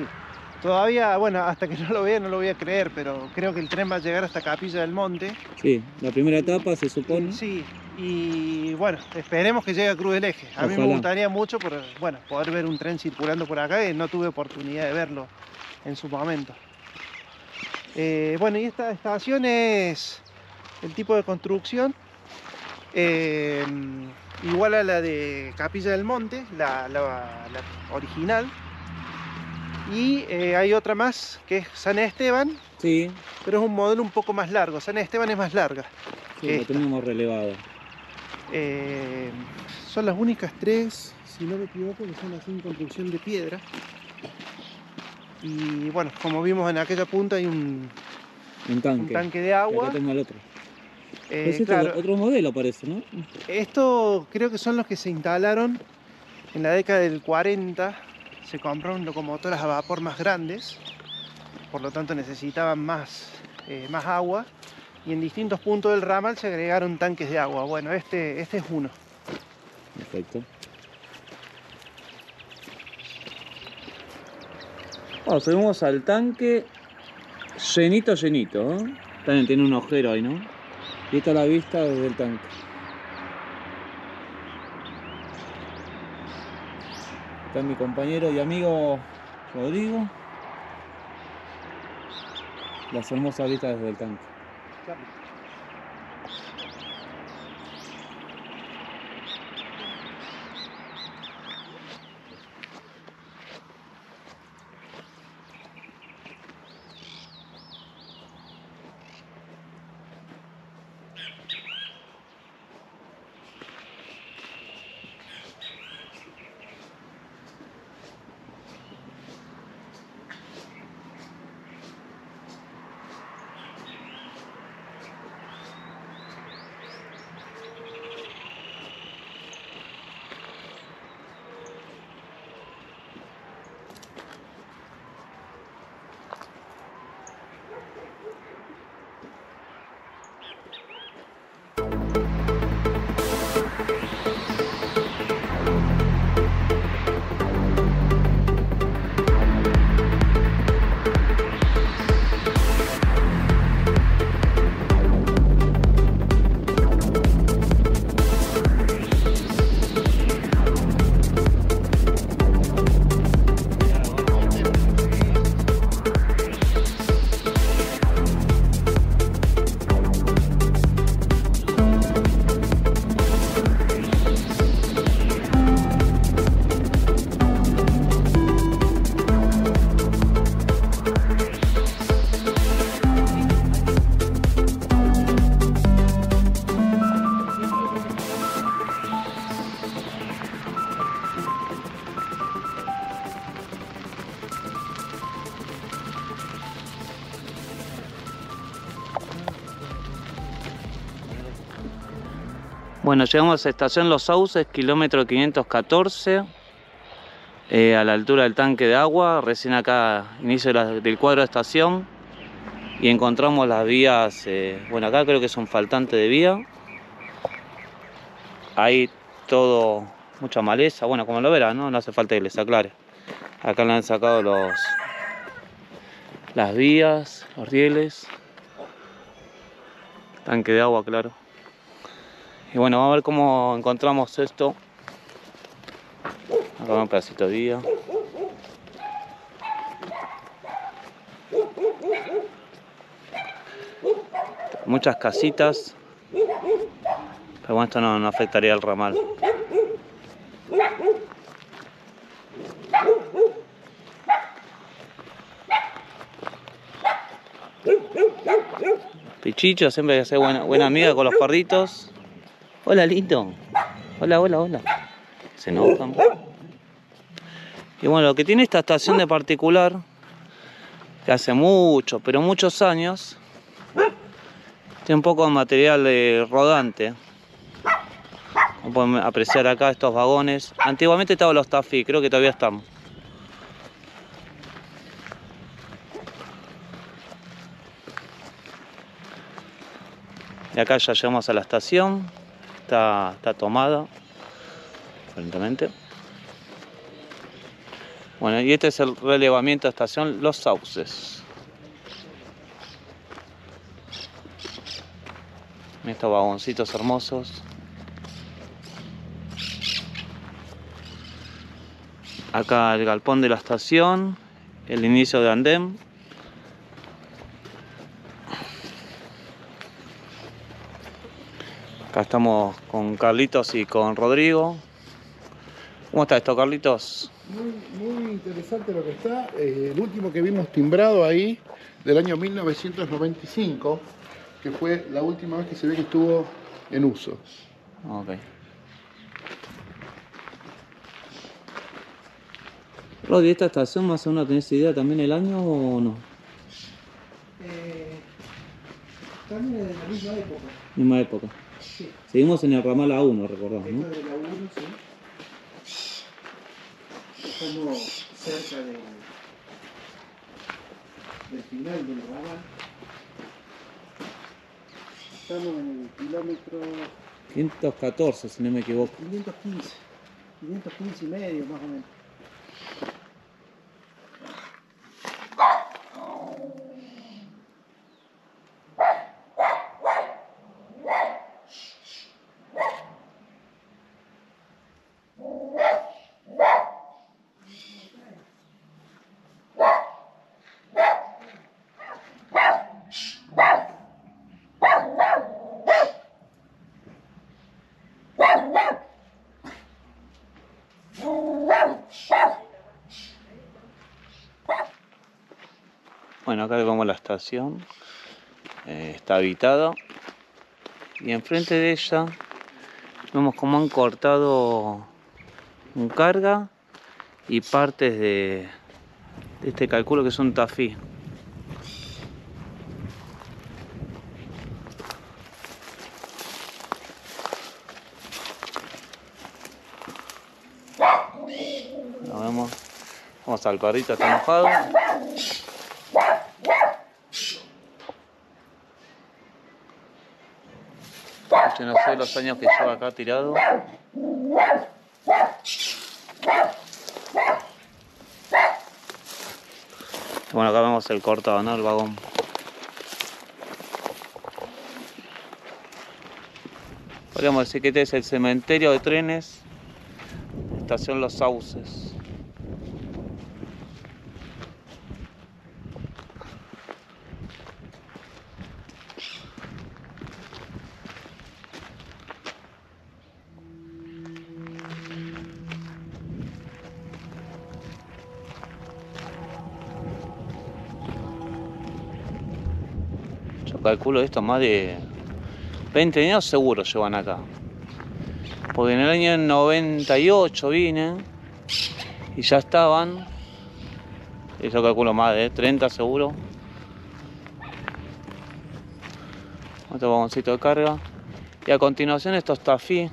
S19: Todavía, bueno, hasta que no lo vea no lo voy a creer, pero creo que el tren va a llegar hasta Capilla del Monte.
S2: Sí, la primera etapa se supone.
S19: Sí, y bueno, esperemos que llegue a Cruz del Eje. A mí me gustaría mucho por, bueno, poder ver un tren circulando por acá, que no tuve oportunidad de verlo en su momento. Eh, bueno, y esta estación es el tipo de construcción eh, igual a la de Capilla del Monte, la, la- la original. Y eh, hay otra más que es San Esteban,
S2: Sí,
S19: pero es un modelo un poco más largo. San Esteban es más larga.
S2: sí, lo tenemos relevado.
S19: Eh, son las únicas tres, si no me equivoco, que son así en construcción de piedra. Y bueno, como vimos en aquella punta hay un,
S2: Un tanque.
S19: un tanque de agua.
S2: Acá tengo el otro.
S19: Eh,
S2: es este otro modelo parece, ¿no?
S19: Esto creo que son los que se instalaron en la década del 40. Se compraron locomotoras a vapor más grandes, por lo tanto necesitaban más, eh, más agua. Y en distintos puntos del ramal se agregaron tanques de agua. Bueno, este, este es uno.
S2: Perfecto. Bueno, subimos al tanque llenito, llenito. ¿eh? También tiene un agujero ahí, ¿no? Y esta es la vista desde el tanque. Está mi compañero y amigo Rodrigo. Las hermosas vistas desde el tanque. Tabii. Bueno, llegamos a estación Los Sauces, kilómetro 514, eh, a la altura del tanque de agua, recién acá, inicio la- del cuadro de estación, y encontramos las vías, eh, bueno, acá creo que es un faltante de vía, ahí todo mucha maleza, bueno, como lo verán, ¿no? No hace falta que les aclare. Acá le han sacado los las vías, los rieles. Tanque de agua, claro. Y bueno, vamos a ver cómo encontramos esto. Acá un pedacito de vía. Muchas casitas. Pero bueno, esto no, no afectaría al ramal. Pichicho siempre que ser buena, buena amiga con los perritos. Hola, lindo. Hola, hola, hola. Se enojan. Y bueno, lo que tiene esta estación de particular, que hace mucho, pero muchos años, tiene un poco de material de rodante. Como pueden apreciar acá estos vagones. Antiguamente estaban los Tafi, creo que todavía están. Y acá ya llegamos a la estación. Está, tomada, aparentemente. Bueno, y este es el relevamiento de estación Los Sauces. Estos vagoncitos hermosos. Acá el galpón de la estación, el inicio de andén. Acá estamos con Carlitos y con Rodrigo. ¿Cómo está esto, Carlitos?
S4: Muy, muy interesante lo que está. Eh, el último que vimos timbrado ahí, del año 1995, que fue la última vez que se ve que estuvo en uso.
S2: Ok. Rodi, ¿esta estación más o menos tenés idea también el año o no?
S19: Eh, estamos en la misma época.
S2: Misma época. Seguimos en el ramal A1, recordamos, ¿no?
S19: Esto de la 1, sí. Estamos cerca del final del ramal. Estamos en el kilómetro
S2: 514, si no me equivoco.
S19: 515. 515 y medio más o menos.
S2: Acá vemos la estación. Eh, está habitada. Y enfrente de ella vemos cómo han cortado un carga y partes de, este calculo que es un tafí. Vemos. Vamos al perrito, está enojado. Yo no sé los años que lleva acá tirado. Bueno, acá vemos el cortado, ¿no? El vagón. Podríamos decir que este es el cementerio de trenes, estación Los Sauces. Calculo esto más de 20 años seguro llevan acá. Porque en el año 98 vine y ya estaban. Yo calculo más de 30 seguro. Otro vagoncito de carga. Y a continuación estos tafí.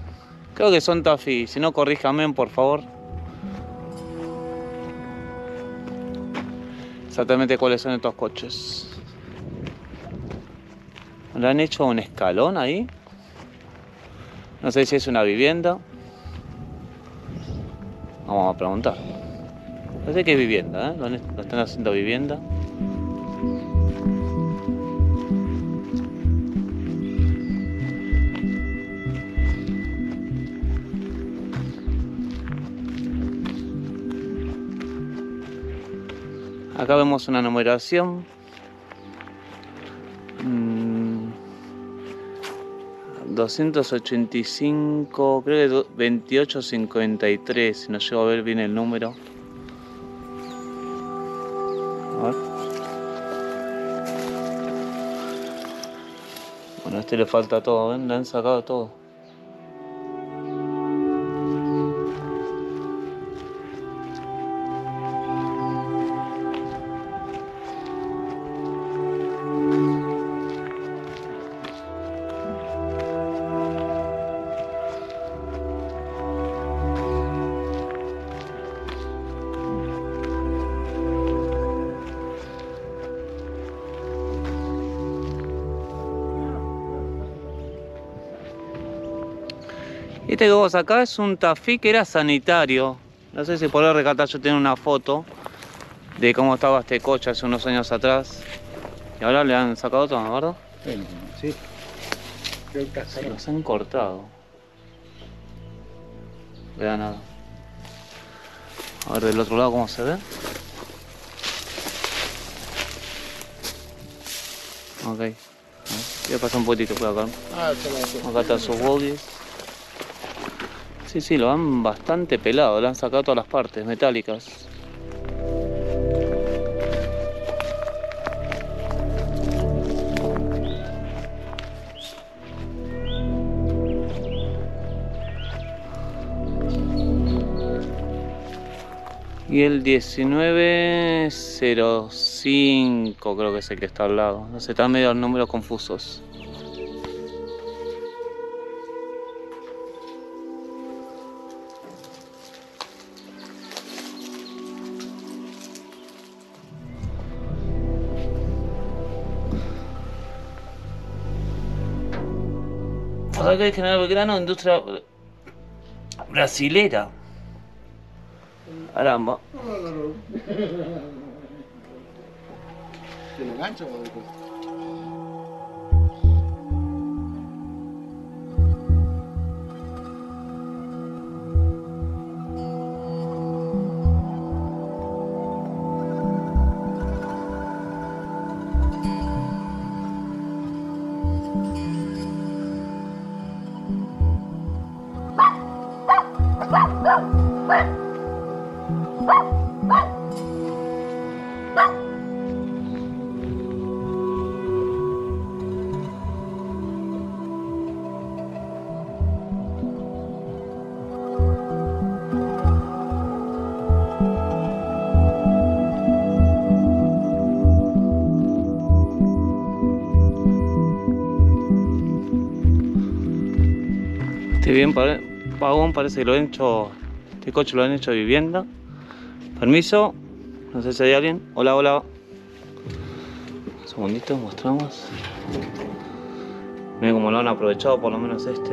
S2: Creo que son tafí. Si no, corríjame por favor. Exactamente cuáles son estos coches. Han hecho un escalón ahí. No sé si es una vivienda. Vamos a preguntar. Parece que es vivienda, ¿eh? Lo están haciendo vivienda. Acá vemos una numeración. 285, creo que do- 2853, si no llego a ver bien el número. A ver. Bueno, a este le falta todo, ¿ven? Le han sacado todo. Este que vos acá es un tafí que era sanitario. No sé si podés recatar, yo tengo una foto de cómo estaba este coche hace unos años atrás. Y ahora le han sacado todo, ¿verdad?
S14: Sí.
S2: Se los han cortado. Vean nada. A ver del otro lado cómo se ve. Ok. Voy a pasar un poquitito por acá.
S4: Ah,
S2: Acá están sus bodies. Sí, sí, lo han bastante pelado, le han sacado todas las partes metálicas. Y el 1905 creo que es el que está al lado. No sé, están medio números confusos. Que el General Belgrano, industria brasilera. Caramba.
S4: ¿Te lo gancho o
S2: bien vagón parece que lo han hecho. Este coche lo han hecho vivienda. Permiso. No sé si hay alguien. Hola, hola. Un segundito, mostramos. Miren cómo lo han aprovechado, por lo menos este.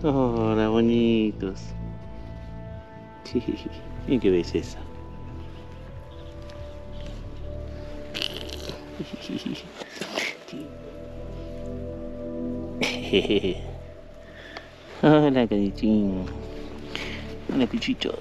S2: Hola, bonitos. Miren qué belleza. [laughs] Hola, carichín. Hola, pichicho.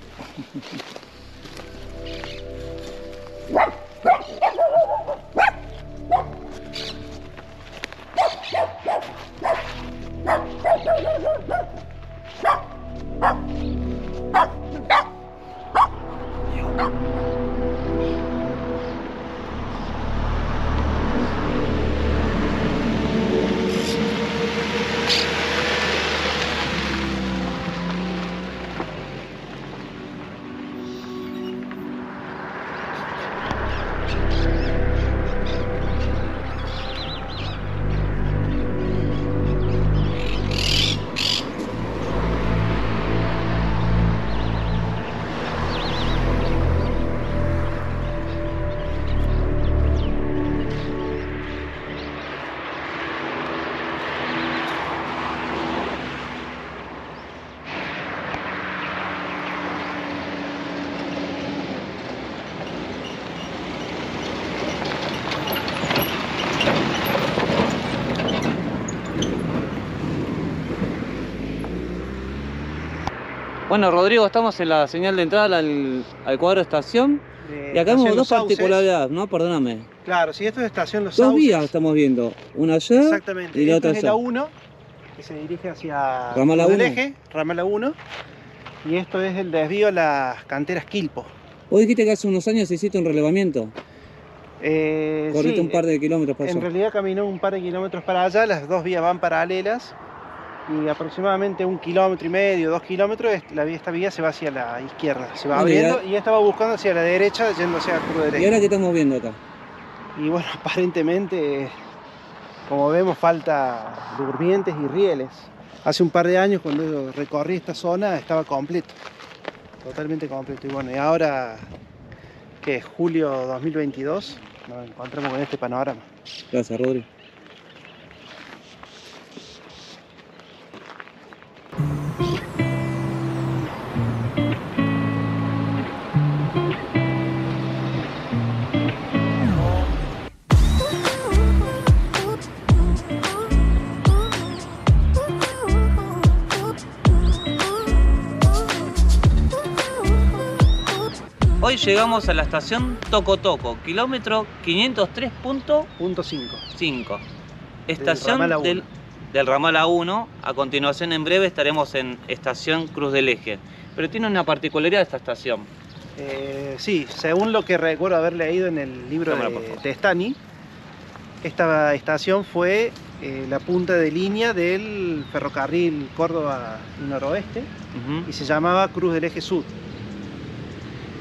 S2: Bueno, Rodrigo, estamos en la señal de entrada al, al cuadro de estación.
S19: De
S2: y acá vemos dos particularidades, ¿no? Perdóname.
S19: Claro, si esto es estación Los
S2: Dos
S19: Sauces.
S2: vías estamos viendo. Una allá
S19: Exactamente.
S2: y la otra
S19: es la
S2: allá.
S19: 1, que se dirige hacia
S2: Ramal
S19: Cruz del
S2: A1.
S19: Eje, Ramal 1. Y esto es el desvío a las canteras Quilpo.
S2: Vos dijiste que hace unos años hiciste un relevamiento.
S19: Eh,
S2: Corriste
S19: sí,
S2: un par de kilómetros para
S19: En
S2: allá.
S19: realidad caminó un par de kilómetros para allá, las dos vías van paralelas y aproximadamente un kilómetro y medio, dos kilómetros, es- la esta vía se va hacia la izquierda, se va
S2: y
S19: abriendo y esta va buscando hacia la derecha, yendo hacia Cruz del
S2: ¿Y
S19: Eje.
S2: ahora qué estamos viendo acá?
S19: Y bueno, [laughs] aparentemente, como vemos, falta durmientes y rieles. Hace un par de años cuando recorrí esta zona estaba completo, totalmente completo. Y bueno, y ahora que es julio 2022, nos encontramos con este panorama.
S2: Gracias, Rodrigo. Llegamos a la estación Toco Toco, kilómetro 503.5. Estación
S19: ramal A1.
S2: del, del ramal A1. A continuación, en breve, estaremos en estación Cruz del Eje. Pero tiene una particularidad esta estación.
S19: Eh, sí, según lo que recuerdo haber leído en el libro
S2: por
S19: de
S2: favor.
S19: Testani, esta estación fue eh, la punta de línea del ferrocarril Córdoba Noroeste y se llamaba Cruz del Eje Sur.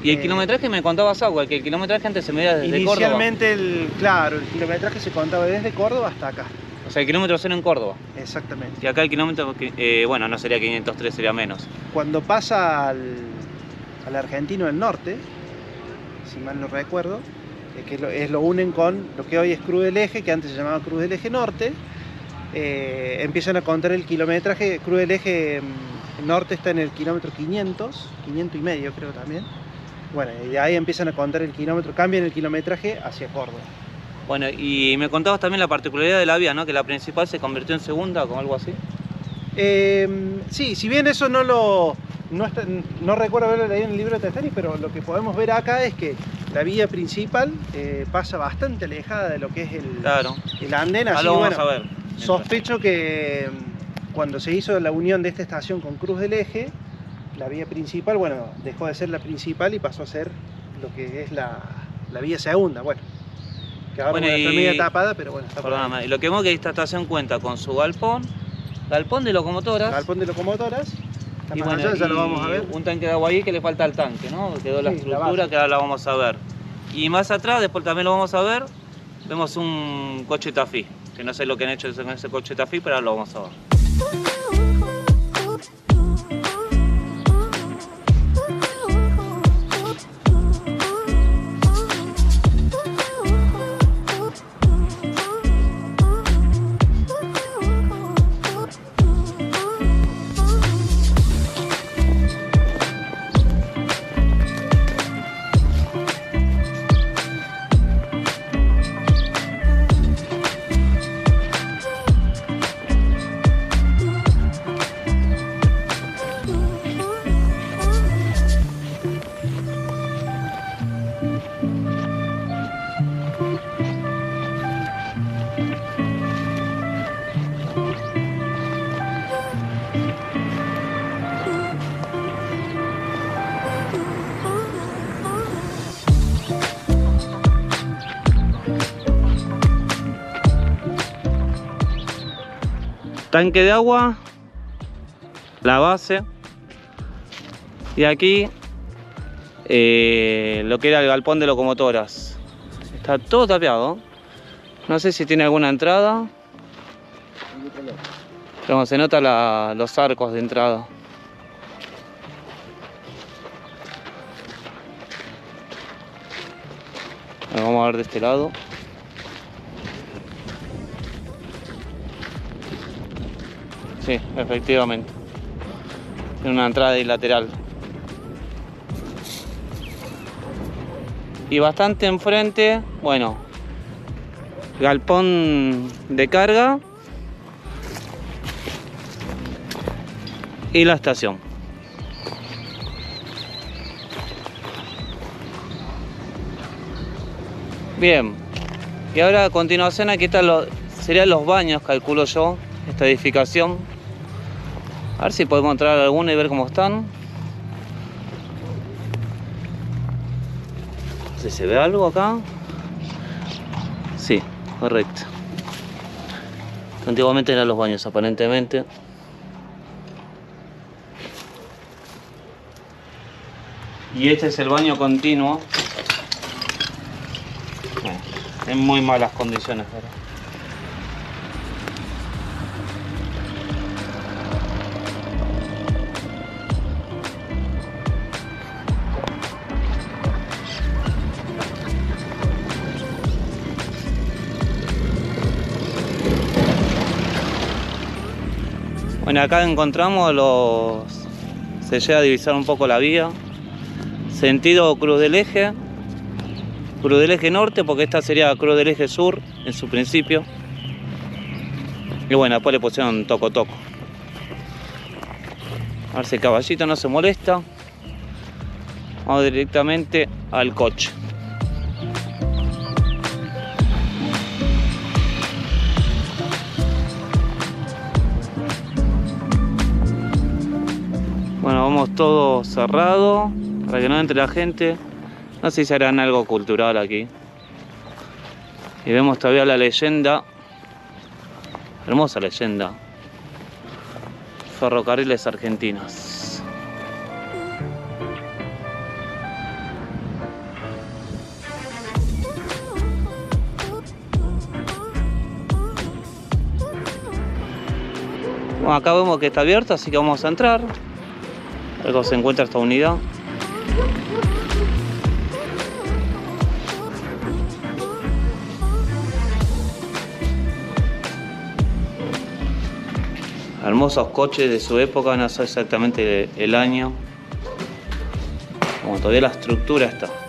S2: Y el
S19: Eh,
S2: kilometraje me contabas agua, que el kilometraje antes se medía desde Córdoba.
S19: Inicialmente, el, claro, el kilometraje se contaba desde Córdoba hasta acá.
S2: O sea, el kilómetro cero en Córdoba.
S19: Exactamente.
S2: Y acá el kilómetro, eh, bueno, no sería 503, sería menos.
S19: Cuando pasa al, al argentino del norte, si mal no recuerdo, eh, que lo, es lo unen con lo que hoy es Cruz del Eje, que antes se llamaba Cruz del Eje Norte, eh, empiezan a contar el kilometraje. Cruz del Eje mm, Norte está en el kilómetro 500, 500 y medio creo también. Bueno, y de ahí empiezan a contar el kilómetro, cambian el kilometraje hacia Córdoba.
S2: Bueno, y me contabas también la particularidad de la vía, ¿no? Que la principal se convirtió en segunda o algo así.
S19: Eh, sí, si bien eso no lo no, está- no recuerdo haberlo leído en el libro de Testani, pero lo que podemos ver acá es que la vía principal eh, pasa bastante alejada de lo que es el,
S2: Claro.
S19: el andén. Así
S2: vamos
S19: bueno,
S2: a ver.
S19: Sospecho que mm, cuando se hizo la unión de esta estación con Cruz del Eje, la vía principal, bueno, dejó de ser la principal y pasó a ser lo que es la, la vía segunda. Bueno, que ahora
S2: Bueno,
S19: está media tapada, pero bueno, está por ahí.
S2: Perdóname, y lo que vemos que esta estación cuenta con su galpón, galpón de locomotoras.
S19: Galpón de locomotoras.
S2: Y bueno,
S19: allá, ya lo vamos a ver.
S2: Un tanque de agua ahí que le falta al tanque, ¿no? Quedó la
S19: Sí, la
S2: estructura que ahora la vamos a ver. Y más atrás, después también lo vamos a ver, vemos un coche tafí, que no sé lo que han hecho con ese coche tafí, pero ahora lo vamos a ver. Tanque de agua, la base y aquí eh, lo que era el galpón de locomotoras. Está todo tapiado. No sé si tiene alguna entrada. Pero se nota los arcos de entrada. vamos a ver de este lado. Sí, efectivamente. Tiene una entrada lateral. Y bastante enfrente, bueno, galpón de carga y la estación. Bien, y ahora a continuación aquí están los, serían los baños, calculo yo, esta edificación. A ver si podemos entrar a alguno y ver cómo están. No sé si se ve algo acá. Sí, correcto. Antiguamente eran los baños, aparentemente. Y este es el baño continuo. en muy malas condiciones. Acá encontramos los... se llega a divisar un poco la vía. Sentido Cruz del Eje. Cruz del Eje Norte, porque esta sería Cruz del Eje Sur en su principio. Y bueno, después le pusieron toco toco. A ver si el caballito no se molesta. Vamos directamente al coche. Todo cerrado para que no entre la gente. No sé si harán algo cultural aquí. Y vemos todavía la leyenda. Hermosa leyenda. Ferrocarriles Argentinos. Bueno, acá vemos que está abierto, así que vamos a entrar. Algo se encuentra esta unidad. Hermosos coches de su época, no sé exactamente el año. Como todavía la estructura está.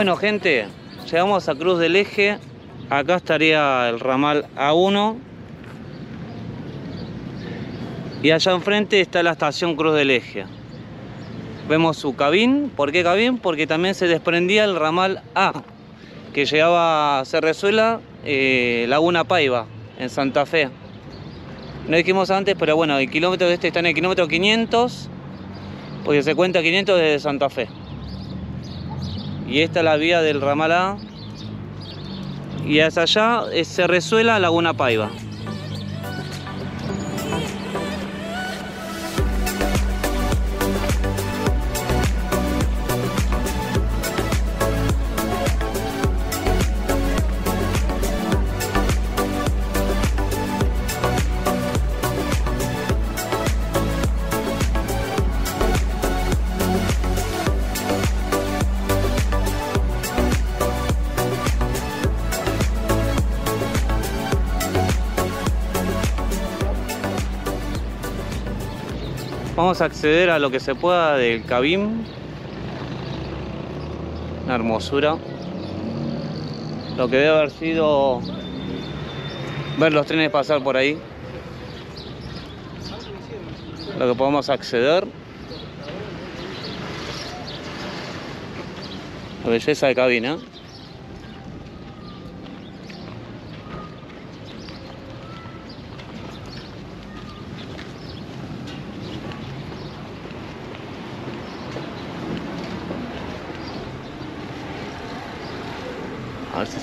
S2: Bueno gente, llegamos a Cruz del Eje, acá estaría el ramal A1 y allá enfrente está la estación Cruz del Eje. Vemos su cabín. ¿Por qué cabín? Porque también se desprendía el ramal A, que llegaba a Cerrezuela, eh, Laguna Paiva, en Santa Fe. No dijimos antes, pero bueno, el kilómetro de este está en el kilómetro 500, porque se cuenta 500 desde Santa Fe. Y esta es la vía del ramal A. Y hacia allá es Cerrezuela, Laguna Paiva. Acceder a lo que se pueda del cabim. Una hermosura. Lo que debe haber sido ver los trenes pasar por ahí. Lo que podemos acceder. La belleza de cabina.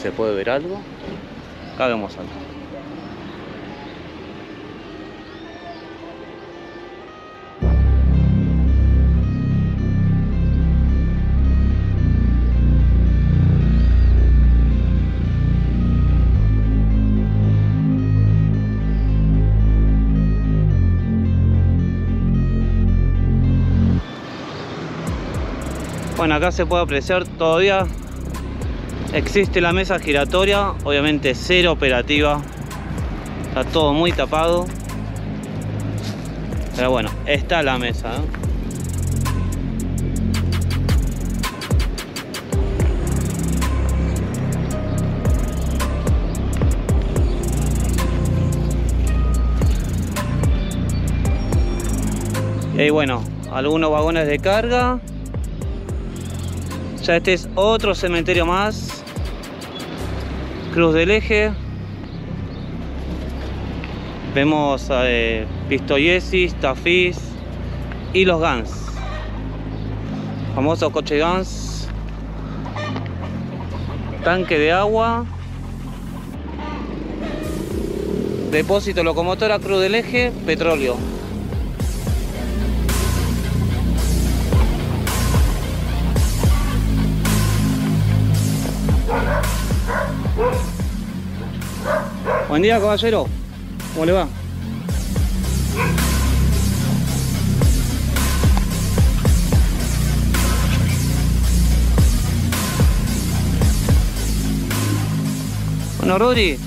S2: Se puede ver algo. Acá vemos algo. Bueno, acá se puede apreciar todavía Existe la mesa giratoria, obviamente cero operativa. Está todo muy tapado. Pero bueno, está la mesa. ¿eh? Y bueno, algunos vagones de carga. Ya este es otro cementerio más. Cruz del Eje. Vemos eh, Pistoyesis, Tafis y los Gans. Famoso coche Gans. Tanque de agua. Depósito locomotora Cruz del Eje, petróleo. Buen día, caballero. ¿Cómo le va? Bueno, Rodri,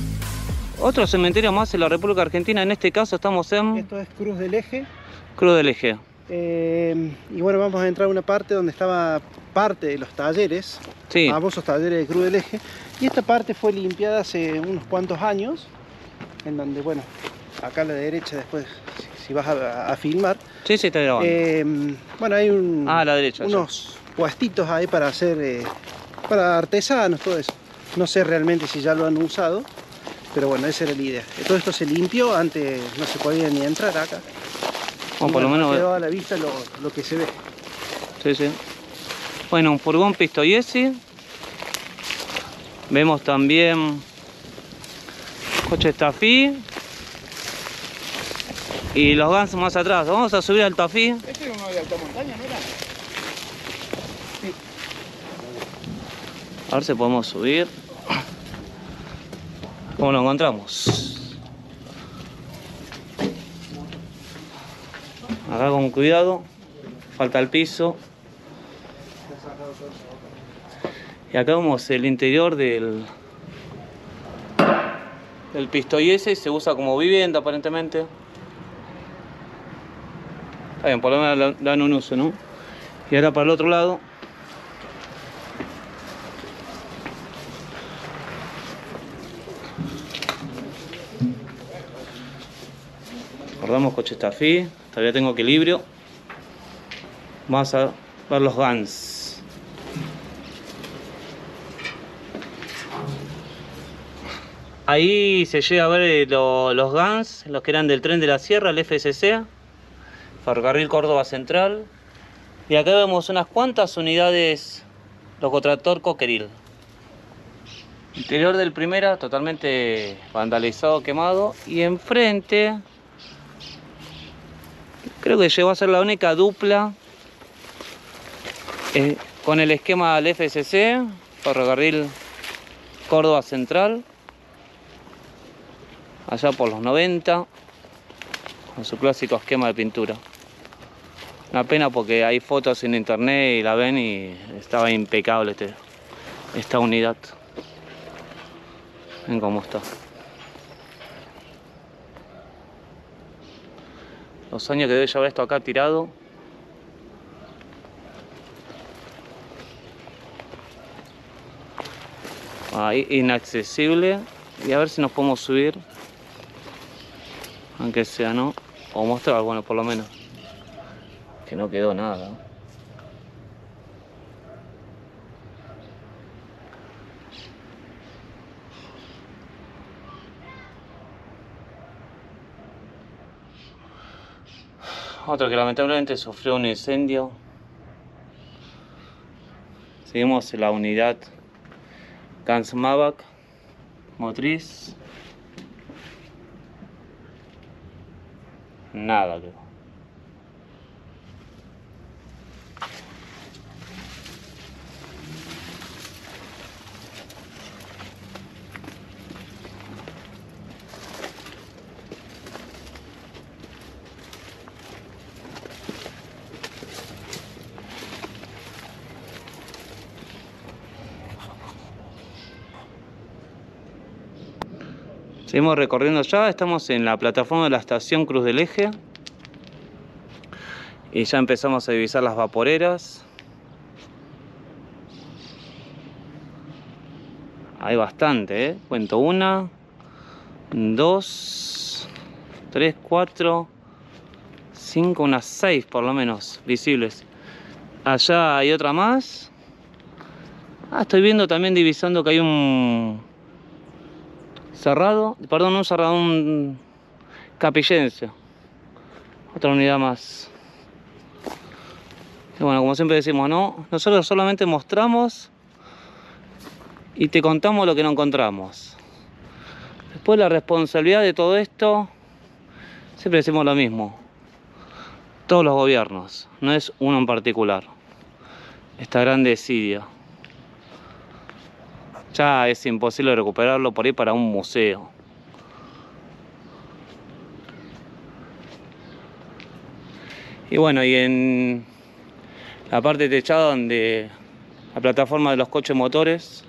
S2: otro cementerio más en la República Argentina. En este caso estamos en...
S19: Esto es Cruz del Eje.
S2: Cruz del Eje.
S19: Eh, y bueno, vamos a entrar a una parte donde estaba parte de los talleres,
S2: Sí.
S19: famosos talleres de Cruz del Eje. Y esta parte fue limpiada hace unos cuantos años, en donde, bueno, acá a la derecha después, si, vas a, a filmar,
S2: Sí, sí, está grabando.
S19: eh, bueno, hay un,
S2: ah, a la derecha. ya.
S19: unos puestitos ahí para hacer, eh, para artesanos, todo eso. No sé realmente si ya lo han usado, pero bueno, esa era la idea. Todo esto se limpió, antes no se podía ni entrar acá.
S2: Bueno, por lo menos-
S19: Quedó a la vista lo, lo que se ve.
S2: Sí, sí. Bueno, un furgón Pistoiesi. Vemos también coche Tafí. Y los Gans más atrás. Vamos a subir al Tafí.
S8: Este era uno de alta montaña, ¿no era?
S2: A ver si podemos subir. ¿Cómo lo encontramos? Acá con cuidado. Falta el piso. Y acá vemos el interior del, del pistoiese. Se usa como vivienda aparentemente. Está bien, por lo menos dan un uso, ¿no? Y ahora para el otro lado. Guardamos coche Tafí, todavía tengo equilibrio. Vamos a ver los GANs. Ahí se llega a ver eh, los GANs, los que eran del tren de la sierra, el FSC, Ferrocarril Córdoba Central. Y acá vemos unas cuantas unidades locotractor Coqueril. Interior del primera totalmente vandalizado, quemado. Y enfrente, creo que llegó a ser la única dupla eh, con el esquema del FSC, ferrocarril Córdoba Central. Allá por los 90, con su clásico esquema de pintura. Una pena porque hay fotos en internet y la ven y estaba impecable este, esta unidad. Ven cómo está. Los años que debe llevar esto acá tirado. Ahí, inaccesible. Y a ver si nos podemos subir. Aunque sea, ¿no? O mostrar, bueno, por lo menos. Que no quedó nada. Otro que lamentablemente sufrió un incendio. Seguimos en la unidad Gansmavac motriz. Nada, creo. Seguimos recorriendo ya, estamos en la plataforma de la estación Cruz del Eje. Y ya empezamos a divisar las vaporeras. Hay bastante, ¿eh? Cuento una, dos, tres, cuatro, cinco, unas seis por lo menos visibles. Allá hay otra más. Ah, estoy viendo también divisando que hay un cerrado, perdón, un cerrado, un capillense. Otra unidad más. Y bueno, como siempre decimos, no, nosotros solamente mostramos y te contamos lo que no encontramos. Después la responsabilidad de todo esto, siempre decimos lo mismo. Todos los gobiernos, no es uno en particular. Esta gran desidia ya es imposible recuperarlo por ahí para un museo. Y bueno, y en la parte techada donde la plataforma de los coches motores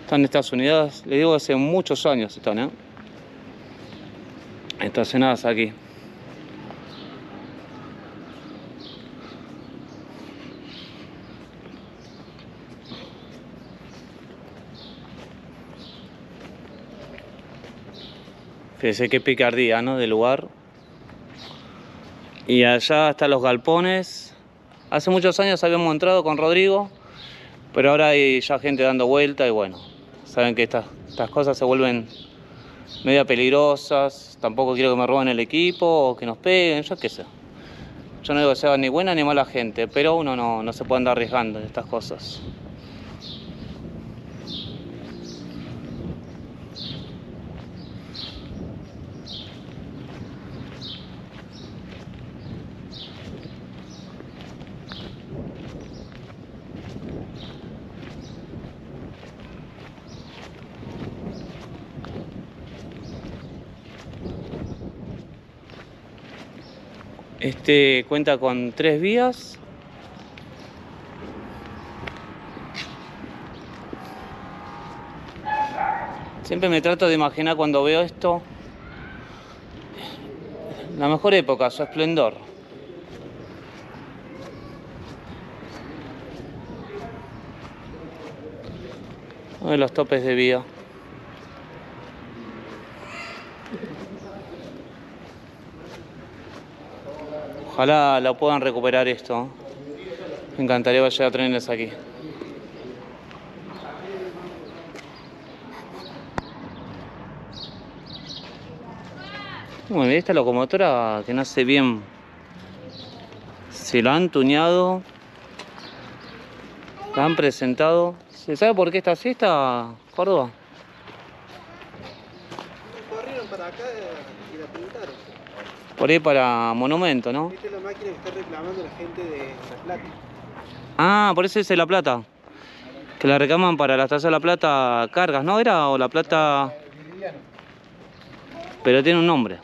S2: están estas unidades, le digo hace muchos años están, ¿eh? estacionadas aquí. Fíjense qué picardía, ¿no? Del lugar. Y allá están los galpones. Hace muchos años habíamos entrado con Rodrigo, pero ahora hay ya gente dando vuelta y bueno, saben que estas, estas cosas se vuelven media peligrosas. Tampoco quiero que me roben el equipo o que nos peguen, yo qué sé. Yo no digo que sea ni buena ni mala gente, pero uno no, no se puede andar arriesgando en estas cosas. Este cuenta con tres vías. Siempre me trato de imaginar cuando veo esto la mejor época, su esplendor. de los topes de vía. Ojalá la puedan recuperar esto. Me encantaría ver llegar trenes aquí. Bueno, esta locomotora que nace bien. Se la han tuñado. La han presentado. ¿Se sabe por qué está así esta Córdoba?
S19: Corrieron para acá y la pintaron.
S2: Por ahí para monumento, ¿no?
S19: Esta es la máquina que está reclamando la gente de La Plata.
S2: Ah, por eso dice La Plata. Que la reclaman para la estación de La Plata cargas, ¿no? ¿Era o La Plata...? Pero tiene un nombre.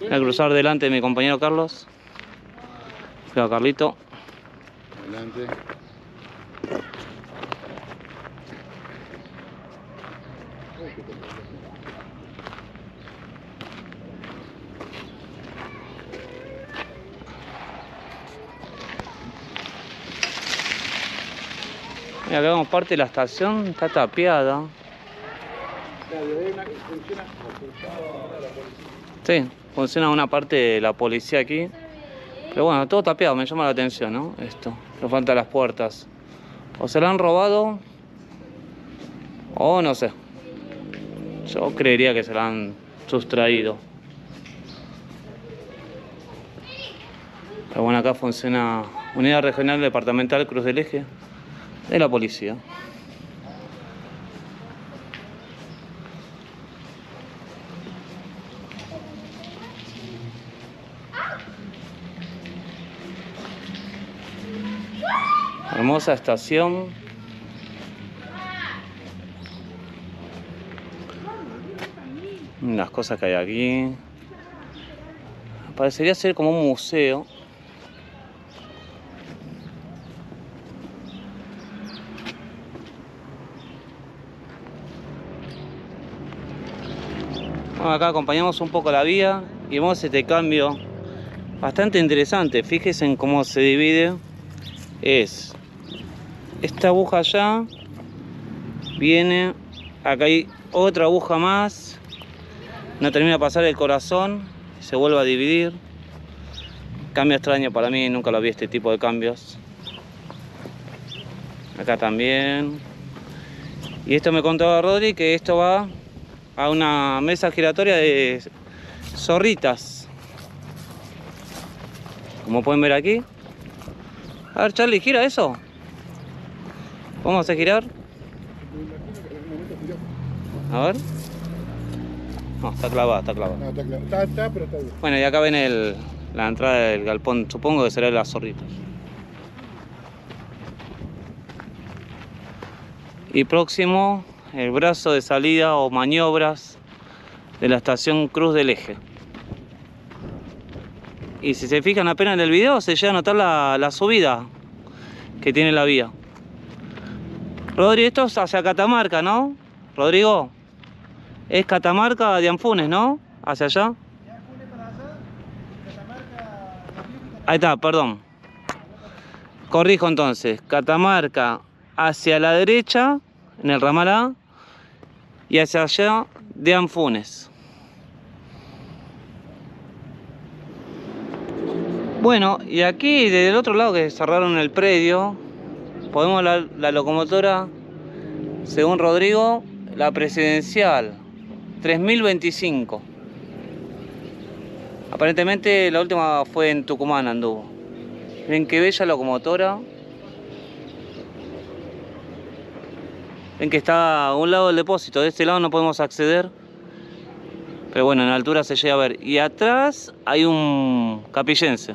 S2: Voy a cruzar delante de mi compañero Carlos. Cuidado, Carlito.
S4: Adelante.
S2: Mira, acá vemos parte de la estación, está tapiada. Sí, funciona una parte de la policía aquí. Pero bueno, todo tapiado, me llama la atención, ¿no? Esto, le faltan las puertas. O se la han robado, o no sé. Yo creería que se la han sustraído. Pero bueno, acá funciona Unidad Regional Departamental Cruz del Eje de la policía. Hermosa estación. Las cosas que hay aquí. Parecería ser como un museo. Acá acompañamos un poco la vía y vemos este cambio bastante interesante. Fíjense en cómo se divide. Es esta aguja allá, viene, acá hay otra aguja más, no termina de pasar el corazón, se vuelve a dividir. Cambio extraño para mí, nunca lo vi este tipo de cambios. Acá también. Y esto me contaba Rodri que esto va a una mesa giratoria de zorritas. Como pueden ver aquí. A ver, Charlie, gira eso. ¿Vamos a girar? A ver. No, está clavada, está clavada.
S4: No, está, claro. está, está, pero está bien.
S2: Bueno, y acá ven el, la entrada del galpón. Supongo que será de las zorritas. Y próximo, el brazo de salida o maniobras de la estación Cruz del Eje. Y si se fijan apenas en el video, se llega a notar la, subida que tiene la vía. Rodri, esto es hacia Catamarca, ¿no? Rodrigo, es Catamarca de Anfunes, ¿no? Hacia allá. Ahí está, perdón. Corrijo entonces. Catamarca hacia la derecha, en el ramal A, y hacia allá de Anfunes. Bueno, y aquí del otro lado que cerraron el predio, podemos la, la locomotora, según Rodrigo, la presidencial 3025. Aparentemente la última fue en Tucumán anduvo. Ven qué bella locomotora. Ven que está a un lado del depósito, de este lado no podemos acceder. Pero bueno, en altura se llega a ver. Y atrás hay un capillense.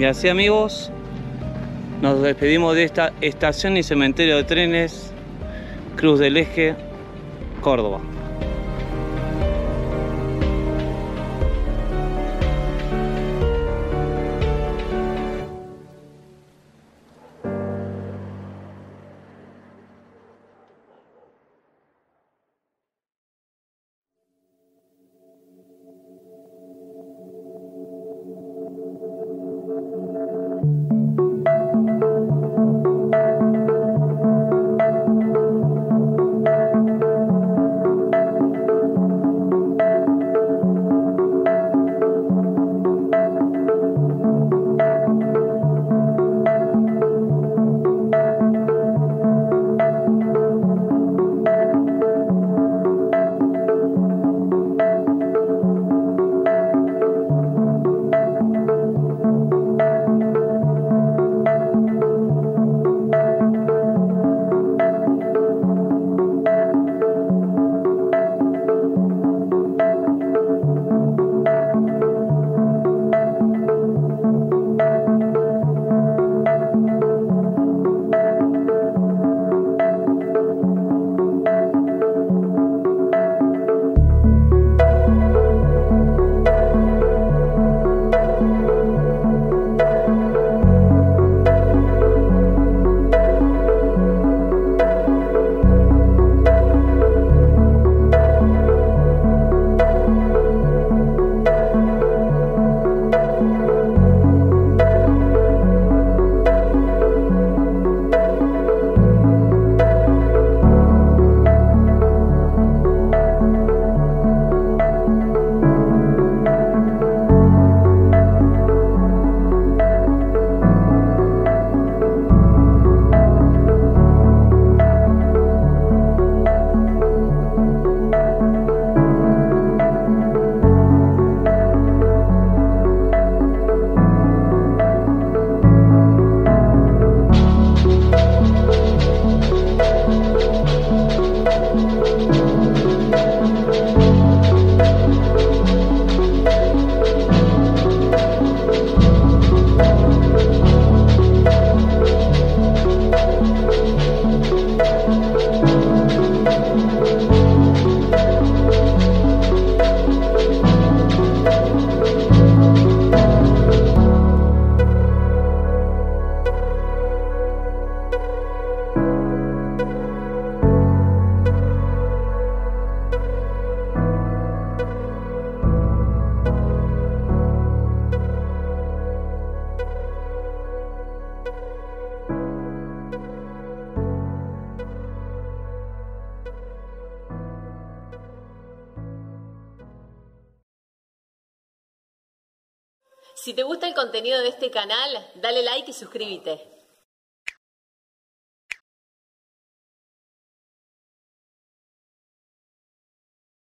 S2: Y así amigos, nos despedimos de esta estación y cementerio de trenes Cruz del Eje, Córdoba.
S20: Canal,